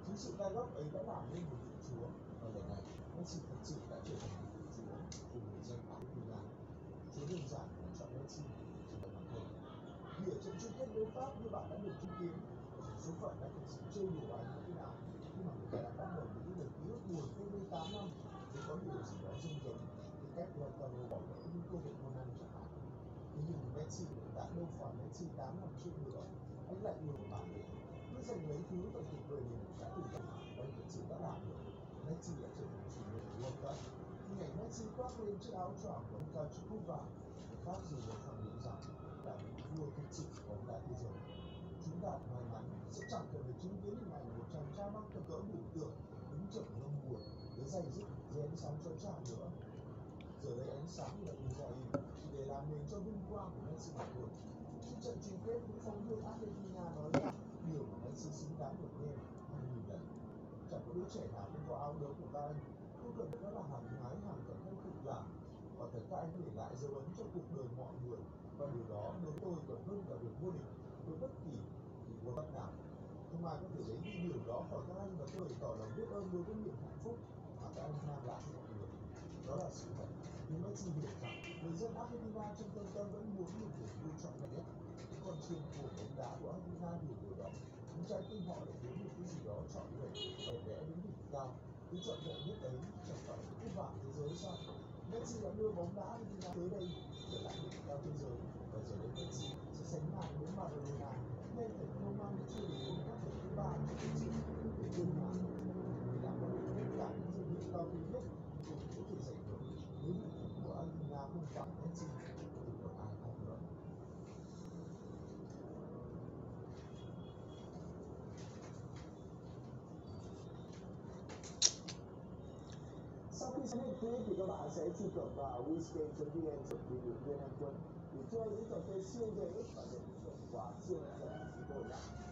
Speaker 1: Chính sự gai góc ấy đã làm nên một vị chúa và lần này Messi thật sự đã trở thành một vị chúa của người dân áo Argentina. Chúa đơn giản là chọn Messi chỉ là bằng thôi. Vì ở trận chung kết đối Pháp như bạn đã được chứng kiến, số phận đã thực sự chơi đùa anh như thế nào khi mà người ta đã bắt đầu với những lời ký ức buồn cách đây 8 năm thì có điều gì đó rung rống cái cách Lautaro bỏ lỡ những cơ hội ngon ăn chẳng hạn thế nhưng đã đâu phải Messi 8 năm trước nữa anh lại nhiều bản lĩnh cứ dành mấy thứ và tuyệt người mình đã từng gặp anh thật sự đã làm được. Messi đã trở thành chủ nhân của World Cup hình ảnh Messi khoác lên chiếc áo choàng của ông cao chiếc cúp vàng. Khác dù để khẳng định rằng là vị vua thực sự của ông đá thế giới chúng ta may mắn sẽ chẳng cần phải chứng kiến hình ảnh một chàng trai mắc cỡ cỡ biểu tượng, đứng chậm ngâm buồn với dây dứt dưới ánh sáng chói chang nữa. Giờ đây ánh sáng là ra chỉ để làm nền cho vinh quang của Messi mà thôi khi trận chung kết phóng viên Argentina nói rằng điều mà Messi xứng đáng được nghe hàng nghìn lần chẳng có đứa trẻ nào không có áo đấu của các anh không cần đó là hàng nhái, hàng cận hay thực làm. Và thật các anh để lại dấu ấn cho cuộc đời mọi người, và điều đó đối tôi còn hơn cả việc vô địch với bất kỳ một bất nào không ai có thể lấy đi điều đó khỏi các anh và tôi bày tỏ lòng biết ơn đối với niềm hạnh phúc mà các anh mang lại cho mọi người. Đó là sự thật nhưng nó Messi hiểu rằng người dân Argentina trong tâm tâm vẫn muốn một niềm vui trọn vẹn nhất những con chiên của bóng đá của Argentina hiểu điều đó những trái tim họ lại kiếm được cái gì đó trọn vẹn, đẹp đẽ đến đỉnh cao. Cái trọn vẹn nhất ấy chẳng phải là cái vàng thế giới sao? Messi đã đưa bóng đá Argentina tới đây, trở lại đỉnh cao thế giới. Và giờ đây Messi sẽ sánh ngang với Maradona, nên phải không mang chưa đến các trận thứ ba của lịch sử để đương mà người đã có được tất cả những danh hiệu cao quý nhất cũng có thể giành được nếu một thủ của Argentina không phải Messi thì còn ai khác nữa sau khi xem hết clip thì các bạn sẽ truy cập vào wisgame.vn chuẩn bị được viên anh quân để chơi những trò chơi siêu dễ và nhận được hiệu quả siêu hấp dẫn của chúng tôi nhé. May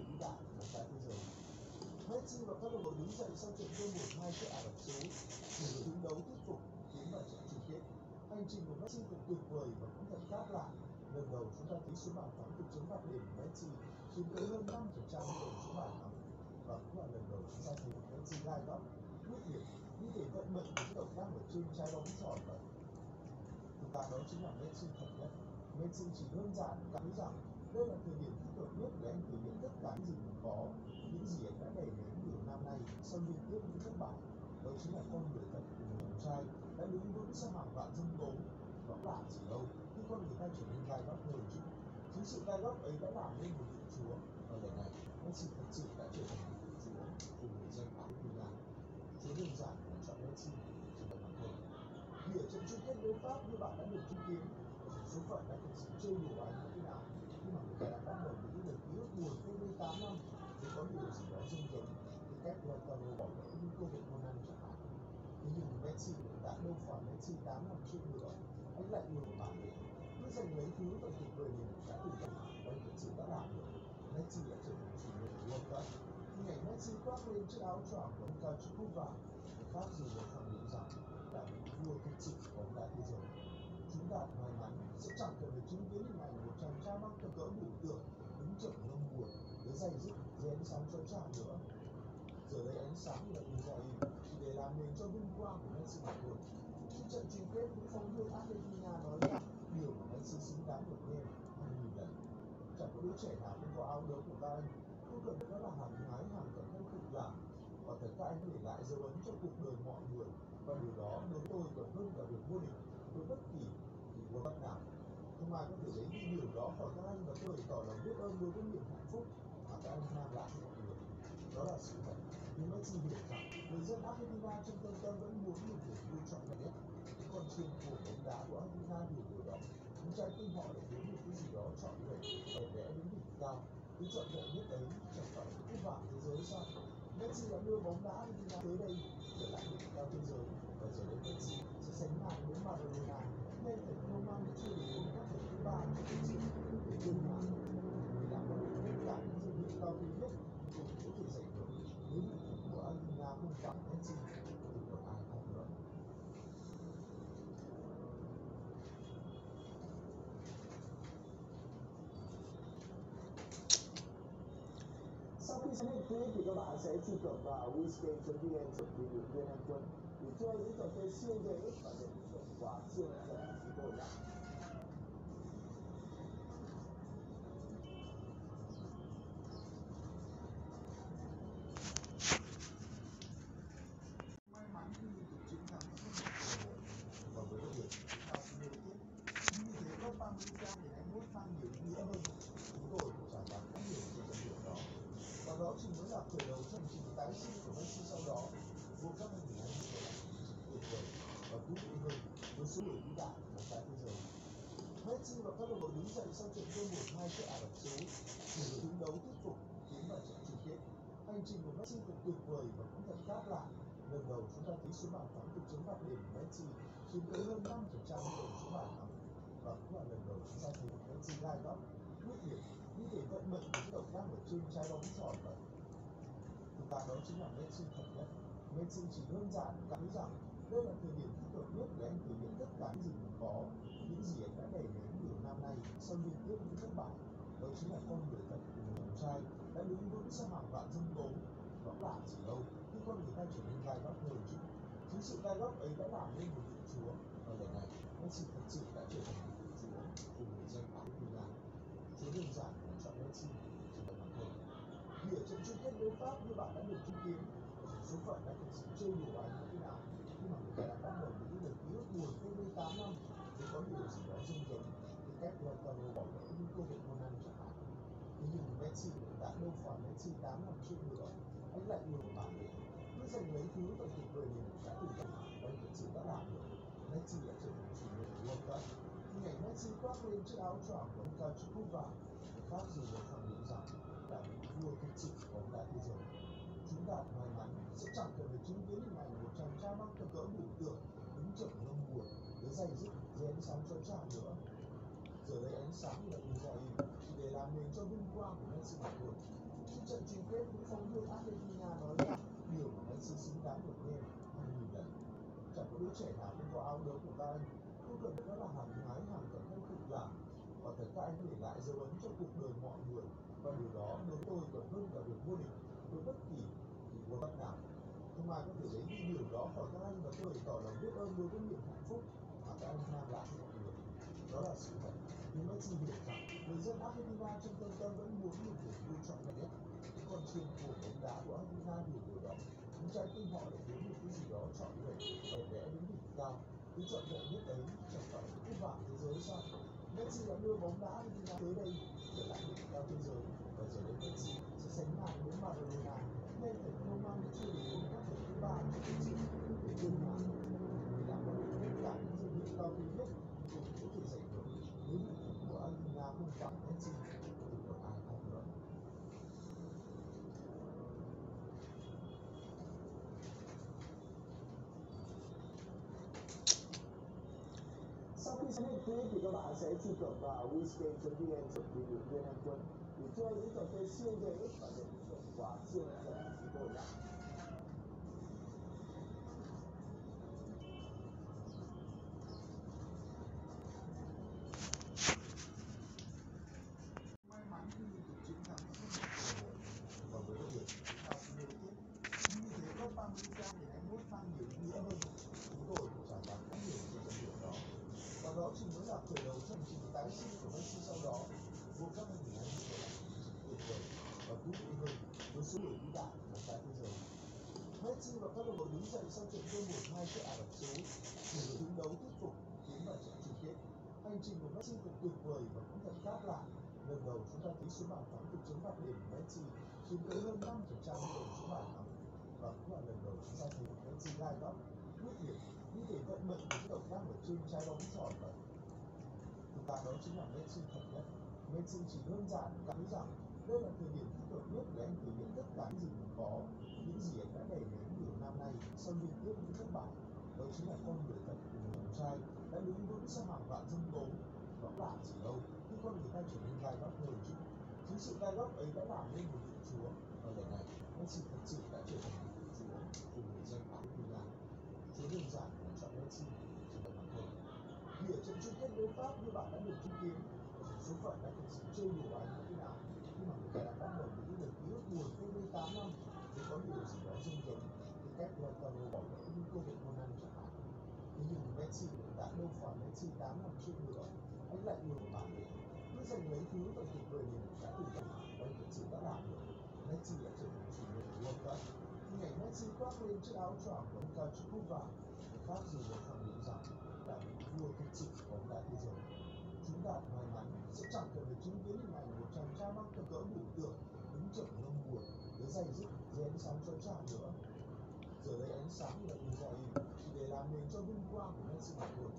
Speaker 1: người vĩ đại của thế giới Messi và các đồng đội đứng dậy sau trận thua 1-2 trước Ả Rập Xê Út để đội đứng đấu tiếp tục tiến vào trận chung kết hành trình của Messi thật tuyệt vời và cũng thật khác lạ lần đầu chúng ta thấy số bàn thắng từ chống phạt đền của Messi chiếm tới hơn 5% tổng số bàn thắng và cũng là lần đầu chúng ta thấy một Messi gai góc quyết liệt như thể vận mệnh của những động tác ở trên trái bóng tròn vậy thực ra đó chính là Messi thật nhất. Messi chỉ đơn giản cảm thấy rằng đây là thời điểm thích hợp nhất để anh thể hiện tất cả những gì mình có những gì anh đã đẩy đến nhiều năm nay sau liên tiếp những thất bại. Đó chính là con người thật của người con trai đã đứng vững sau hàng vạn dân tố. Đó là gì đâu? Khi con người ta trở nên gai góc hơn chứ. Chính sự gai góc ấy đã làm nên một vị chúa. Và lần này Messi thật sự đã trở thành một vị chúa của người dân Argentina chúa đơn giản là chọn Messi chỉ là bản thân vì ở trận chung kết đối Pháp như bạn đã được chứng kiến số phận đã thực sự chơi đùa anh như thế nào khi mà người ta đã bắt đầu những lời ký ức buồn cách đây 8 năm nếu có điều gì đó dưng giống thì cách Lautaro bỏ lỡ những cơ hội ngon ăn chẳng hạn thế nhưng Messi đã đâu phải Messi 8 năm trước nữa anh lại yêu một bản lĩnh cứ cứu được thứ người mình đã từng gặp và anh thật sự đã làm được Messi đã trở thành chủ nhân của World Cup hình ảnh Messi khoác lên chiếc áo choàng của ông cao chữ cúp vàng người khác dù để khẳng định rằng là những vua thực sự của bóng đá thế giới chúng ta may mắn sẽ chẳng cần phải chứng kiến hình ảnh một chàng trai mang tầm cỡ biểu tượng đứng chậm ngâm buồn với giày dứt dưới ánh sáng chói chang nữa giờ đây ánh sáng là Israel chỉ để làm nền cho vinh quang của Messi mà thôi trước trận chung kết những phóng viên Argentina nói rằng sự xứng đáng được nghe hàng nghìn lần chẳng có đứa trẻ nào không có áo lớn của các anh không cần đó là hàng hái hàng cẩn thân cực làm và thật các anh để lại dấu ấn cho cuộc đời mọi người và điều đó đối với tôi còn hơn cả việc vô địch với bất kỳ kỳ world cup nào không ai có thể lấy đi điều đó khỏi các anh và tôi bày tỏ lòng biết ơn đối với niềm hạnh phúc mà các anh mang lại cho mọi người đó là sự thật nhưng Messi hiểu rằng người dân Argentina trong tâm tâm vẫn muốn một niềm vui trọn vẹn nhất còn con chiên của bóng đá của Argentina hiểu điều trái tim họ lại muốn một cái gì đó chọn vẹn bởi lẽ đến đỉnh cao cứ chọn vẹn biết đấy chẳng phải là cúp vàng thế giới sao Messi đã đưa bóng đá đi ra tới đây trở lại đỉnh cao thế giới và giờ đây Messi sẽ sánh ngang với Maradona ngay thành công mang chưa được World Cup lần thứ ba của thế giới để vươn ngàn người đã có được tất cả những danh hiệu cao quý nhất cũng có thể giành được nếu đội tuyển của Argentina không phải Messi thì còn ai khác nữa Sau khi xem hết clip thì các bạn sẽ truy cập vào wizgame.vn chuẩn bị được viên anh quân để chơi những trò chơi siêu dễ và để được quà siêu rẻ của chúng tôi nhé. May đầu số bàn thắng được chứng phạt đền Messi chiếm tới hơn 5% tổng số bàn thắng và cũng là lần đầu chúng ta thấy Messi gai góc quyết liệt, như thể vận mệnh của những động tác ở trên trái bóng tròn vậy. Thực ra đó chính là Messi thật nhất. Messi chỉ đơn giản cảm thấy rằng đây là thời điểm thích hợp nhất để anh thể hiện tất cả những gì mình có, những gì anh đã đẩy đến nhiều năm nay sau liên tiếp những thất bại. Đó chính là con người thật của người con trai đã đứng vững sau hàng vạn dân tố đó là gì đâu khi con người ta trở nên gai góc hơn chút chính sự gai góc ấy đã làm nên một vị chúa. Và lần này Messi thật sự đã trở thành một vị chúa cùng người dân Argentina chúa đơn giản là chọn Messi chỉ là bản thân vì ở trận chung kết đối Pháp như bạn đã được chứng kiến số phận đã thực sự chơi đùa anh như thế nào. Khi mà người ta đã bắt đầu những lời ký ức buồn cách đây tám năm. Thì có điều gì đó dưng giống thì cách Lautaro bỏ lỡ những cơ hội ngon ăn chẳng hạn thế nhưng Messi đã đâu phải Messi tám năm trước nữa. Anh lại yêu dành mấy thứ và tuyệt vời mình đã từng gặp và anh thật sự đã làm được Messi đã trở thành chủ nhân của World Cup hình ảnh Messi khoác lên chiếc áo choàng của ông cao chữ cúp vàng khác gì để khẳng định rằng là vua thực sự của bóng đá thế giới chúng ta may mắn sẽ chẳng cần phải chứng kiến hình ảnh một chàng trai mắc cỡ cỡ biểu tượng đứng trở ngâm buồn với dày dứt dưới ánh sáng chói chang nữa giờ đây ánh sáng là Israel chỉ để làm nền cho vinh quang của Messi mà thôi trước trận chung kết những phóng viên Argentina nói rằng sự xứng đáng được nghe hàng nghìn lần chẳng có đứa trẻ nào không có áo đấu của các anh. Không cần đó là hàng nhái hàng cận thân cực làm và thật các anh để lại dấu ấn cho cuộc đời mọi người. Và điều đó đối với tôi còn hơn cả việc vô địch. Với bất kỳ kỳ world cup nào. Không ai có thể lấy đi điều đó khỏi các anh và tôi bày tỏ lòng biết ơn đối với niềm hạnh phúc mà các anh mang lại cho mọi người. Đó là sự thật. Nhưng Messi hiểu rằng người dân Argentina trong tâm tâm vẫn muốn một niềm vui trọn vẹn nhất còn con chiên của bóng đá của Argentina điều đó tinh họ lại muốn một cái gì đó chọn người để vẽ đứng đỉnh cao cứ chọn vẹn nhất ấy chẳng phải cái bảng thế giới sao Messi đã đưa bóng đá đi ra tới đây trở lại đỉnh cao thế giới và giờ đây Messi sẽ sánh ngang với Maradona nên phải không mang chưa đến các thứ ba cho Messi để tương lai người đã có được tất cả những danh hiệu cao quý nhất cũng có thể giành được nếu thủ của Argentina không phải Messi thì còn ai khác nữa Sau khi xem hết clip thì các bạn sẽ truy cập vào wizgame.vn chuẩn bị được viên anh quân để chơi những sau trận thua 1-2 trước Ả Rập Xê Út người đứng đấu tiếp tục tiến vào trận chung kết hành trình của Messi thật tuyệt vời và cũng thật khác lạ. Lần đầu chúng ta thấy số bàn thắng từ chấm phạt đền Messi chiếm tới hơn 5% tổng số bàn thắng. Và cũng là lần đầu chúng ta thấy một Messi gai góc, quyết liệt, như thể vận mệnh của động tác ở trên trái bóng tròn vậy. Thực ra đó chính là Messi thật nhất. Messi chỉ đơn giản cảm thấy rằng đây là thời điểm thích hợp nhất để anh thể hiện tất cả những gì mình có, những gì anh đã đẩy đến nhiều năm nay sau liên tiếp những thất bại. Đó chính là con người thật của người chàng trai đã đứng vững sau hàng vạn dân tố. Đó là gì đâu khi con người ta trở nên gai góc hơn chứ. Chính sự gai góc ấy đã làm nên một vị chúa, và lần này Messi thật sự đã trở thành một vị chúa của người dân Argentina chúa đơn giản là chọn Messi chỉ cần bằng thôi vì ở trận chung kết đối Pháp, như bạn đã được chứng kiến số phận đã thực sự chơi đùa anh như thế nào khi mà người ta đã bắt đầu những lời ký ức buồn cách đây 8 năm thì có điều gì đó rung rống cái cách Lautaro bỏ lỡ những cơ hội môn ăn chẳng hạn thế nhưng Messi cũng đã đâu phải Messi 8 năm trước nữa cũng lại ngược bản lĩnh cứ giành lấy thứ và tuyệt vời mình đã từng gặp anh thực sự đã làm được Messi đã trở thành chủ nhân của World Cup hình ảnh Messi khoác lên chiếc áo choàng của ông cao chiếc cúp vàng người khác dù để khẳng định rằng là vị vua thực sự của bóng đá thế giới chúng ta may mắn sẽ chẳng cần phải chứng kiến hình ảnh một chàng trai mang cỡ cỡ biểu tượng đứng chậm ngâm buồn với dày dứt dưới ánh sáng chói chang nữa giờ đây ánh sáng là Israel chỉ để làm nền cho vinh quang của Messi mà thôi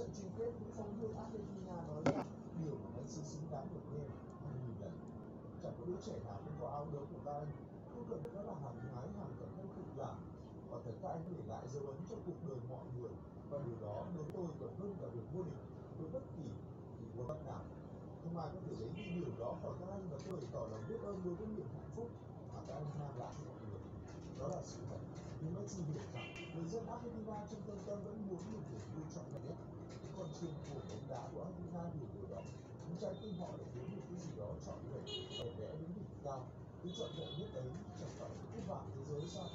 Speaker 1: trận chung kết cũng phóng viên Argentina nói rằng điều mà Messi xứng đáng được nghe hàng nghìn lần chẳng có đứa trẻ nào không có áo đấu của các anh không cần đó là hàng nhái hàng cận thân cực lạc và thật các anh để lại dấu ấn cho cuộc đời mọi người và điều đó đối với tôi còn hơn cả việc vô địch với bất kỳ kỳ vô bắt nào không ai có thể lấy đi điều đó khỏi các anh và tôi bày tỏ lòng biết ơn đối với niềm hạnh phúc mà các anh mang lại cho mọi người đó là sự thật nhưng Messi hiểu rằng người dân Argentina trong tâm tâm vẫn muốn một niềm vui trọn vẹn nhất con chim của bóng đá của Argentina hiểu điều đó. Những trái tim họ để muốn được cái gì đó trọn vẹn, đẹp vẽ đến đỉnh cao. Cái trọn vẹn nhất ấy chẳng phải là cúp vàng thế giới sao?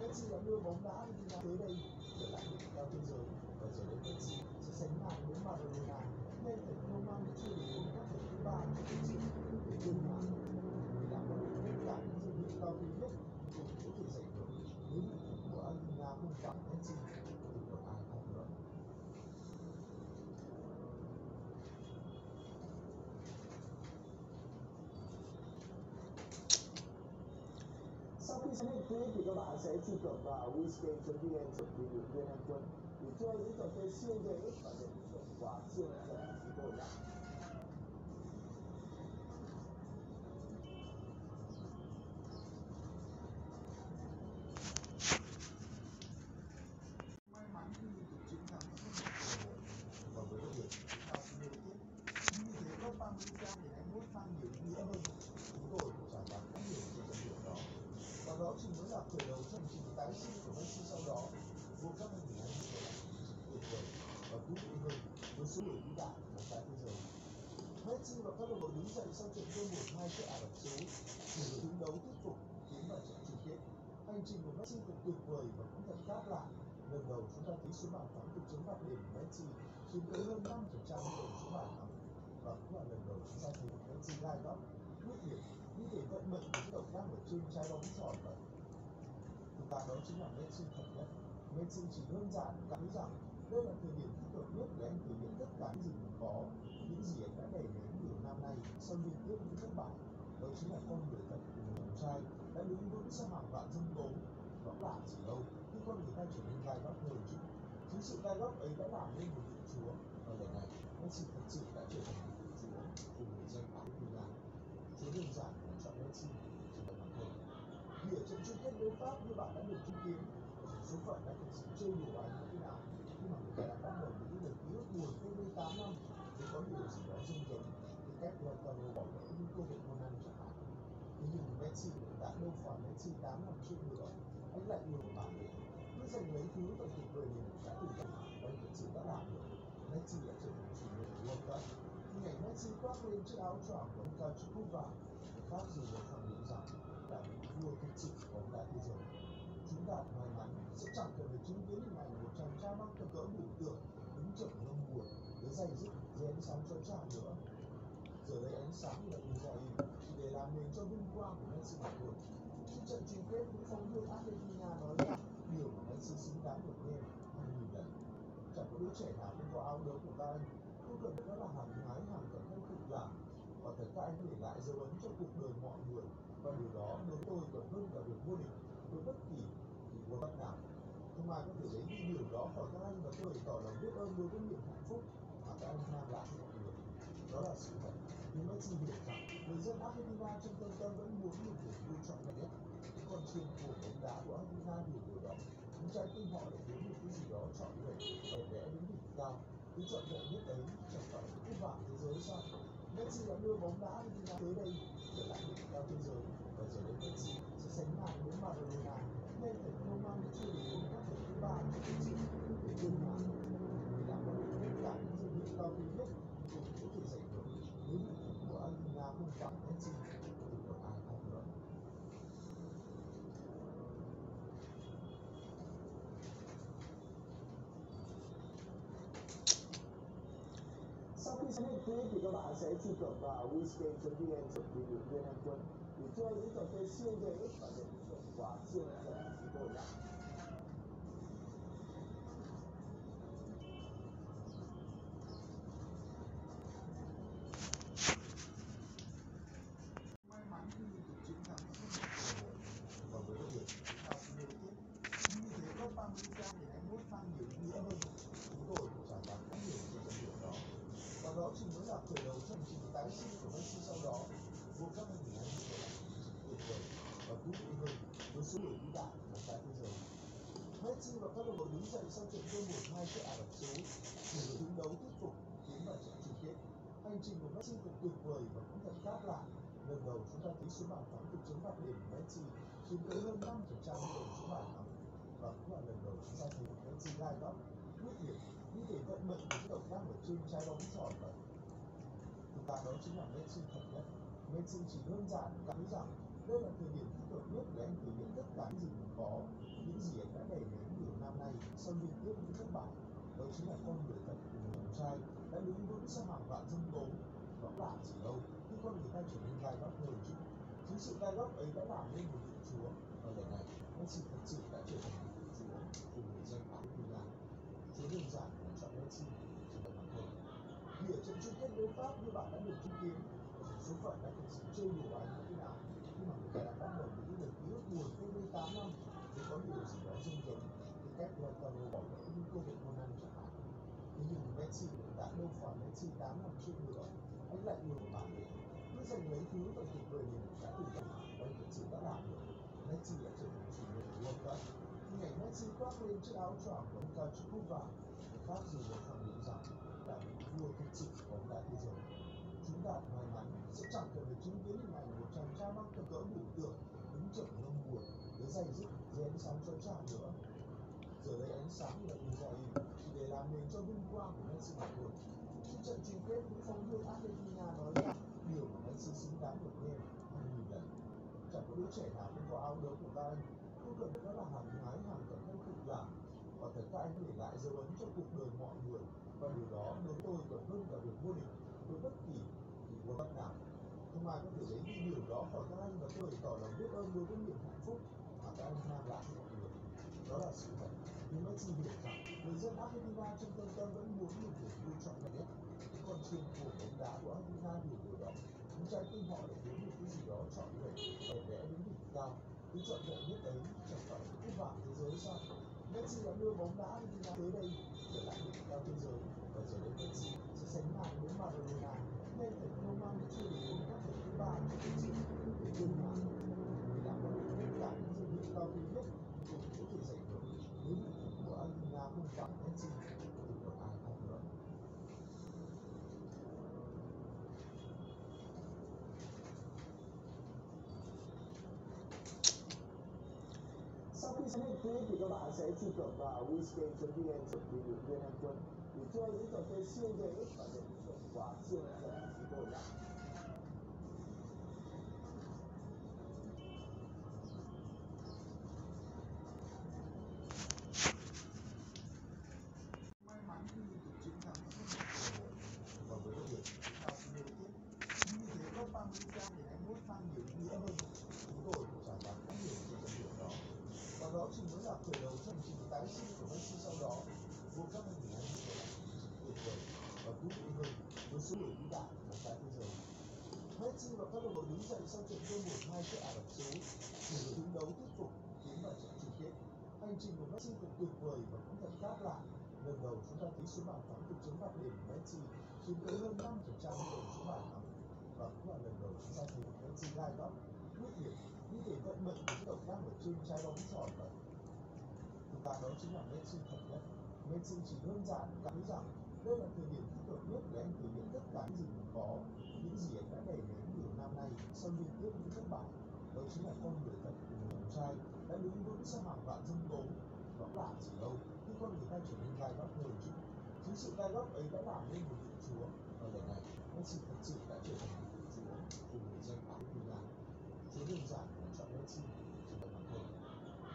Speaker 1: Messi đã đưa bóng đá Argentina tới đây, trở lại đỉnh cao thế giới. Và giờ đây Messi sẽ sánh ngang với Maradona, nên phải không mang được chưa đến World Cup thứ ba của cho Messi để tương lai người đã có được tất cả những danh hiệu cao quý nhất cũng có thể giành được nếu thủ thủ của Argentina không phải Messi thì còn ai khác nữa Sau khi xem hết clip thì các bạn sẽ truy cập vào wizgame.vn chuẩn bị được viên anh quân để chơi những trò chơi siêu dễ và nhận được phần quà siêu hấp dẫn của chúng tôi nhé. Hai chiếc Ả Rập Xê Út để đội đứng đấu thuyết phục tiến vào trận chung kết. Hành trình của Messi thật tuyệt vời và cũng thật khác lạ. Lần đầu chúng ta thấy số bàn thắng từ chấm phạt điểm của Messi chiếm tới hơn 5% tổng số bàn thắng và cũng là lần đầu chúng ta thấy Messi gai góc, quyết liệt như thể vận mệnh của dân tộc đang ở trên trái bóng tròn vậy. Thực ra đó chính là Messi thật nhất. Messi chỉ đơn giản cảm thấy rằng đây là thời điểm thích hợp nhất để anh thể hiện tất cả những gì mình có, những gì anh đã đầy mình sau liên tiếp những thất bại. Đó chính là con người thật của người con trai đã đứng vững sau hàng vạn dân tố. Đó là gì đâu khi con người ta trở nên gai góc hơn chứ. Chính sự gai góc ấy đã làm nên một vị chúa và lần này Messi thật sự đã trở thành một vị chúa của người dân Argentina. Chúa đơn giản là chọn Messi chỉ là bằng thôi. Vì ở trận chung kết đối Pháp như bạn đã được chứng kiến, số phận đã thực sự trêu đùa anh như thế nào khi mà người ta đã bắt đầu những lời ký ức buồn cách đây tám năm nếu có điều gì đó rung rống thì cách Lautaro bỏ lỡ những cơ hội ngon ăn chẳng hạn thế chỉ Messi cũng đã đâu phải Messi 8 năm trước nữa anh lại nhiều bản lĩnh cứ dành mấy thứ và tuyệt vời mình đã từng gặp anh thật sự đã làm được Messi đã trở thành chủ nhân của World Cup hình ảnh Messi khoác lên chiếc áo choàng của ông cao chữ cúp vàng người khác dù để khẳng định rằng là vua thực sự của bóng đá thế giới chúng ta may mắn sẽ chẳng cần phải chứng kiến hình ảnh một chàng trai mắc cỡ cỡ biểu tượng đứng chậm ngâm buồn với dây dứt dưới ánh sáng chói chang nữa giờ đây ánh sáng là Israel chỉ để làm nền cho vinh quang của Messi mà thôi Trước trận chung kết phóng viên Argentina nói rằng điều mà Messi xứng đáng được nghe hàng nghìn lần chẳng có đứa trẻ nào không có áo đấu của các anh không cần đó là hàng hái, hàng cẩn thân cực làm và thật các anh để lại. Dấu ấn cho cuộc đời mọi người và điều đó đối với tôi còn hơn cả việc vô địch với bất kỳ thì World bắt nào không ai có thể lấy đi điều đó khỏi các anh và tôi bày tỏ lòng biết ơn đối với niềm hạnh phúc mà các anh mang lại cho mọi người đó là sự thật. Nhưng Messi hiểu rằng người dân Argentina trong tâm tâm vẫn muốn được niềm vui trọn vẹn nhất. Những con chim của bóng đá của Argentina hiểu điều đó những trái tim họ lại muốn được cái gì đó trọn vẹn đẹp đẽ đến đỉnh cao. Cái trọn vẹn nhất ấy chẳng phải là cúp vàng thế giới sao? Messi đã đưa bóng đá Argentina tới đây, trở lại đỉnh cao thế giới và giờ đây Messi sẽ sánh ngang với Maradona. Ngay cả Roman chưa đến World Cup lần thứ ba cho lịch sử để vươn ngàn để đảm bảo được tất cả những danh hiệu cao quý nhất cũng có thể giành được nếu đội tuyển của Argentina không phải Messi thì còn ai khác nữa Sau khi xem hết clip thì các bạn sẽ truy cập vào wizgame.vn chuẩn bị được viên anh quân để chơi những trò chơi siêu dễ và để được quà siêu hấp dẫn của chúng tôi nhé. May mắn khi liên tục chiến thắng không một cơ hội và với đội tuyển chúng ta sẽ liên tiếp chính vì thế Copa America để anh muốn mang nhiều ý nghĩa hơn chúng tôi cũng trải qua rất nhiều trên trận luyện đó và đó chỉ mới là khởi đầu cho hành trình tái sinh của Messi sau đó World Cup 2022 là một hành trình tuyệt vời và thú vị hơn với số người vĩ đại của tại thế giới Messi và các đồng đội đứng dậy sau trận thua 1-2 trước Ả Rập Xê Út để đứng đấu thuyết phục tiến vào trận chung kết hành trình của Messi thật tuyệt vời và cũng thật khác lạ lần đầu chúng ta thấy số bàn thắng từ chấm phạt điểm Messi chiếm tới hơn 5% tổng số bàn thắng và cũng là lần đầu chúng ta thấy Messi gai góc quyết liệt như thể vận mệnh của các động tác ở trên trái bóng tròn vậy thực tại đó chính là Messi thật nhất. Messi chỉ đơn giản cảm thấy rằng đây là thời điểm thích hợp nhất để anh thể hiện tất cả những gì mình có, những gì anh đã đẩy đến nhiều năm nay sau liên tiếp những thất bại. Đó chính là con người thật của người trai đã đứng vững sau hàng vạn dân tố. Đó là gì đâu khi con người ta trở nên gai góc hơn chứ chính sự gai góc ấy đã làm nên một vị chúa. Và lần này Messi thật sự đã trở thành một vị chúa của người dân Argentina chúa đơn giản là chọn Messi chỉ là bản thân. Vì ở trận chung kết đối Pháp như bạn đã được chứng kiến số phận đã thực sự chơi đùa anh như thế nào khi mà người ta đã bắt đầu những lời ký ức buồn cách đây 8 năm nếu có điều gì đó dung rống thì cách Lautaro bỏ lỡ những cơ hội ngon ăn chẳng hạn thế nhưng Messi đã đâu phải Messi 8 năm trước nữa anh lại nhiều một bản lĩnh cứ giành lấy thứ và tuyệt vời mình đã từng gặp và anh thật sự đã làm được Messi đã trở thành chủ nhân của World Cup hình ảnh Messi khoác lên chiếc áo choàng của ông cao chữ cúp vàng khác dù để khẳng định rằng là vua thực sự của bóng đá thế giới chúng ta may mắn sẽ chẳng cần phải chứng kiến hình ảnh một chàng trai mắc cỡ cỡ biểu tượng buồn với dứt dưới ánh sáng chói chang nữa giờ đây ánh sáng là Israel chỉ để làm nền cho vinh quang của Messi mà thôi trận chung kết những phóng viên Argentina nói rằng điều mà Messi xứng đáng được nghe hàng nghìn lần chẳng có đứa trẻ nào không có áo đấu của các anh không cần đó là hàng hái hàng cẩn thân cực làm và thật các anh để lại. dấu ấn cho cuộc đời mọi người và điều đó đối với tôi còn hơn cả việc vô địch với bất kỳ World Cup nào không ai có thể lấy đi điều đó khỏi các anh và tôi tỏ lòng biết ơn đối với niềm hạnh phúc mà các anh mang lại cho mọi người đó là sự thật nhưng nó chỉ hiểu rằng người dân Argentina trong tâm tâm vẫn muốn một niềm vui trọn vẹn nhất những con chim của bóng đá của Argentina hiểu điều đó những trái tim họ lại muốn một cái gì đó chọn vẹn để vẽ đến đỉnh cao cứ chọn vẹn nhất ấy chẳng phải là cái vàng thế giới sao Messi đã đưa bóng đá Argentina tới đây trở lại đỉnh cao thế giới và giờ đây Messi sẽ sánh ngang với Maradona nên thành công mang chưa đến các thứ ba của Messi để tương lai để đảm bảo được tất cả những danh hiệu cao quý nhất cũng có thể giành được nếu đội tuyển của Argentina không phải Messi thì còn ai khác nữa Sau khi xem hết clip thì các bạn sẽ truy cập vào wizgame.vn chuẩn bị được viên anh quân để chơi những trò chơi siêu dễ và nhận được thưởng sau trận thua 1-2 trước Ả Rập Xê Út người đứng đấu tiếp tục tiến vào trận chung kết hành trình của Messi thật tuyệt vời và cũng thật khác lạ. Lần đầu chúng ta thấy số bàn thắng từ chấm phạt điểm của Messi chiếm tới hơn 5% tổng số bàn thắng. Và cũng là lần đầu chúng ta thấy Messi gai góc, quyết liệt, như thể vận mệnh của động tác ở trên trái bóng tròn vậy. Thực ra đó chính là Messi thật nhất. Messi chỉ đơn giản cảm thấy rằng đây là thời điểm thích hợp nhất để anh thể hiện tất cả những gì mình có, những gì anh đã đẩy đến nhiều năm sau liên tiếp những thất bại, đó chính là con người thật của người chàng trai đã đứng vững sau hàng vạn dân tố. Đó là gì đâu khi con người ta trở nên gai góc hơn chút. Chính sự gai góc ấy đã làm nên một vị chúa, và lần này Messi thật sự đã trở thành một vị chúa cùng người dân áo Argentina chúa đơn giản là chọn Messi chỉ là bằng thôi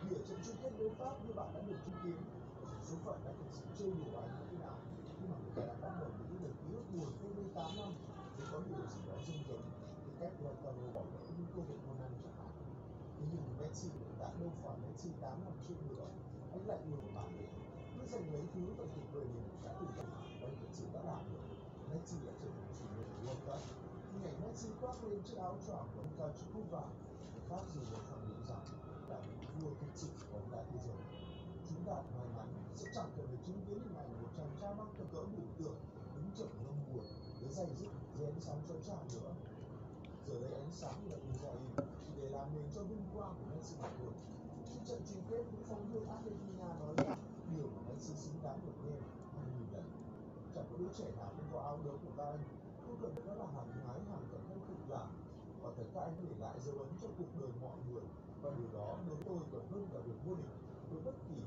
Speaker 1: vì ở trận chung kết đối Pháp như bạn đã được chứng kiến số phận đã thực sự chơi đùa anh như thế nào khi mà người ta đã bắt đầu nghĩ về ký ức buồn cách đây 8 năm thì có điều gì đó rung rống cái cách Lautaro bỏ lỡ những cơ hội ngon ăn chẳng hạn thế nhưng Messi cũng đã đâu phải Messi 8 năm trước nữa anh lại yêu một bản lĩnh. Cứ dành lấy thứ và cuộc người mình đã từng gặp và anh thật sự đã làm được Messi đã trở thành chủ nhân của World Cup. Hình ảnh Messi khoác lên chiếc áo choàng của ông cao chữ cúp vàng khác dù để khẳng định rằng là vị vua thực sự của bóng đá thế giới. Chúng ta may mắn, sẽ chẳng cần phải chứng kiến hình ảnh một chàng trai mang tầm cỡ biểu tượng, đứng chậm ngâm buồn với dày dứt dưới ánh sáng chói chang nữa. Giờ đây ánh sáng là Israel chỉ để làm nền cho vinh quang của Messi mà thôi trận chung kết cũng không đưa Argentina nói rằng điều mà Messi xứng đáng được nghe hàng nghìn lần chẳng có đứa trẻ nào không có áo đấu của các anh không cần đó là hàng hái hàng cẩn thân cực làm và thật các anh để lại dấu ấn cho cuộc đời mọi người và điều đó đối với tôi còn hơn cả việc vô địch với bất kỳ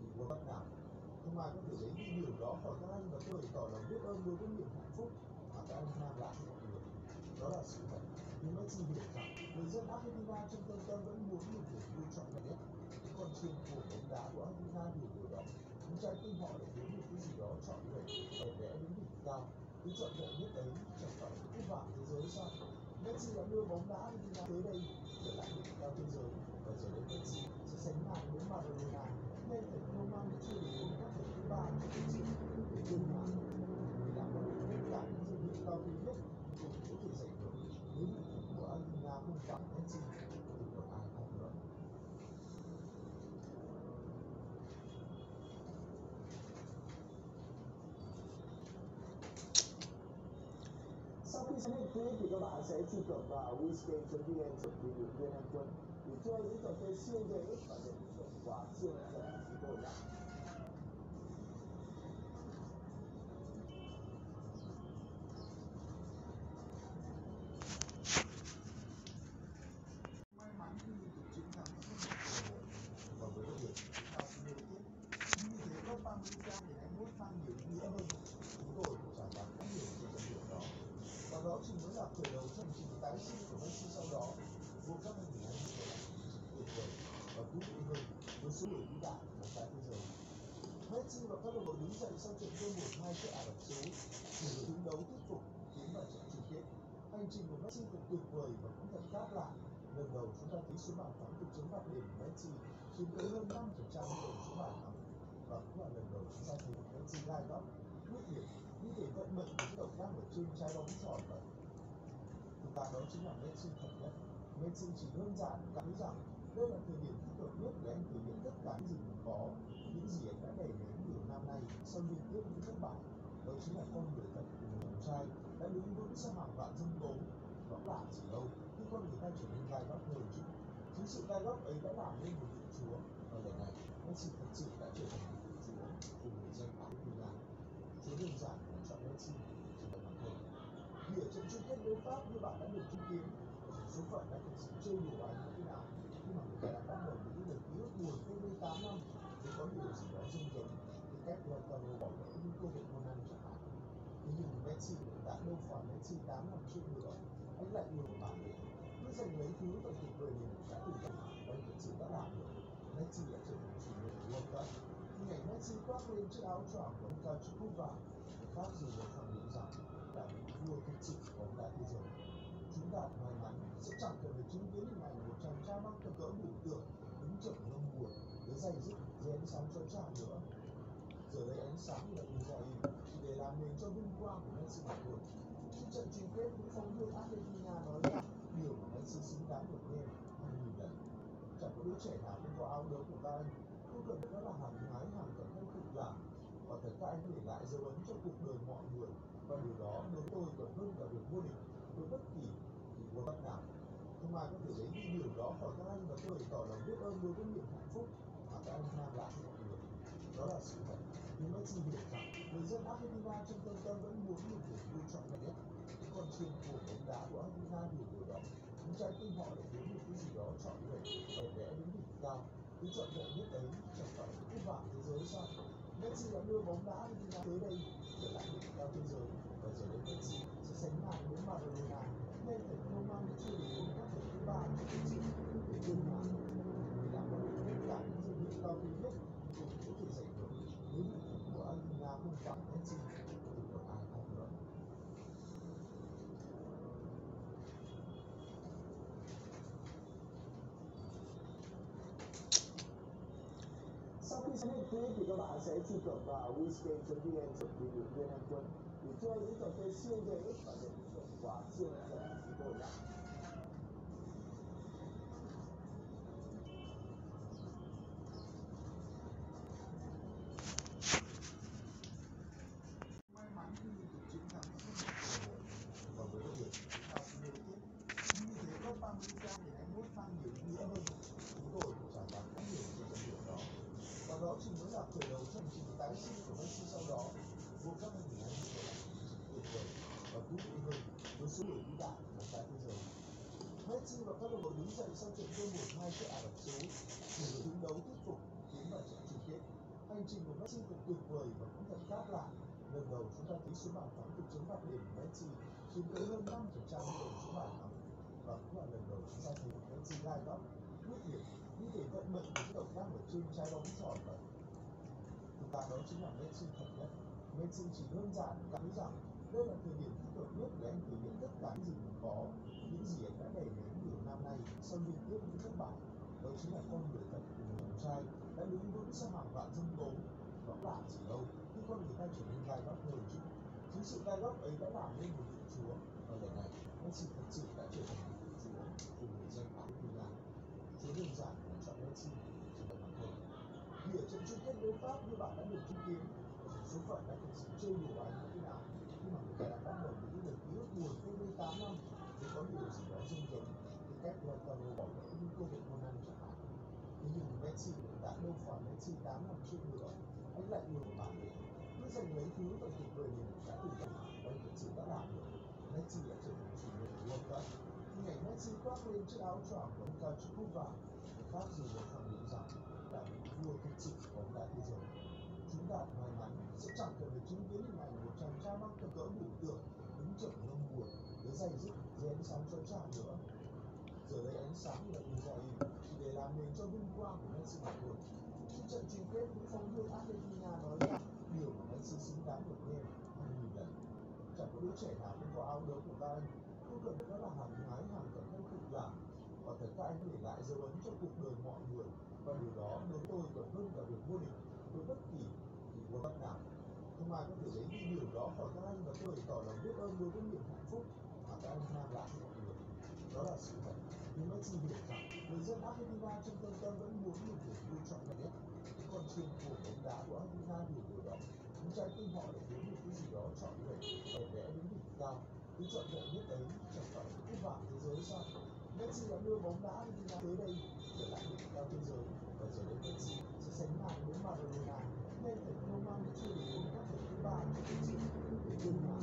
Speaker 1: kỳ vô bắt nào không ai có thể lấy đi điều đó khỏi các anh và tôi tỏ lòng biết ơn đối với niềm hạnh phúc mà các anh mang lại cho mọi người đó là sự thật nhưng Messi hiểu rằng người dân Argentina trong tâm tâm vẫn muốn một niềm vui trọn vẹn nhất của bóng đá của Argentina điều điều đó những trái tim họ để kiếm được cái gì đó chọn người đẹp vẽ đến đỉnh cao cứ chọn vẹn nhất đấy chẳng phải là cúp vàng thế giới sao Messi đã đưa bóng đá Argentina tới đây trở lại đỉnh cao thế giới và giờ đây Messi sẽ sánh ngang với Maradona nên phải không mang chưa đến các thứ ba cho Messi để tương lai để đảm bảo được tất cả những danh hiệu cao quý nhất cũng có thể giành được nếu đội tuyển của Argentina không phải Messi thì còn ai khác nữa Sau khi xem hết clip thì các bạn sẽ truy cập vào wizgame.vn chuẩn bị được viên anh quân để chơi những trò chơi siêu dễ và nhận được thưởng quà siêu hấp dẫn của chúng tôi nhé. May Messi và các đồng đội đứng dậy sau trận thua 1-2 trước Ả Rập Xê Út để đứng đấu thuyết phục tiến vào trận chung kết. Hành trình của Messi thật tuyệt vời và cũng thật khác lạ. Lần đầu chúng ta thấy số bàn thắng từ chấm phạt điểm của Messi chiếm tới hơn 5% tổng số bàn thắng và cũng là lần đầu chúng ta thấy Messi gai góc, quyết liệt như thể vận mệnh của động tác ở trên trái bóng tròn vậy. Thực ra đó chính là Messi thật nhất. Messi chỉ đơn giản cảm thấy rằng đây là thời điểm thích hợp nhất để anh thể hiện tất cả những gì mình có, những gì anh đã đẩy đến nhiều năm nay sau liên tiếp những thất bại. Đó chính là con người thật của người trai đã đứng vững sau hàng vạn dân tố. Đó là gì đâu khi con người ta trở nên gai góc hơn chứ. Chính sự gai góc ấy đã làm nên một vị chúa và lần này Messi thật sự đã trở thành một vị chúa của người dân bán Argentina. Chúa đơn giản là chọn Messi chỉ là bằng thôi. Vì ở trận chung kết đối Pháp như bạn đã được chứng kiến, số phận đã thực sự chơi đùa anh như thế nào khi mà người ta đã bắt đầu với những lời ký ức buồn cách đây 8 năm nếu có điều gì đó rung rống thì cách Lautaro bỏ lỡ những cơ hội ngon ăn chẳng hạn thế nhưng Messi cũng đã đâu phải Messi 8 năm trước nữa anh lại yêu một bản lĩnh cứ dành lấy thứ và tuyệt vời mình đã từng gặp và anh thật sự đã làm được Messi đã trở thành chủ nhân của World Cup hình ảnh Messi khoác lên chiếc áo choàng của ông cao chữ cúp vàng người khác dù để khẳng định rằng là vua thực sự của bóng đá thế giới chúng ta may mắn sẽ chẳng cần phải chứng kiến hình ảnh một chàng trai mắc cỡ cỡ biểu tượng đứng chậm ngâm buồn để dày dứt dưới ánh sáng chói chang nữa giờ đây ánh sáng là Israel chỉ để làm nền cho vinh quang của Messi mà thôi khi trận chung kết cũng phóng viên Argentina nói rằng điều mà Messi xứng đáng được nghe hàng nghìn lần chẳng có đứa trẻ nào không có áo đấu của các anh không cần đó là hàng thái hàng cẩn không cực làm và thật các anh để lại dấu ấn cho cuộc đời mọi người và điều đó đối với tôi còn hơn cả việc vô địch với bất kỳ thì World Cup nào không ai có thể lấy đi điều đó khỏi các anh và tôi bày tỏ lòng biết ơn đối với niềm hạnh phúc mà các anh mang lại cho mọi người đó là sự thật nhưng Messi hiểu rằng người dân Argentina trong tâm tâm vẫn muốn một niềm vui trọn vẹn nhất sinh của bóng đá của Argentina hiểu điều đó chúng trái tim họ để muốn được cái gì đó chọn vẹn để vẽ đến đỉnh cao cứ chọn vẹn nhất ấy chẳng phải là cúp vàng thế giới sao Messi đã đưa bóng đá Argentina tới đây trở lại đỉnh cao thế giới và giờ đây Messi sẽ sánh ngang với Maradona ngay cả không mang chưa đến các thể thứ ba của thế giới để tương lai vì đã có được tất cả những danh hiệu cao quý nhất cũng có thể giành được nếu vị thủ của Argentina không phải Messi thì còn ai khác nữa sau khi xem hết clip thì các bạn sẽ truy cập vào wizgame.vn chuẩn bị được viên anh quân để chơi những trò chơi siêu dễ và nhận được hiệu quả siêu hấp dẫn của chúng tôi nhé. May đồng sau trận thua 1-2 trước Ả Rập Xê Út để đứng đấu thuyết phục tiến vào trận chung kết hành trình của Messi thật tuyệt vời và cũng thật khác lạ. Lần đầu chúng ta thấy số bàn thắng từ chấm phạt điểm của Messi chiếm tới hơn 5% tổng số bàn thắng. Và cũng là lần đầu chúng ta thấy Messi gai góc, quyết liệt, như thể vận mệnh của những động tác ở trên trái bóng tròn vậy. Chúng ta đó chính là Messi thật nhất. Messi chỉ đơn giản cảm thấy rằng đây là thời điểm thích hợp nhất để anh thể hiện tất cả những gì mình có, những gì anh đã đẩy đến nhiều năm nay sau liên tiếp những thất bại, đó chính là con người thật của người con trai đã đứng vững sau hàng vạn dân tố. Đó là gì đâu khi con người ta trở nên gai góc hơn chứ chính sự gai góc ấy đã làm nên một vị chúa, và lần này Messi thật sự đã trở thành một vị chúa của người dân Argentina chúa đơn giản là chọn Messi chỉ là bằng thôi vì ở trận chung kết đấu Pháp như bạn đã được chứng kiến số phận đã thực sự chơi đùa anh như thế nào khi mà người ta đã bắt đầu với những lời ký ức buồn cách đây 8 năm nếu có điều gì đó rung rống thì cách Lautaro bỏ lỡ những cơ hội ngon ăn chẳng hạn thế nhưng Messi cũng đã đâu phải Messi 8 năm trước nữa anh lại yêu bản lĩnh. Cứ dành lấy thứ và tuyệt vời mình đã từng gặp và anh thật đã làm được. Messi đã trở thành chủ nhân của World Cup. Hình ảnh Messi khoác lên chiếc áo choàng của ông cao chữ cúp vàng. Người khác dù được khẳng định rằng là những vua thực sự của bóng đá thế giới. Chúng ta may mắn sẽ chẳng cần phải chứng kiến hình ảnh một chàng trai mắc cỡ cỡ biểu tượng, đứng chậm ngâm buồn với giày dứt dưới ánh sáng chói chang nữa. Giờ đây ánh sáng là Israel chỉ để làm nền cho vinh quang của Messi mà thôi trận chung kết cũng phóng viên Argentina nói rằng điều mà Messi xứng đáng được nghe hàng nghìn lần chẳng có đứa trẻ nào không có áo đấu của các anh. Không cần đó là hàng nhái hàng cận không cực làm và thật các anh để lại dấu ấn cho cuộc đời mọi người. Và điều đó đối tôi còn hơn cả việc vô địch với bất kỳ kỳ world cup nào. Không ai có thể lấy đi điều đó khỏi các anh và tôi tỏ lòng biết ơn đối với niềm hạnh phúc mà các anh mang lại cho mọi người. Đó là sự thật. Nhưng Messi hiểu rằng người dân Argentina trong tâm tâm vẫn muốn một niềm vui trọn vẹn nhất những của bóng đá của Argentina nhiều điều đó chúng trái tim họ để muốn một cái gì đó chọn người để vẽ đến đỉnh cao cứ chọn vẹn nhất ấy chẳng phải là cúp vàng thế giới sao Messi đã đưa bóng đá Argentina tới đây trở lại đỉnh cao thế giới và giờ đây Messi sẽ sánh ngang với Maradona nên thành công mang chưa đến World Cup thứ ba của lịch sử để tuyên án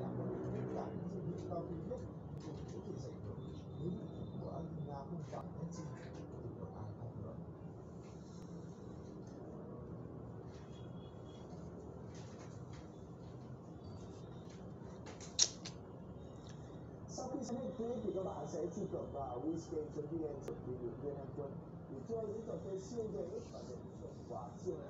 Speaker 1: đã có được tất cả những danh hiệu cao quý nhất cũng có thể giành được nếu đội của Argentina không phải Messi thì còn ai khác nữa Sau khi xem hết clip thì các bạn sẽ truy cập vào wizgame.vn chuẩn bị được viên anh quân để chơi những trò chơi siêu dễ và nhận được hiệu quả siêu hấp dẫn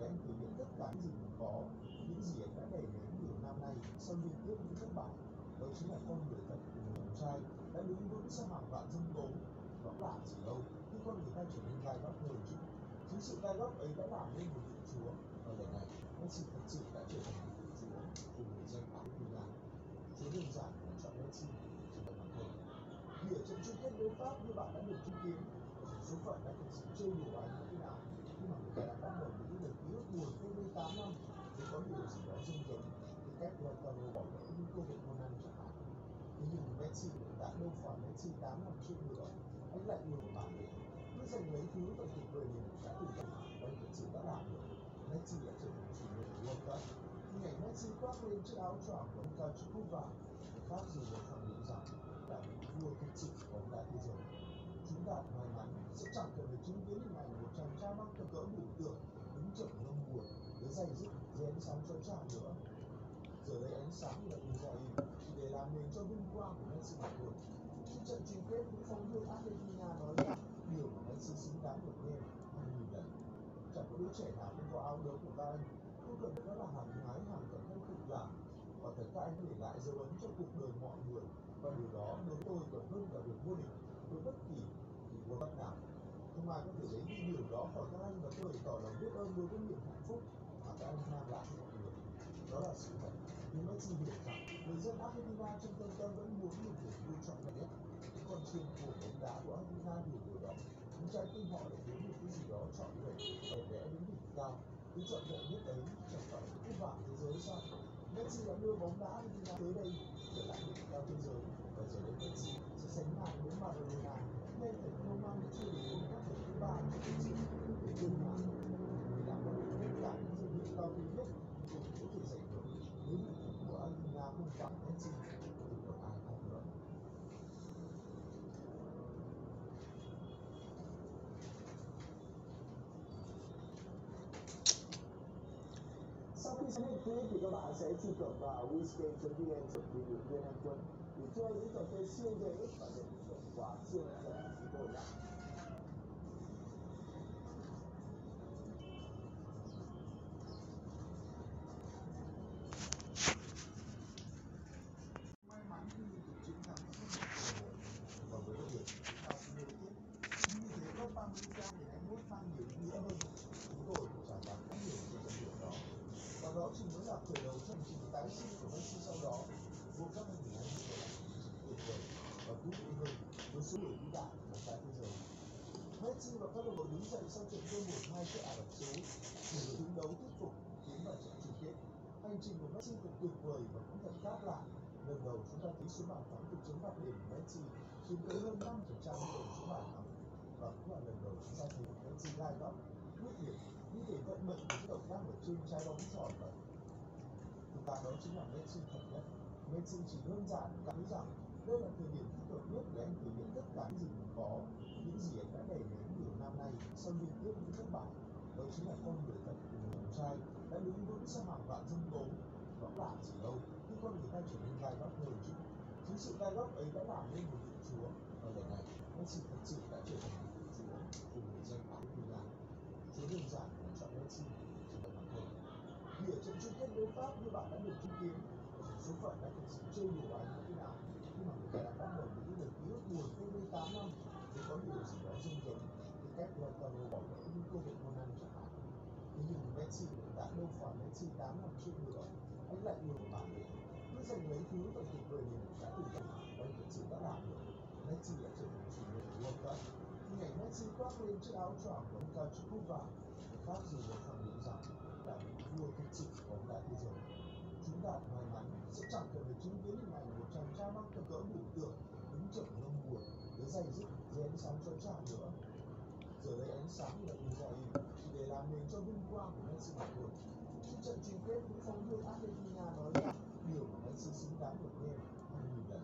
Speaker 1: đến từ những để anh tất cả gì mình có, những gì anh đã đẩy đến nhiều năm nay, sau liên tiếp những thất bại. Đó chính là con người thật của người con trai, đã đứng vững sau hàng vạn dân tố. Nó lạ gì đâu khi con người ta trở nên gai góc hơn chứ chính sự gai góc ấy đã làm nên một vị chúa. Và lần này Messi thật sự đã trở thành một vị chúa của người dân Argentina chúa đơn giản là chọn Messi chỉ là mà thôi vì ở trận chung kết đối Pháp, như bạn đã được chứng kiến số phận đã thực sự chơi đùa anh như thế nào mà người ta đã bắt đầu nghĩ về ký ức buồn cách đây 8 năm thì có điều gì đó dưng giống cái cách Lautaro bỏ lỡ những cơ hội môn ăn chẳng hạn thế nhưng Messi đã đâu phải Messi 8 năm trước nữa anh lại nhiều bản lĩnh cứ giành lấy thứ và tuyệt vời mình đã từng gặp và anh thật sự đã làm được Messi đã trở thành chủ nhân của World Cup hình ảnh Messi khoác lên chiếc áo choàng của ông cao chữ cúp vàng khác gì để khẳng định rằng là vị vua thực sự của bóng đá thế giới chúng ta may mắn sẽ chẳng cần phải chứng kiến hình ảnh một chàng trai mang tầm cỡ biểu tượng, đứng chậm lâm buồn với dày dứt dưới ánh sáng chói chang nữa. Giờ đây ánh sáng là Israel chỉ để làm nền cho vinh quang của Messi mà thôi trước trận chung kết những phóng viên Argentina nói rằng, điều mà Messi xứng đáng được nghe hàng nghìn lần chẳng có đứa trẻ nào không có áo đấu của các anh. Không cần đó là hàng nhái hàng cận hay cực làm và thật các anh để lại dấu ấn cho cuộc đời mọi người. Và điều đó đối với tôi còn hơn cả việc vô địch với bất kỳ kỳ world nào không có thể lấy đi điều đó khỏi các anh và tôi tỏ lòng biết ơn đối với niềm hạnh phúc mà các anh mang lại cho mọi người. Đó là sự thật. Nhưng Messi hiểu rằng người dân Argentina trong tâm tâm vẫn muốn một niềm vui trọn vẹn nhất những con chim của bóng đá của Argentina đều điều đó những trái tim họ lại muốn một cái gì đó trọn vẹn, đẹp đẽ đến đỉnh cao. Cứ trọn vẹn nhất ấy chẳng phải là cúp vàng thế giới sao? Messi đã đưa bóng đá Argentina tới đây, trở lại đỉnh cao thế giới. Và giờ đây Messi sẽ sánh ngang với Maradona. Nên thành công mang chưa đến sau khi xem hết clip thì các bạn sẽ truy cập vào wizgame.vn để tìm được viên anh quân để chơi những trò chơi siêu dễ và nhận được hiệu siêu hấp sau liên tiếp những thất bại. Đó chính là con người thật của người chàng trai đã đứng vững sau hàng vạn dân tố. Đó là gì đâu khi con người ta trở nên gai góc hơn chứ. Chính sự gai góc ấy đã làm nên một vị chúa, và lần này Messi thật sự đã trở thành một vị chúa của người dân áo Argentina. Chúa đơn giản là chọn Messi chỉ là bằng thôi. Vì ở trận chung kết đối Pháp như bạn đã được chứng kiến, số phận đã thực sự chơi đùa anh như thế nào khi mà người ta đã bắt đầu những lời ký ức buồn cách đây 8 năm thì có điều gì đó rung rống cái cách Lautaro bỏ lỡ những cơ hội ngon ăn chẳng hạn thế nhưng Messi cũng đã đâu phải Messi 8 năm trước nữa anh lại luôn bản lĩnh cứ dành lấy thứ và tuyệt vời mình đã từng gặp anh thực sự đã làm được Messi đã trở thành chủ nhân của World Cup hình ảnh Messi khoác lên chiếc áo choàng của ông cao chữ cúp vàng người khác dù để khẳng định rằng là những vua thực sự của bóng đá thế giới chúng ta may mắn sẽ chẳng cần phải chứng kiến hình ảnh một chàng trai mắc cỡ biểu tượng đứng chậm ngâm buồn với dây dứt dưới ánh sáng chói chang nữa giờ đây ánh sáng là Israel chỉ để làm nền cho vinh quang của Messi mà thôi Trước trận chung kết những phóng viên Argentina nói rằng điều mà Messi xứng đáng được nghe hay nhìn nhận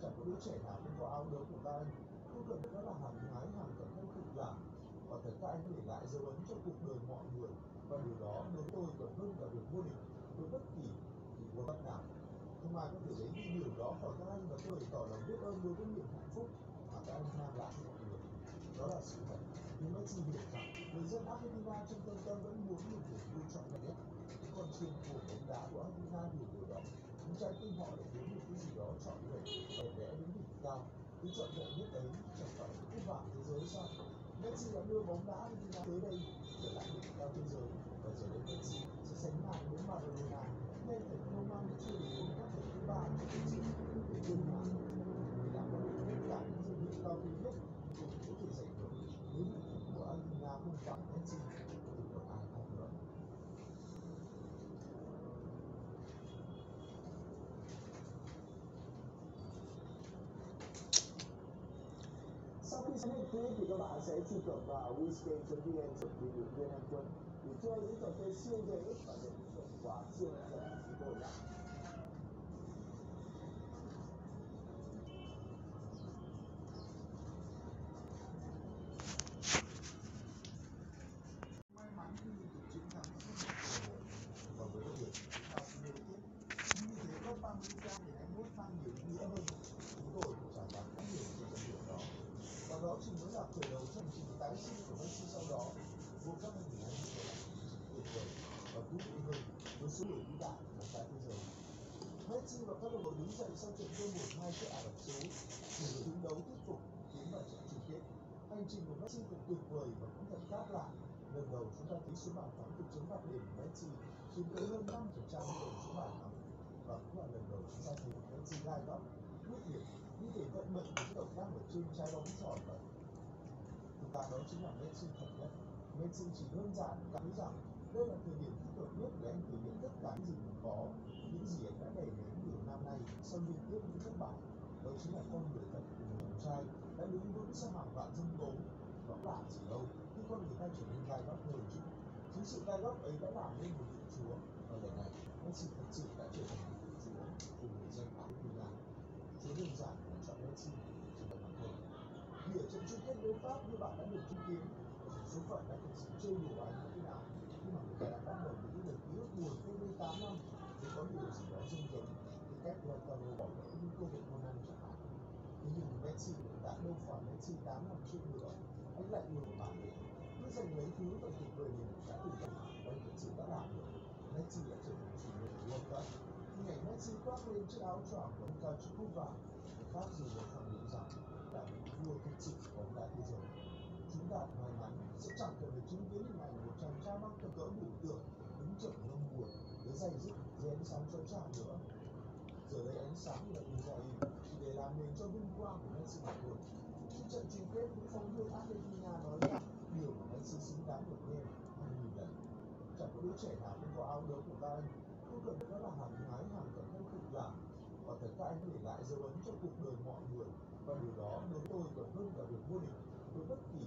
Speaker 1: chẳng có đứa trẻ nào không có áo đấu của các anh không cần đó là hàng nhái hàng cận thân cực làm và thật các anh để lại dấu ấn cho cuộc đời mọi người và điều đó đối với tôi còn hơn cả việc vô địch với bất kỳ thì vô bắt nào không ai có thể lấy đi điều đó khỏi các anh và tôi bày tỏ lòng biết ơn đối với niềm hạnh phúc mà các anh mang lại cho mọi người đó là sự thật nhưng Messi hiểu rằng người dân Argentina trong tâm tâm vẫn muốn một niềm vui trọn vẹn nhất Còn con chim của bóng đá của Argentina hiểu điều đó chúng ta tin họ để muốn được cái gì đó trọn vẹn đẹp đẽ đến đỉnh cao cái trọn vẹn nhất đấy chẳng phải là cúp vàng thế giới sao Messi đã đưa bóng đá đi ra tới đây trở lại đỉnh cao thế giới và giờ đây Messi sẽ sánh ngang với Maradona nên phải không mang được chưa đến các thứ ba của lịch sử để tương lai vì đã có được tất cả những danh hiệu cao quý nhất cũng có thể giành được nếu vị thủ của Argentina không phải Messi thì còn ai khác nữa Sau khi xem hết clip thì các bạn sẽ truy cập vào wizgame.vn chuẩn bị được viên anh quân để chơi những trò chơi siêu dễ và được hiệu quả siêu rẻ của chúng tôi nhé. Hành trình của Messi thật tuyệt vời và cũng thật khác lạ lần đầu chúng ta thấy số bàn thắng từ chấm phạt điểm của Messi chiếm tới hơn 5% tổng số bàn thắng và cũng là lần đầu chúng ta thấy Messi gai góc, quyết liệt, như thể vận mệnh của những động tác ở trên trái bóng tròn vậy. Thực ra đó chính là Messi thật nhất. Messi chỉ đơn giản cảm thấy rằng đây là thời điểm thích hợp nhất để anh thể hiện tất cả những gì mình có, những gì anh đã đẩy đến nhiều năm nay sau liên tiếp những thất bại. Đó chính là con người thật của người chàng trai đã hàng vạn dân tố nó là gì đâu khi con người ta trở nên gai góc hơn chứ chính sự gai góc ấy đã làm nên một vị chúa và lần này Messi thật sự đã trở thành một vị chúa của người dân Argentina chúa đơn giản là chọn Messi chỉ là bằng thôi vì ở trận chung kết đối Pháp như bạn đã được chứng kiến số phận đã thực sự chơi đùa anh như thế nào khi mà người ta đã bắt đầu những lời ký ức buồn cách đây 8 năm thì có điều gì đó rung rống cái cách Lautaro bỏ lỡ những cơ hội ngon ăn chẳng hạn thế nhưng Messi cũng đã đâu phải Messi 8 năm trước nữa anh lại ngừng bản lĩnh cứ dành lấy thứ và tuyệt vời mình đã từng gặp anh thực sự đã làm được. Messi đã trở thành chủ nhân của World Cup hình ảnh Messi khoác lên chiếc áo choàng của ông cao chữ cúp vàng người khác dù để khẳng định rằng là vua thực sự của bóng đá thế giới chúng ta may mắn sẽ chẳng cần phải chứng kiến hình ảnh một chàng trai mang mắc cỡ biểu tượng, đứng chậm ngâm buồn với dây dứt dưới ánh sáng chói chang nữa. Giờ đây ánh sáng là Israel chỉ để làm nền cho vinh quang của Messi mà thôi Trước trận chung kết, cũng phóng viên Argentina nói rằng điều mà Messi xứng đáng được nghe hay nhìn nhận. Chẳng có đứa trẻ nào không có áo đấu của các anh, không cần đó là hàng nhái hàng cẩn thân cực làm. Và thật các anh để lại dấu ấn cho cuộc đời mọi người và điều đó đối tôi còn hơn cả việc vô địch với bất kỳ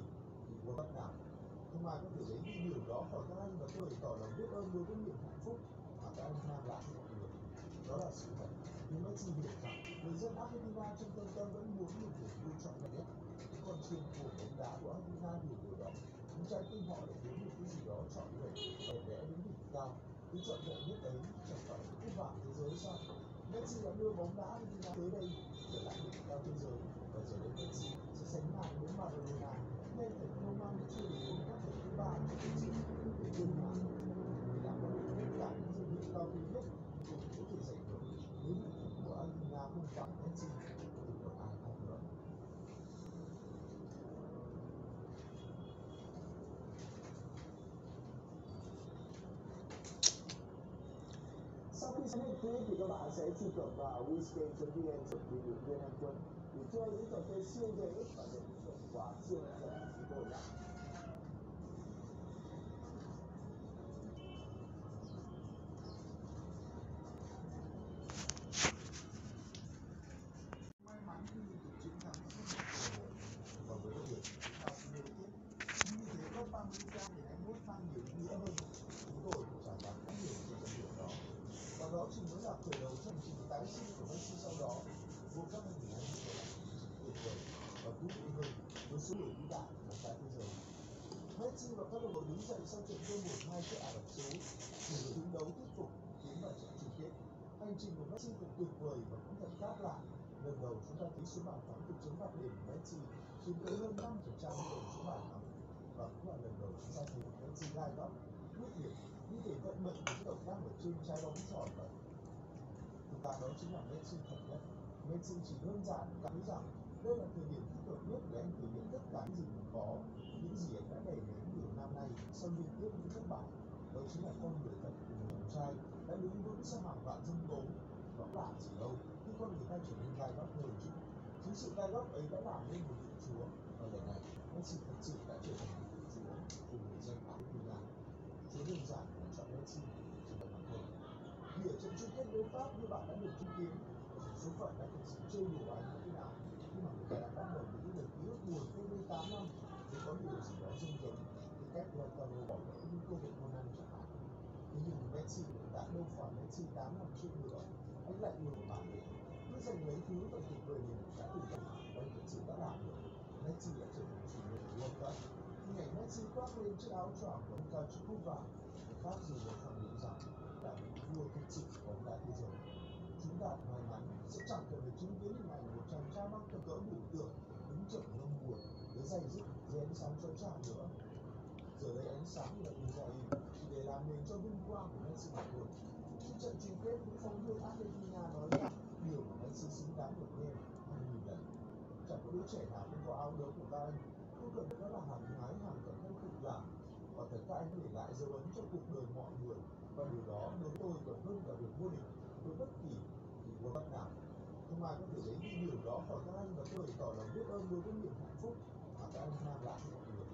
Speaker 1: kỳ world cup nào. Không ai có thể lấy đi điều đó khỏi các anh và tôi bày tỏ lòng biết ơn đối với niềm hạnh phúc mà các anh mang lại cho mọi người. Đó là sự thật. Nhưng Messi hiểu rằng người dân Argentina trong tâm tâm vẫn muốn một cuộc vui trọn vẹn nhất chuyên con của bóng đá của Argentina nhiều điều đó. chúng trái tim họ để muốn một cái gì đó chọn vẹn, đẹp đẽ đến đỉnh cao. cứ chọn vẹn nhất ấy chẳng phải là cúp vàng thế giới sao? Messi đã đưa bóng đá Argentina tới đây trở lại đỉnh cao thế giới và giờ đây Messi sẽ sánh ngang với Maradona ngay cả không mang chưa đến World Cup lần thứ ba cho lịch sử để vươn ngàn để làm mất tất cả những danh hiệu cao quý nhất cũng có thể giành được nếu đội tuyển của Argentina không phải Messi thì còn ai khác nữa. Sau khi xem hết clip thì các bạn sẽ truy cập vào wizgame.vn chuẩn bị được viên anh quân để chơi những trò chơi siêu dễ và để được quà Messi và các đồng đội đứng dậy sau trận thua 1-2 trước Ả Rập Xê Út để đứng đấu thuyết phục tiến vào trận chung kết hành trình của Messi thật tuyệt vời và cũng thật khác lạ. Lần đầu chúng ta thấy số bàn thắng từ chấm phạt điểm Messi, chiếm tới hơn 5% tổng số bàn thắng. Và cũng là lần đầu chúng ta thấy Messi gai góc, quyết liệt, như thể vận mệnh của cái động tác ở trên trái bóng tròn vậy. Thực ra đó chính là Messi thật nhất. Messi chỉ đơn giản cảm thấy rằng đây là thời điểm thích hợp nhất để anh thể hiện tất cả những gì mình có những gì anh đã đẩy đến nhiều năm nay sau liên tiếp những thất bại, đó chính là con người thật của người chàng trai đã đứng vững sau hàng vạn dân tố đó là gì đâu khi con người ta trở nên gai góc hơn chứ chính sự gai góc ấy đã làm nên một vị chúa, và lần này Messi thật sự đã trở thành một vị chúa của người dân Argentina chúa đơn giản là chọn Messi chỉ là bằng thôi. Vì ở trận chung kết đối Pháp như bạn đã được chứng kiến số phận đã thực sự chơi đùa anh như thế nào khi mà người ta đã bắt đầu với những lời ký ức buồn cách đây 8 năm thì có điều gì đó giống giống cái cách Lautaro bỏ lỡ những cơ hội môn ăn chẳng hạn thế nhưng Messi đã đâu phải Messi 8 năm trước nữa anh lại một bản bạn cứ dành mấy thứ và tuyệt vời mình đã từng gặp anh thực sự đã làm được Messi đã trở thành chủ nhân của World Cup hình ảnh Messi khoác lên chiếc áo choàng của ông cao chiếc cúp vàng. Người khác dù được khẳng định rằng là vị vua thực sự của bóng đá thế giới chúng ta may mắn sẽ chẳng cần phải chứng kiến hình ảnh một chàng trai mang tầm cỡ biểu tượng đứng trở ngâm buồn với dày dứt, dưới ánh sáng chói chang nữa. Giờ đây ánh sáng là Israel chỉ để làm nền cho vinh quang của Messi mà thôi trận chung kết cũng không đưa Argentina nói rằng điều mà Messi xứng đáng được nghe hàng nghìn lần chẳng có đứa trẻ nào không có áo đấu của các anh không cần đó là hàng nhái hàng cẩn thân cực làm và thật các anh để lại dấu ấn cho cuộc đời mọi người. Và điều đó đối với tôi còn hơn cả việc vô địch. Với bất kỳ kỳ world nào. Không ai có thể lấy đi điều đó khỏi các anh và tôi bày tỏ lòng biết ơn đối với niềm hạnh phúc mà các anh mang lại cho mọi người.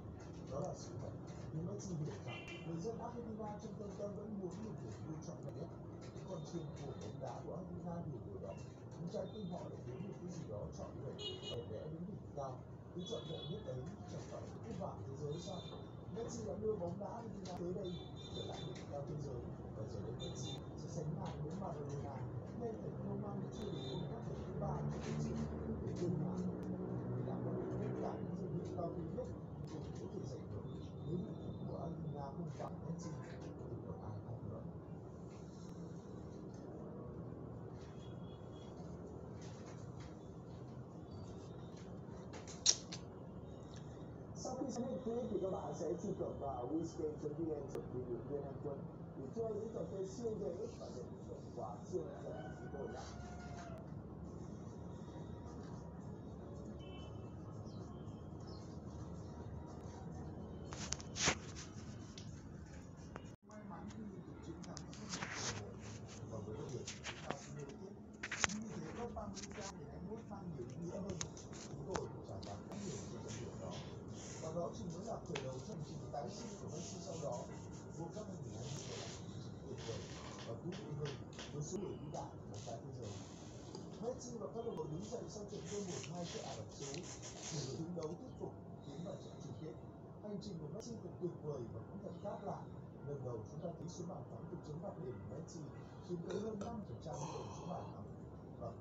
Speaker 1: Đó là sự thật. Nhưng Messi hiểu rằng, người dân Argentina trong tâm tâm vẫn muốn một niềm vui trọn vẹn nhất những con chiên của bóng đá của Argentina thì điều đó những trái tim họ để muốn một cái gì đó chọn vẹn để vẽ đến đỉnh cao cái chọn vẹn nhất ấy chẳng phải là cúp vàng thế giới sao Messi đã đưa bóng đá Argentina tới đây trở lại đỉnh cao thế giới và giờ đây Messi sẽ sánh ngang với Maradona nên phải không mang chưa đến World Cup lần thứ ba cho lịch sử để vươn ngàn để làm mất tất cả những danh hiệu cao quý nhất cũng có thể giành được nếu đội tuyển của Argentina không phải Messi thì còn ai khác nữa Sau khi xem hết clip thì các bạn sẽ truy cập vào wizgame.vn chuẩn bị được viên anh quân để chơi những trò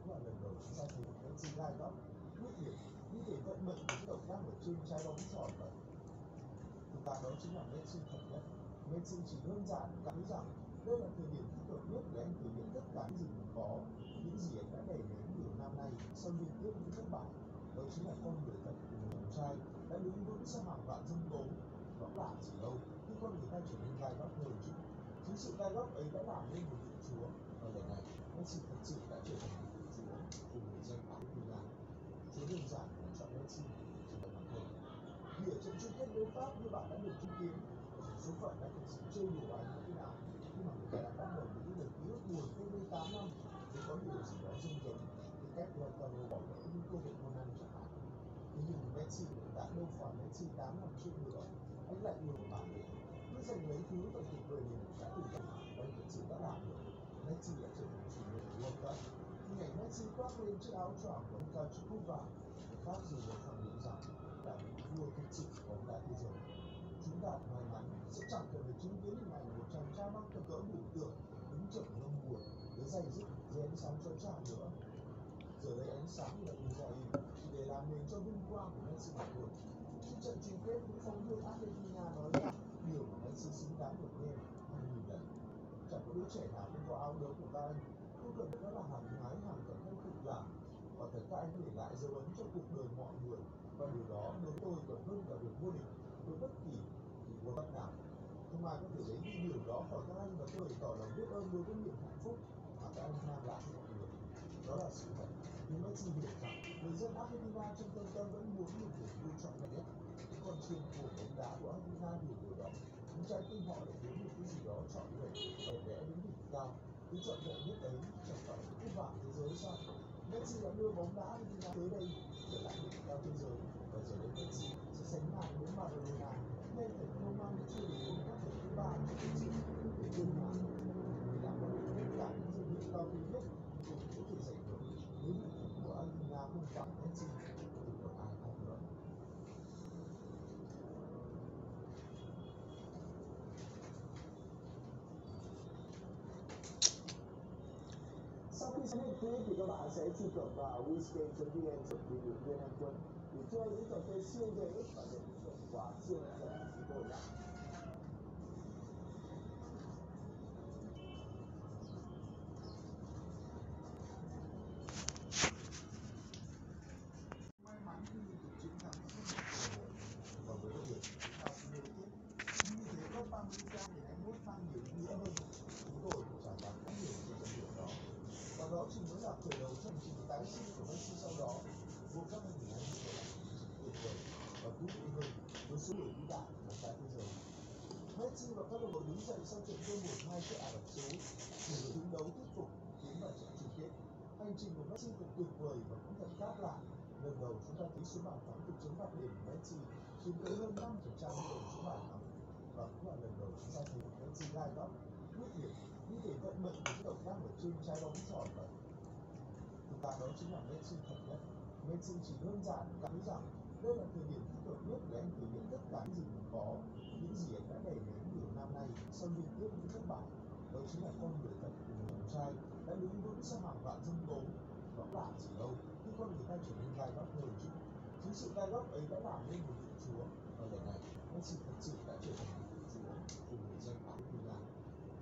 Speaker 1: cũng là lần đầu chúng ta thấy Messi gai góc, quyết liệt như thể vận mệnh của động tác ở trên trái bóng tròn vậy. Thực ra đó chính là nên Messi thật nhất. Messi chỉ đơn giản cảm thấy rằng đây là thời điểm thích hợp nhất để anh thể hiện tất cả những gì mình có, những gì anh đã đẩy đến nhiều năm nay sau liên tiếp những thất bại. Đó chính là con người thật của người chàng trai đã đứng vững sau hàng vạn dân tố. Nó là chỉ đâu khi con người ta trở nên gai góc hơn chứ. Chính sự gai góc ấy đã làm nên một vị chúa và lần này Messi thật sự đã trở thành đơn giản là chọn Messi chỉ cần bằng thôi. Vì ở trận chung kết đối Pháp như bạn đã được chứng kiến, số phận đã thực sự chơi đùa anh như thế nào khi mà người ta đã bắt đầu những lời ký ức buồn cách đây 8 năm thì có điều gì đó rung rống cái cách Lautaro bỏ lỡ những cơ hội ngon ăn chẳng hạn thế nhưng Messi đã đâu phải Messi 8 năm trước nữa anh lại ngược bản lĩnh cứ giành lấy thứ và tuyệt vời mình đã từng gặp và anh thực sự đã làm được Messi đã trở thành chủ nhân của World Cup hình ảnh Messi khoác lên chiếc áo choàng của ông cao chữ cúp vàng khác gì để khẳng định rằng là vua cái trị của bóng đá thế giới. Chúng ta may mắn sẽ chẳng cần phải chứng kiến hình ảnh một chàng trai mang cỡ cỡ biểu tượng đứng chậm ngâm buồn với dây dứt dưới ánh sáng chói chang nữa. Giờ đây ánh sáng là Israel chỉ để làm nền cho vinh quang của Messi mà thôi khi trận chung kết, những phóng viên Argentina nói rằng điều mà Messi xứng đáng được nghe hàng nghìn lần chẳng có đứa trẻ nào không có áo đấu của các anh không cần đó là hàng nhái hàng cận thân cực làm và thật các anh để lại dấu ấn cho cuộc đời mọi người. Và điều đó đối tôi còn hơn cả việc vô địch với bất kỳ thì World Cup nào. Không ai có thể lấy đi điều đó khỏi các anh và tôi tỏ lòng biết ơn đối với niềm hạnh phúc mà các anh mang lại cho mọi người. Đó là sự thật. Nhưng Messi hiểu rằng người dân Argentina trong tâm tâm vẫn muốn một niềm vui trọn vẹn nhất những con chim của bóng đá của Argentina hiểu điều đó những trái tim họ lại muốn một cái gì đó trọn vẹn, đẹp đẽ đến đỉnh cao. Cái trọn vẹn nhất ấy chẳng phải là vạn thế giới sao? Messi đã đưa bóng đá đi ra tới đây. Trở lại đỉnh cao thế giới và giờ đây Messi sẽ sánh ngang với Maradona. Nên phải không mang chưa đến các trận thứ ba của lịch sử để đương hòa vì đã có được tất cả những dự định cao quý nhất cũng có thể giành được, nếu của Argentina không phải Messi thì còn ai khác nữa Sau khi xem clip thì các bạn sẽ truy cập vào wizgame.vn chuẩn bị được viên anh quân để chơi những trò chơi siêu dễ và nhận giản cảm rằng đây là thời điểm thích hợp nhất để anh thể hiện tất cả những gì mình có, những gì anh đã đẩy đến nhiều năm nay sau liên tiếp những thất bại. Đó chính là con người thật của người trai, đã đứng vững sau hàng vạn dân tố. Đó là gì đâu? Khi con người ta trở nên gai góc hơn chứ. Chính sự gai góc ấy đã làm nên một vị chúa. Và lần này Messi thật sự đã trở thành một vị chúa của người dân Argentina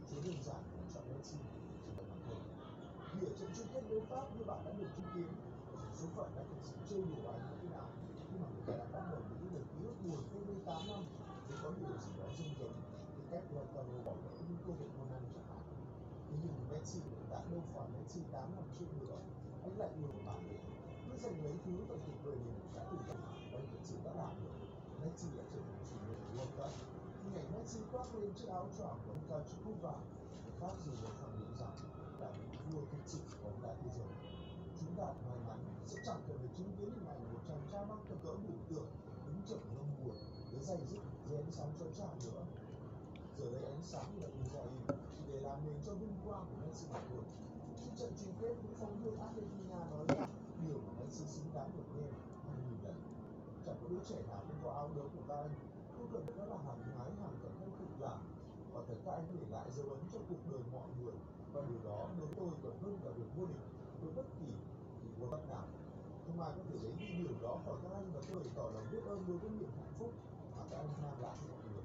Speaker 1: chúa đơn giản là chọn Messi chỉ là bản thân vì ở trận chung kết đối Pháp như bạn đã được chứng kiến số phận đã thực sự chơi đùa anh như thế nào khi mà người ta đã bắt đầu với những lời ký ức buồn 8 năm thì có điều gì đó dung rống thì cách Lautaro bỏ lỡ những cơ hội một năm chẳng hạn thế nhưng Messi đã đâu phải Messi 8 năm trước nữa anh lại ngược bản lĩnh cứ giành lấy thứ và tuyệt vời mình đã từng gặp anh thực sự đã làm được Messi đã trở thành chủ nhân của World Cup hình ảnh Messi khoác lên chiếc áo choàng của ông cao chữ cúp vàng người khác dù để khẳng định rằng là vị vua thực sự của bóng đá thế giới chúng ta may mắn sẽ chẳng cần phải chứng kiến hình ảnh một chàng trai mắc cỡ cỡ biểu tượng xây dựng dứt dưới ánh sáng chống chang nữa giờ đây ánh sáng là Israel chỉ để làm nền cho vinh quang của Messi mà thôi trước trận chung kết những phóng viên Argentina nói đáng được nghe hàng nghìn lần chẳng có đứa trẻ nào không có áo đấu của các anh không cần đó là hàng nhái hàng cảnh không cực làm và thật các anh để lại. dấu ấn cho cuộc đời mọi người và điều đó đối với tôi còn hơn cả việc vô địch với bất kỳ kỳ world cup nào không ai có thể lấy đi điều đó khỏi các anh và tôi tỏ lòng biết ơn đối với nhiệm vụ phúc mà các anh mang lại cho mọi người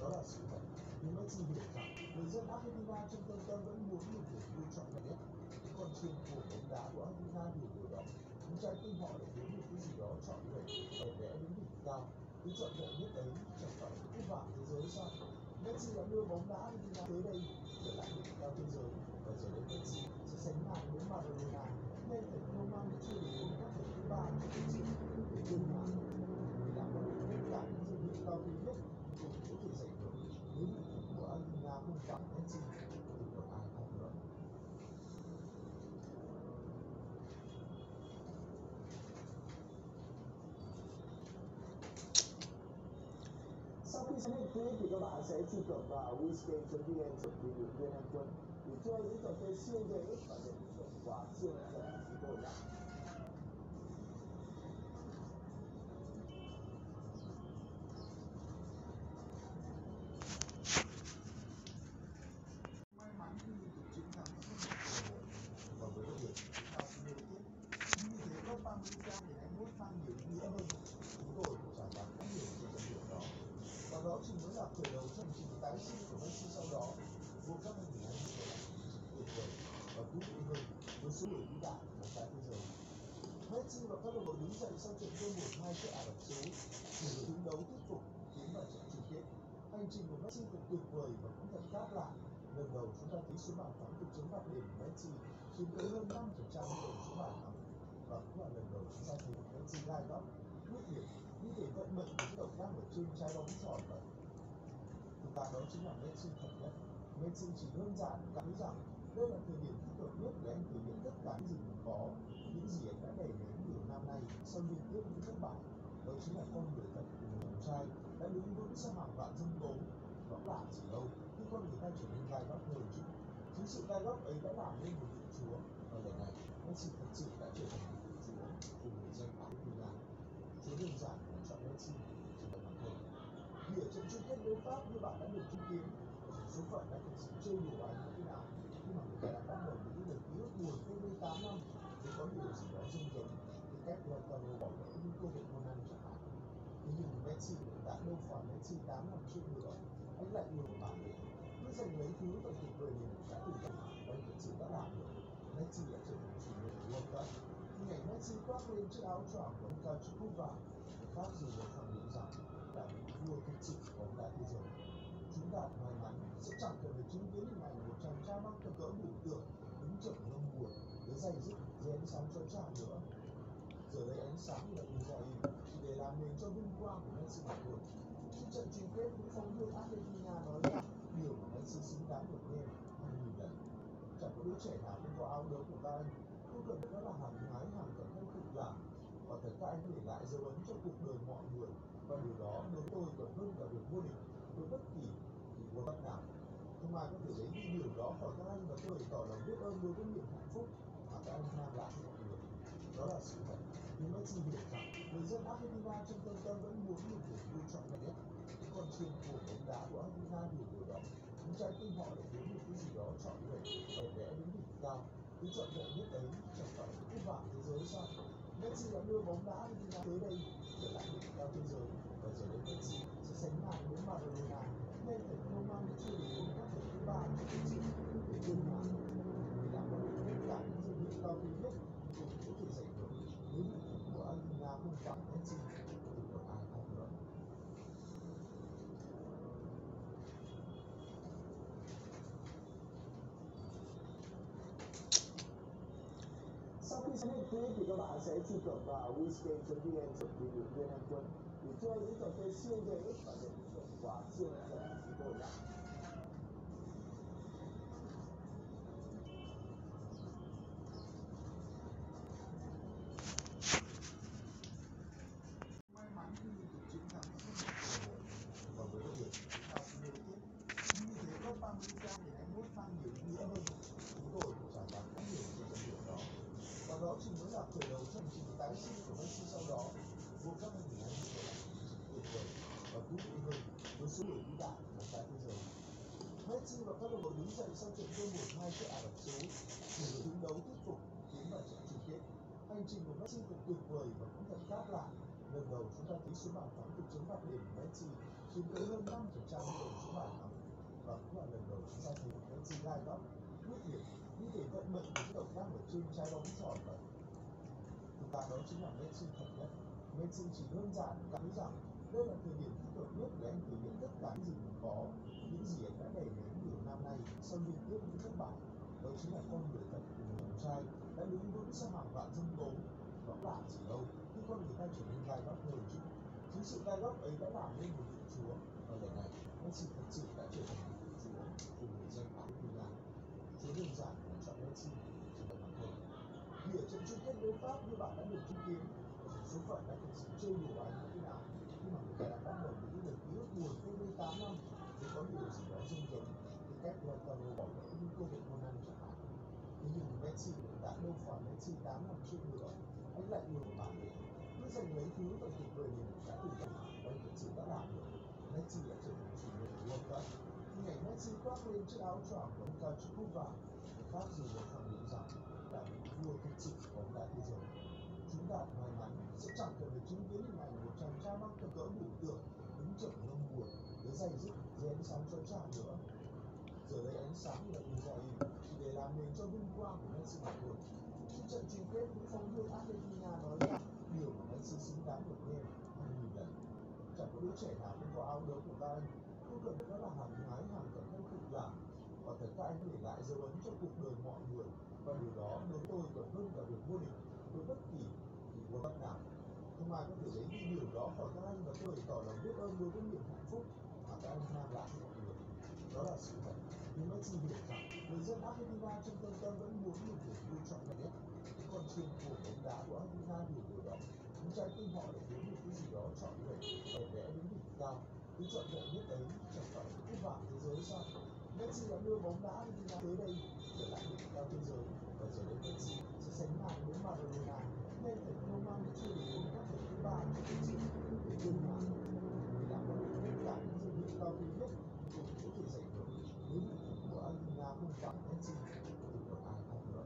Speaker 1: đó là sự thật nhưng nó chỉ hiểu rằng người dân Argentina trong tâm tâm vẫn muốn một niềm vui trọn vẹn nhất những con chim của bóng đá của Argentina hiểu điều đó những trái tim họ để kiếm một cái gì đó trọn vẹn để vẽ đến đỉnh cao cứ trọn vẹn nhất ấy chẳng phải là cúp vàng thế giới sao Messi đã đưa bóng đá Argentina tới đây trở lại đỉnh cao thế giới và giờ đây Messi sẽ sánh ngang với Maradona ngay cả Roman chưa đến với các thể thứ ba của lịch sử để vươn ngàn để đảm bảo được tất cả những danh hiệu cao quý nhất cũng có thể giành được nếu đội tuyển của Argentina không phải Messi thì còn ai khác nữa sau khi xem hết clip thì các bạn sẽ truy cập vào wizgame.vn chuẩn bị được viên anh quân để chơi những trò chơi siêu dễ và để được quà siêu hấp dẫn sau trận thua 1-2 trước Ả Rập Xê Út để đứng đấu thuyết phục tiến vào trận chung kết hành trình của Messi thật tuyệt vời và cũng thật khác lạ. Lần đầu chúng ta thấy số bàn thắng từ chấm phạt đền Messi chiếm tới hơn 5% tổng số bàn thắng. Và cũng là lần đầu chúng ta thấy Messi gai góc, quyết liệt, như thể vận mệnh của cái động tác ở trên trái bóng tròn vậy. Thực ra đó chính là Messi thật nhất. Messi chỉ đơn giản cảm thấy rằng đây là thời điểm thích hợp nhất để anh thể hiện tất cả những gì mình có, những gì anh đã đẩy mình này sau liên tiếp những thất bại. Đó chính là con người thật của người chàng trai đã đứng vững sau hàng vạn dân tố. Đó là gì đâu khi con người ta trở nên gai góc hơn chứ chính sự gai góc ấy đã làm nên một vị chúa, và lần này Messi thật sự đã trở thành một vị chúa của người dân Argentina chúa đơn giản là chọn Messi chỉ là bằng thôi vì ở trận chung kết đối Pháp như bạn đã được chứng kiến số phận đã thực sự chơi đùa anh như thế nào khi mà người ta đã bắt đầu những lời ký ức buồn cách đây 8 năm thì có điều gì đó rung rống cái cách Lautaro bỏ lỡ những cơ hội ngon ăn chẳng hạn thế nhưng đã đâu phải Messi 8 năm trước nữa anh lại yêu một bản lĩnh cứ dành lấy thứ và tuyệt vời mình đã từng gặp anh thật sự đã làm được Messi đã trở thành chủ nhân của World Cup hình ảnh Messi khoác lên chiếc áo choàng của ông cao chiếc cúp vàng người khác dù để khẳng định rằng là vị vua thực sự của bóng đá thế giới chúng ta may mắn sẽ chẳng cần phải chứng kiến hình ảnh một chàng trai mắc cỡ cỡ biểu tượng đứng trở ngâm buồn với giày dứt dưới ánh sáng chói chang nữa giờ đây ánh sáng là Israel làm nền cho vinh quang của Messi đạt được trước trận chung kết những phóng viên Argentina nói rằng điều mà Messi xứng đáng được nghe hàng nghìn lần chẳng có đứa trẻ nào không có áo đấu của các anh không cần đó là hàng nhái hàng cẩn thân cực làm và thật các anh để lại. Dấu ấn cho cuộc đời mọi người và điều đó đối với tôi còn hơn cả việc vô địch với bất kỳ kỳ world cup nào không ai có thể lấy đi điều đó khỏi các anh và tôi tỏ lòng biết ơn đối với niềm hạnh phúc mà các anh mang lại cho mọi người đó là sự thật nhưng Messi hiểu rằng người dân Argentina trong tâm tâm vẫn muốn một niềm vui chọn là nhất. Những con chim của bóng đá của Argentina hiểu điều đó những trái tim họ lại muốn một cái gì đó chọn lựa để vẽ đến đỉnh cao. Cứ chọn lựa nhất ấy chẳng phải là cái bảng thế giới sao? Messi đã đưa bóng đá Argentina tới đây, trở lại đỉnh cao thế giới. Và giờ đây Messi sẽ sánh ngang với Maradona. Ngay cả Roman chưa đến với các thứ ba trong lịch sử để vươn ngàn để đảm bảo được tất cả những danh hiệu cao quý nhất cũng có thể giành được nếu đội tuyển của Argentina không phải Messi thì còn ai khác nữa Sau khi xem hết clip thì các bạn sẽ truy cập vào wizgame.vn chuẩn bị được viên anh quân để chơi những trò chơi siêu dễ và Messi và các đồng đội đứng dậy sau trận thua 1-2 trước Ả Rập Xê Út để đứng đấu thuyết phục tiến vào trận chung kết hành trình của Messi thật tuyệt vời và cũng thật khác lạ lần đầu chúng ta thấy số bàn thắng từ chấm phạt điểm của Messi chiếm tới hơn 5% tổng số bàn thắng và cũng là lần đầu chúng ta thấy Messi gai góc quyết liệt như thể vận mệnh của động tác ở trên trái bóng tròn vậy chúng ta đó chính là Messi thật nhất Messi chỉ đơn giản cảm thấy rằng đây là thời điểm thích hợp nhất để anh thể hiện tất cả những gì mình có những gì anh đã đẩy đến sau liên tiếp những thất bại, đó chính là con người thật của người chàng trai đã đứng vững sau hàng vạn dông tố đó là gì đâu khi con người ta trở nên gai góc hơn chút. Chính sự gai góc ấy đã làm nên một vị chúa, và lần này Messi thật sự đã trở thành một vị chúa cùng người dân áo Argentina chúa đơn giản là chọn Messi chỉ cần bằng thôi vì ở trận chung kết đối Pháp, như bạn đã được chứng kiến số phận đã thực sự chơi đùa anh như thế nào khi mà người ta đã bắt đầu những lời ký ức buồn cách đây tám năm, thì có điều gì đó rung rống cái cách Lautaro bỏ lỡ những cơ hội môn ăn chẳng hạn thế nhưng Messi đã đâu phải Messi 8 năm trước nữa anh lại nhiều một bản lĩnh cứ giành lấy thứ tổng tuyệt người mình đã từng gặp và anh thực sự đã làm được Messi đã trở thành chủ nhân của World Cup hình ảnh Messi khoác lên chiếc áo choàng của ông cao chữ cúp vàng khác dù để khẳng định rằng là vị vua thực sự của bóng đá thế giới chúng ta may mắn sẽ chẳng cần phải chứng kiến hình ảnh một chàng trai mang cờ cỡ biểu tượng đứng chậm ngâm buồn với giày dứt dưới ánh sáng chói chang nữa giờ đây ánh sáng là Israel chỉ để làm nền cho vinh quang của Messi mà thôi khi trận chung kết những phóng viên Argentina nói rằng điều mà Messi xứng đáng được nghe hàng nghìn lần chẳng có đứa trẻ nào không có áo đấu của các anh không cần đó là hàng nhái hàng cận thân cực làm và thật các anh để lại dấu ấn cho cuộc đời mọi người, và điều đó đối với tôi còn hơn cả việc vô địch với bất kỳ kỳ world nào không ai có thể lấy đi điều đó khỏi các anh và tôi tỏ lòng biết ơn đối với niềm hạnh phúc mà các anh mang lại cho mọi người. Đó là sự thật nhưng nó Messi hiểu rằng người dân Argentina trong tâm tâm vẫn muốn một niềm vui trọn vẹn nhất những con chim của bóng đá của Argentina đều điều đó những trái tim họ để kiếm được cái gì đó chọn vẹn để vẽ đến đỉnh cao cứ chọn vẹn nhất ấy chẳng phải là cúp vàng thế giới sao Messi đã đưa bóng đá Argentina tới đây trở lại đỉnh cao thế giới và giờ đây Messi sẽ sánh ngang với Maradona nên phải không mang chưa đủ các trận thứ ba của lịch sử để đương hòa để đảm bảo được tất cả những danh hiệu cao quý nhất cũng có thể giành được nếu đội tuyển của Argentina không phải Messi thì còn ai khác nữa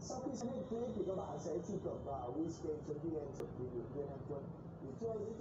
Speaker 1: Sau khi xem hết clip thì các bạn sẽ truy cập vào wizgame.vn chuẩn bị được viên anh quân để chơi những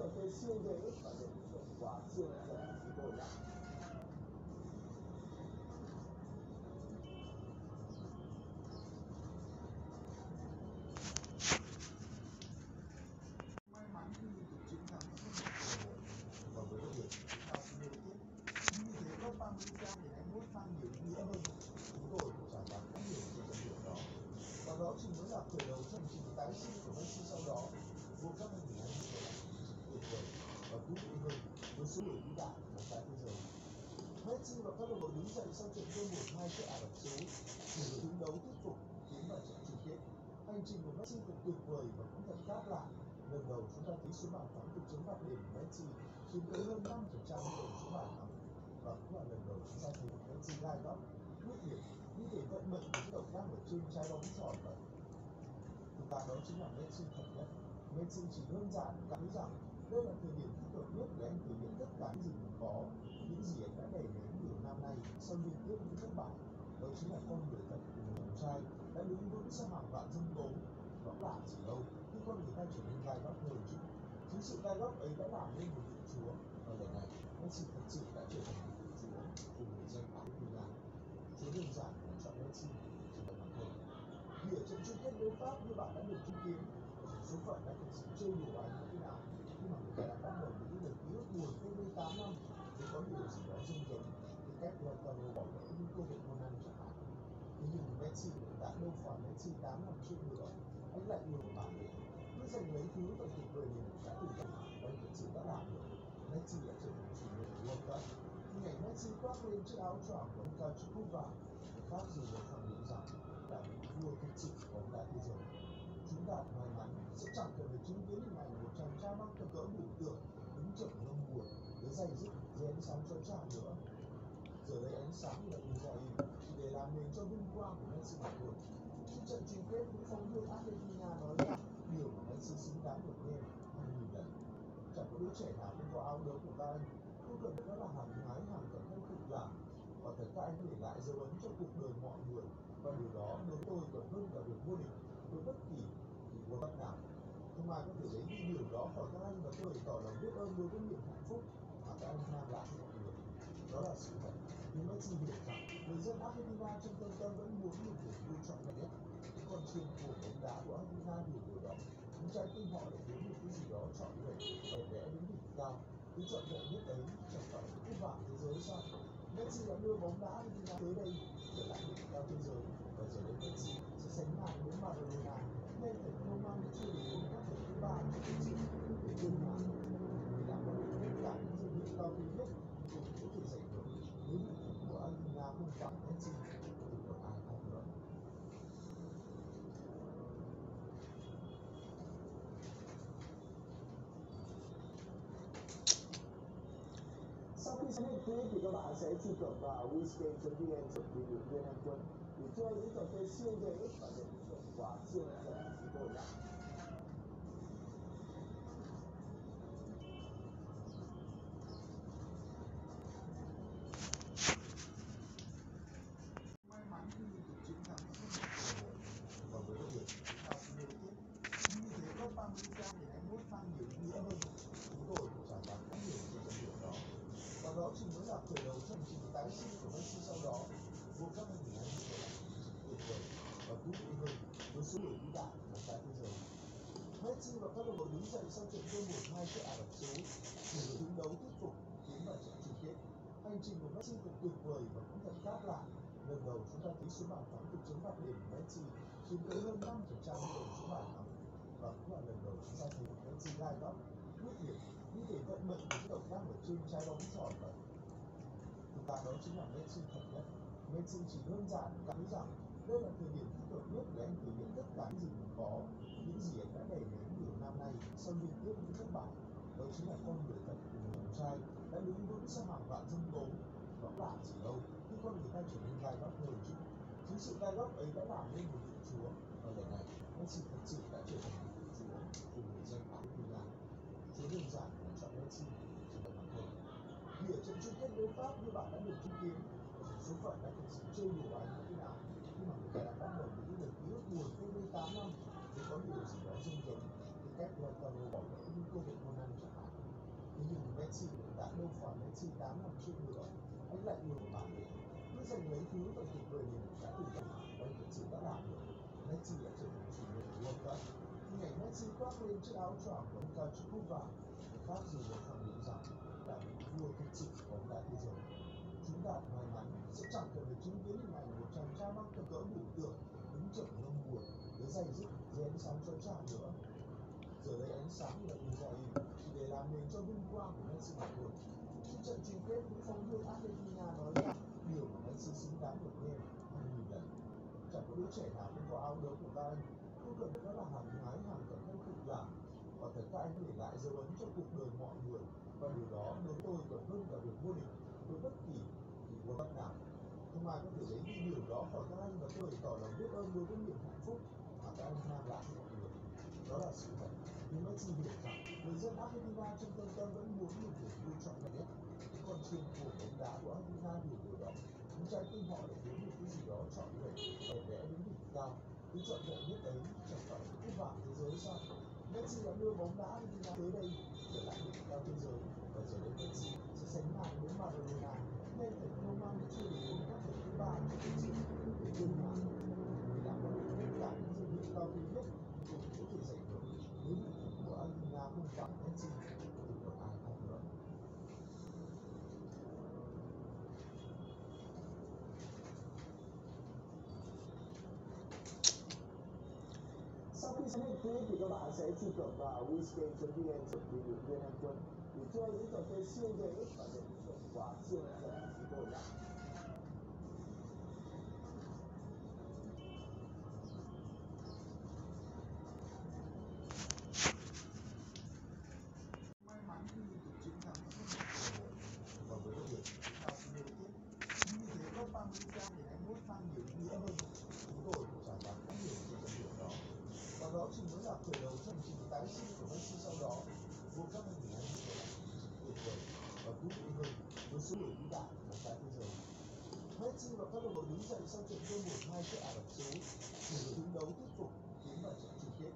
Speaker 1: số bàn thắng từ chấm phạt điểm Messi chiếm tới hơn 5% tổng số bàn thắng và cũng là lần đầu chúng ta thấy Messi gai góc, quyết liệt, như thể vận mệnh của động tác ở trên trái bóng tròn vậy. Thực ra đó chính là Messi thật nhất. Messi chỉ đơn giản cảm thấy rằng đây là thời điểm thích hợp nhất để anh thể hiện tất cả những gì mình có, những gì anh đã đẩy đến nhiều năm nay sau liên tiếp những thất bại. Đó chính là con người thật của người chàng trai đã đứng vững sau hàng vạn dông tố đó là chỉ đâu khi con người ta trở nên gai góc hơn chính sự gai góc ấy đã làm nên một vị chúa và lần này. Messi thật sự đã trở thành một vị chúa cùng người dân Argentina chúa đơn giản là chọn Messi chỉ là bằng thôi vì ở trận chung kết đối Pháp như bạn đã được chứng kiến số phận đã thực sự chơi đùa anh như thế nào. Nhưng mà người ta đã bắt đầu những lời ký ức buồn cách đây tám năm, thì có điều gì đó rung rống cái cách Lautaro bỏ lỡ những cơ hội ngon ăn chẳng hạn. Thế nhưng Messi đã đâu phải Messi 8 năm trước nữa. Anh lại yêu một bản để cứ giành lấy thứ và tuyệt vời chúng ta may mắn sẽ chẳng cần phải chứng kiến hình ảnh một chàng trai mang cờ cỡ biểu tượng đứng chậm ngâm buồn với dày dứt dưới ánh sáng chói chang nữa giờ đây ánh sáng là Israel chỉ để làm nền cho vinh quang của Messi mà thôi khi trận chung kết những phóng viên Argentina nói rằng điều mà Messi xứng đáng được nghe hàng nghìn lần chẳng có đứa trẻ nào không có áo đấu của các anh không cần đó là hàng nhái hàng cẩn thấy các anh để lại dấu ấn cho cuộc đời mọi người. Và điều đó đối với tôi còn hơn cả việc vô địch với bất kỳ kỳ world cup nào. Không ai có thể lấy đi điều đó khỏi các anh và tôi tỏ lòng biết ơn đối với niềm hạnh phúc mà các anh mang lại cho mọi người. Đó là sự thật. Nhưng Messi hiểu rằng người dân Argentina trong tâm tâm vẫn muốn một niềm vui trọn vẹn nhất. Những con chim của bóng đá của Argentina hiểu điều đó những trái tim họ lại muốn một cái gì đó trọn vẹn để vẽ đến đỉnh cao. Cứ trọn vẹn nhất ấy chẳng phải là vạn vàng thế giới sao? Messi đã đưa bóng đá Argentina tới đây trở lại đỉnh cao thế giới và giờ đây Messi sẽ sánh ngang với Maradona, nên phải không mang chưa đến các thể thứ ba của lịch sử để tương lai để đã có được tất cả những dự định cao quý nhất cũng có thể giành được nếu của Argentina không phải Messi thì còn ai khác nữa Sau khi xem hết clip thì các bạn sẽ truy cập vào wizgame.vn chuẩn bị được viên anh quân để chơi những trò chơi siêu dễ và nhận mệnh của cái động tác của chân trái bóng tròn vậy thực ra đó chính là Messi thật nhất Messi chỉ đơn giản cảm thấy rằng đây là thời điểm thích hợp nhất để anh thể hiện tất cả những gì mình có những gì anh đã đẩy đến nhiều năm nay sau liên tiếp những thất bại đó chính là con người thật của người trai đã đứng vững sau hàng vạn dân tố đó là gì đâu khi con người ta trở nên gai góc hơn chứ chính sự gai góc ấy đã làm nên một vị chúa và lần này Messi thật sự đã trở thành ở Pháp như bạn đã được chứng kiến, số phận đã thực sự chơi đùa anh như thế nào. Khi mà người ta đã bắt đầu những lời ký ức buồn cách đây tám năm, thì có điều gì đó dung giống cái cách Lautaro bỏ lỡ những cơ hội môn ăn chẳng hạn thế nhưng Messi đã đâu phải Messi 8 năm trước nữa anh lại nhiều một bản lĩnh cứ giành lấy thứ và tuyệt vời mình đã từng làm và anh thật sự đã làm được. Messi đã trở thành chủ nhân của World Cup. Hình ảnh Messi khoác lên chiếc áo choàng của ông cao chiếc cúp vàng khác dù được khẳng định rằng là vị vua thực sự. Cỡ bụi tượng, đứng chậm ngâm buồn với dày dứt dưới ánh sáng chói chang nữa giờ đây ánh sáng là Israel chỉ để làm nền cho vinh quang của Messi mà thôi trước trận chung kết, những phóng viên Argentina nói rằng, điều mà Messi xứng đáng được nghe hàng nghìn lần chẳng có đứa trẻ nào không có áo đấu của các anh. Không cần đó là hàng nhái hàng cẩn thân cực làm và thật các anh để lại dấu ấn cho cuộc đời mọi người, và điều đó đối tôi còn hơn cả việc vô địch với bất kỳ kỳ quân cup nào mà có thể lấy đi điều đó khỏi các anh và tôi bày tỏ lòng biết ơn đối với niềm hạnh phúc mà các anh mang lại cho mọi người. Đó là sự thật. Nhưng Messi hiểu rằng người dân Argentina trong tâm tâm vẫn muốn một niềm vui trọn vẹn nhất. Những con chim của bóng đá của Argentina hiểu điều đó những trái tim họ để muốn một cái gì đó trọn vẹn để vẽ đến đỉnh cao. Cứ trọn vẹn nhất ấy chẳng phải là cái vàng thế giới sao? Messi đã đưa bóng đá Argentina tới đây, trở lại đỉnh cao thế giới. Và giờ đây Messi sẽ sánh ngang với Maradona nên từ công mang chưa đến các thể thứ ba trong lịch sử để tương lai vì đã có được tất cả những danh hiệu cao quý nhất cũng có thể giành được nếu đội tuyển của Argentina không phải Messi thì số để hướng đấu tiếp tục tiến vào trận chung kết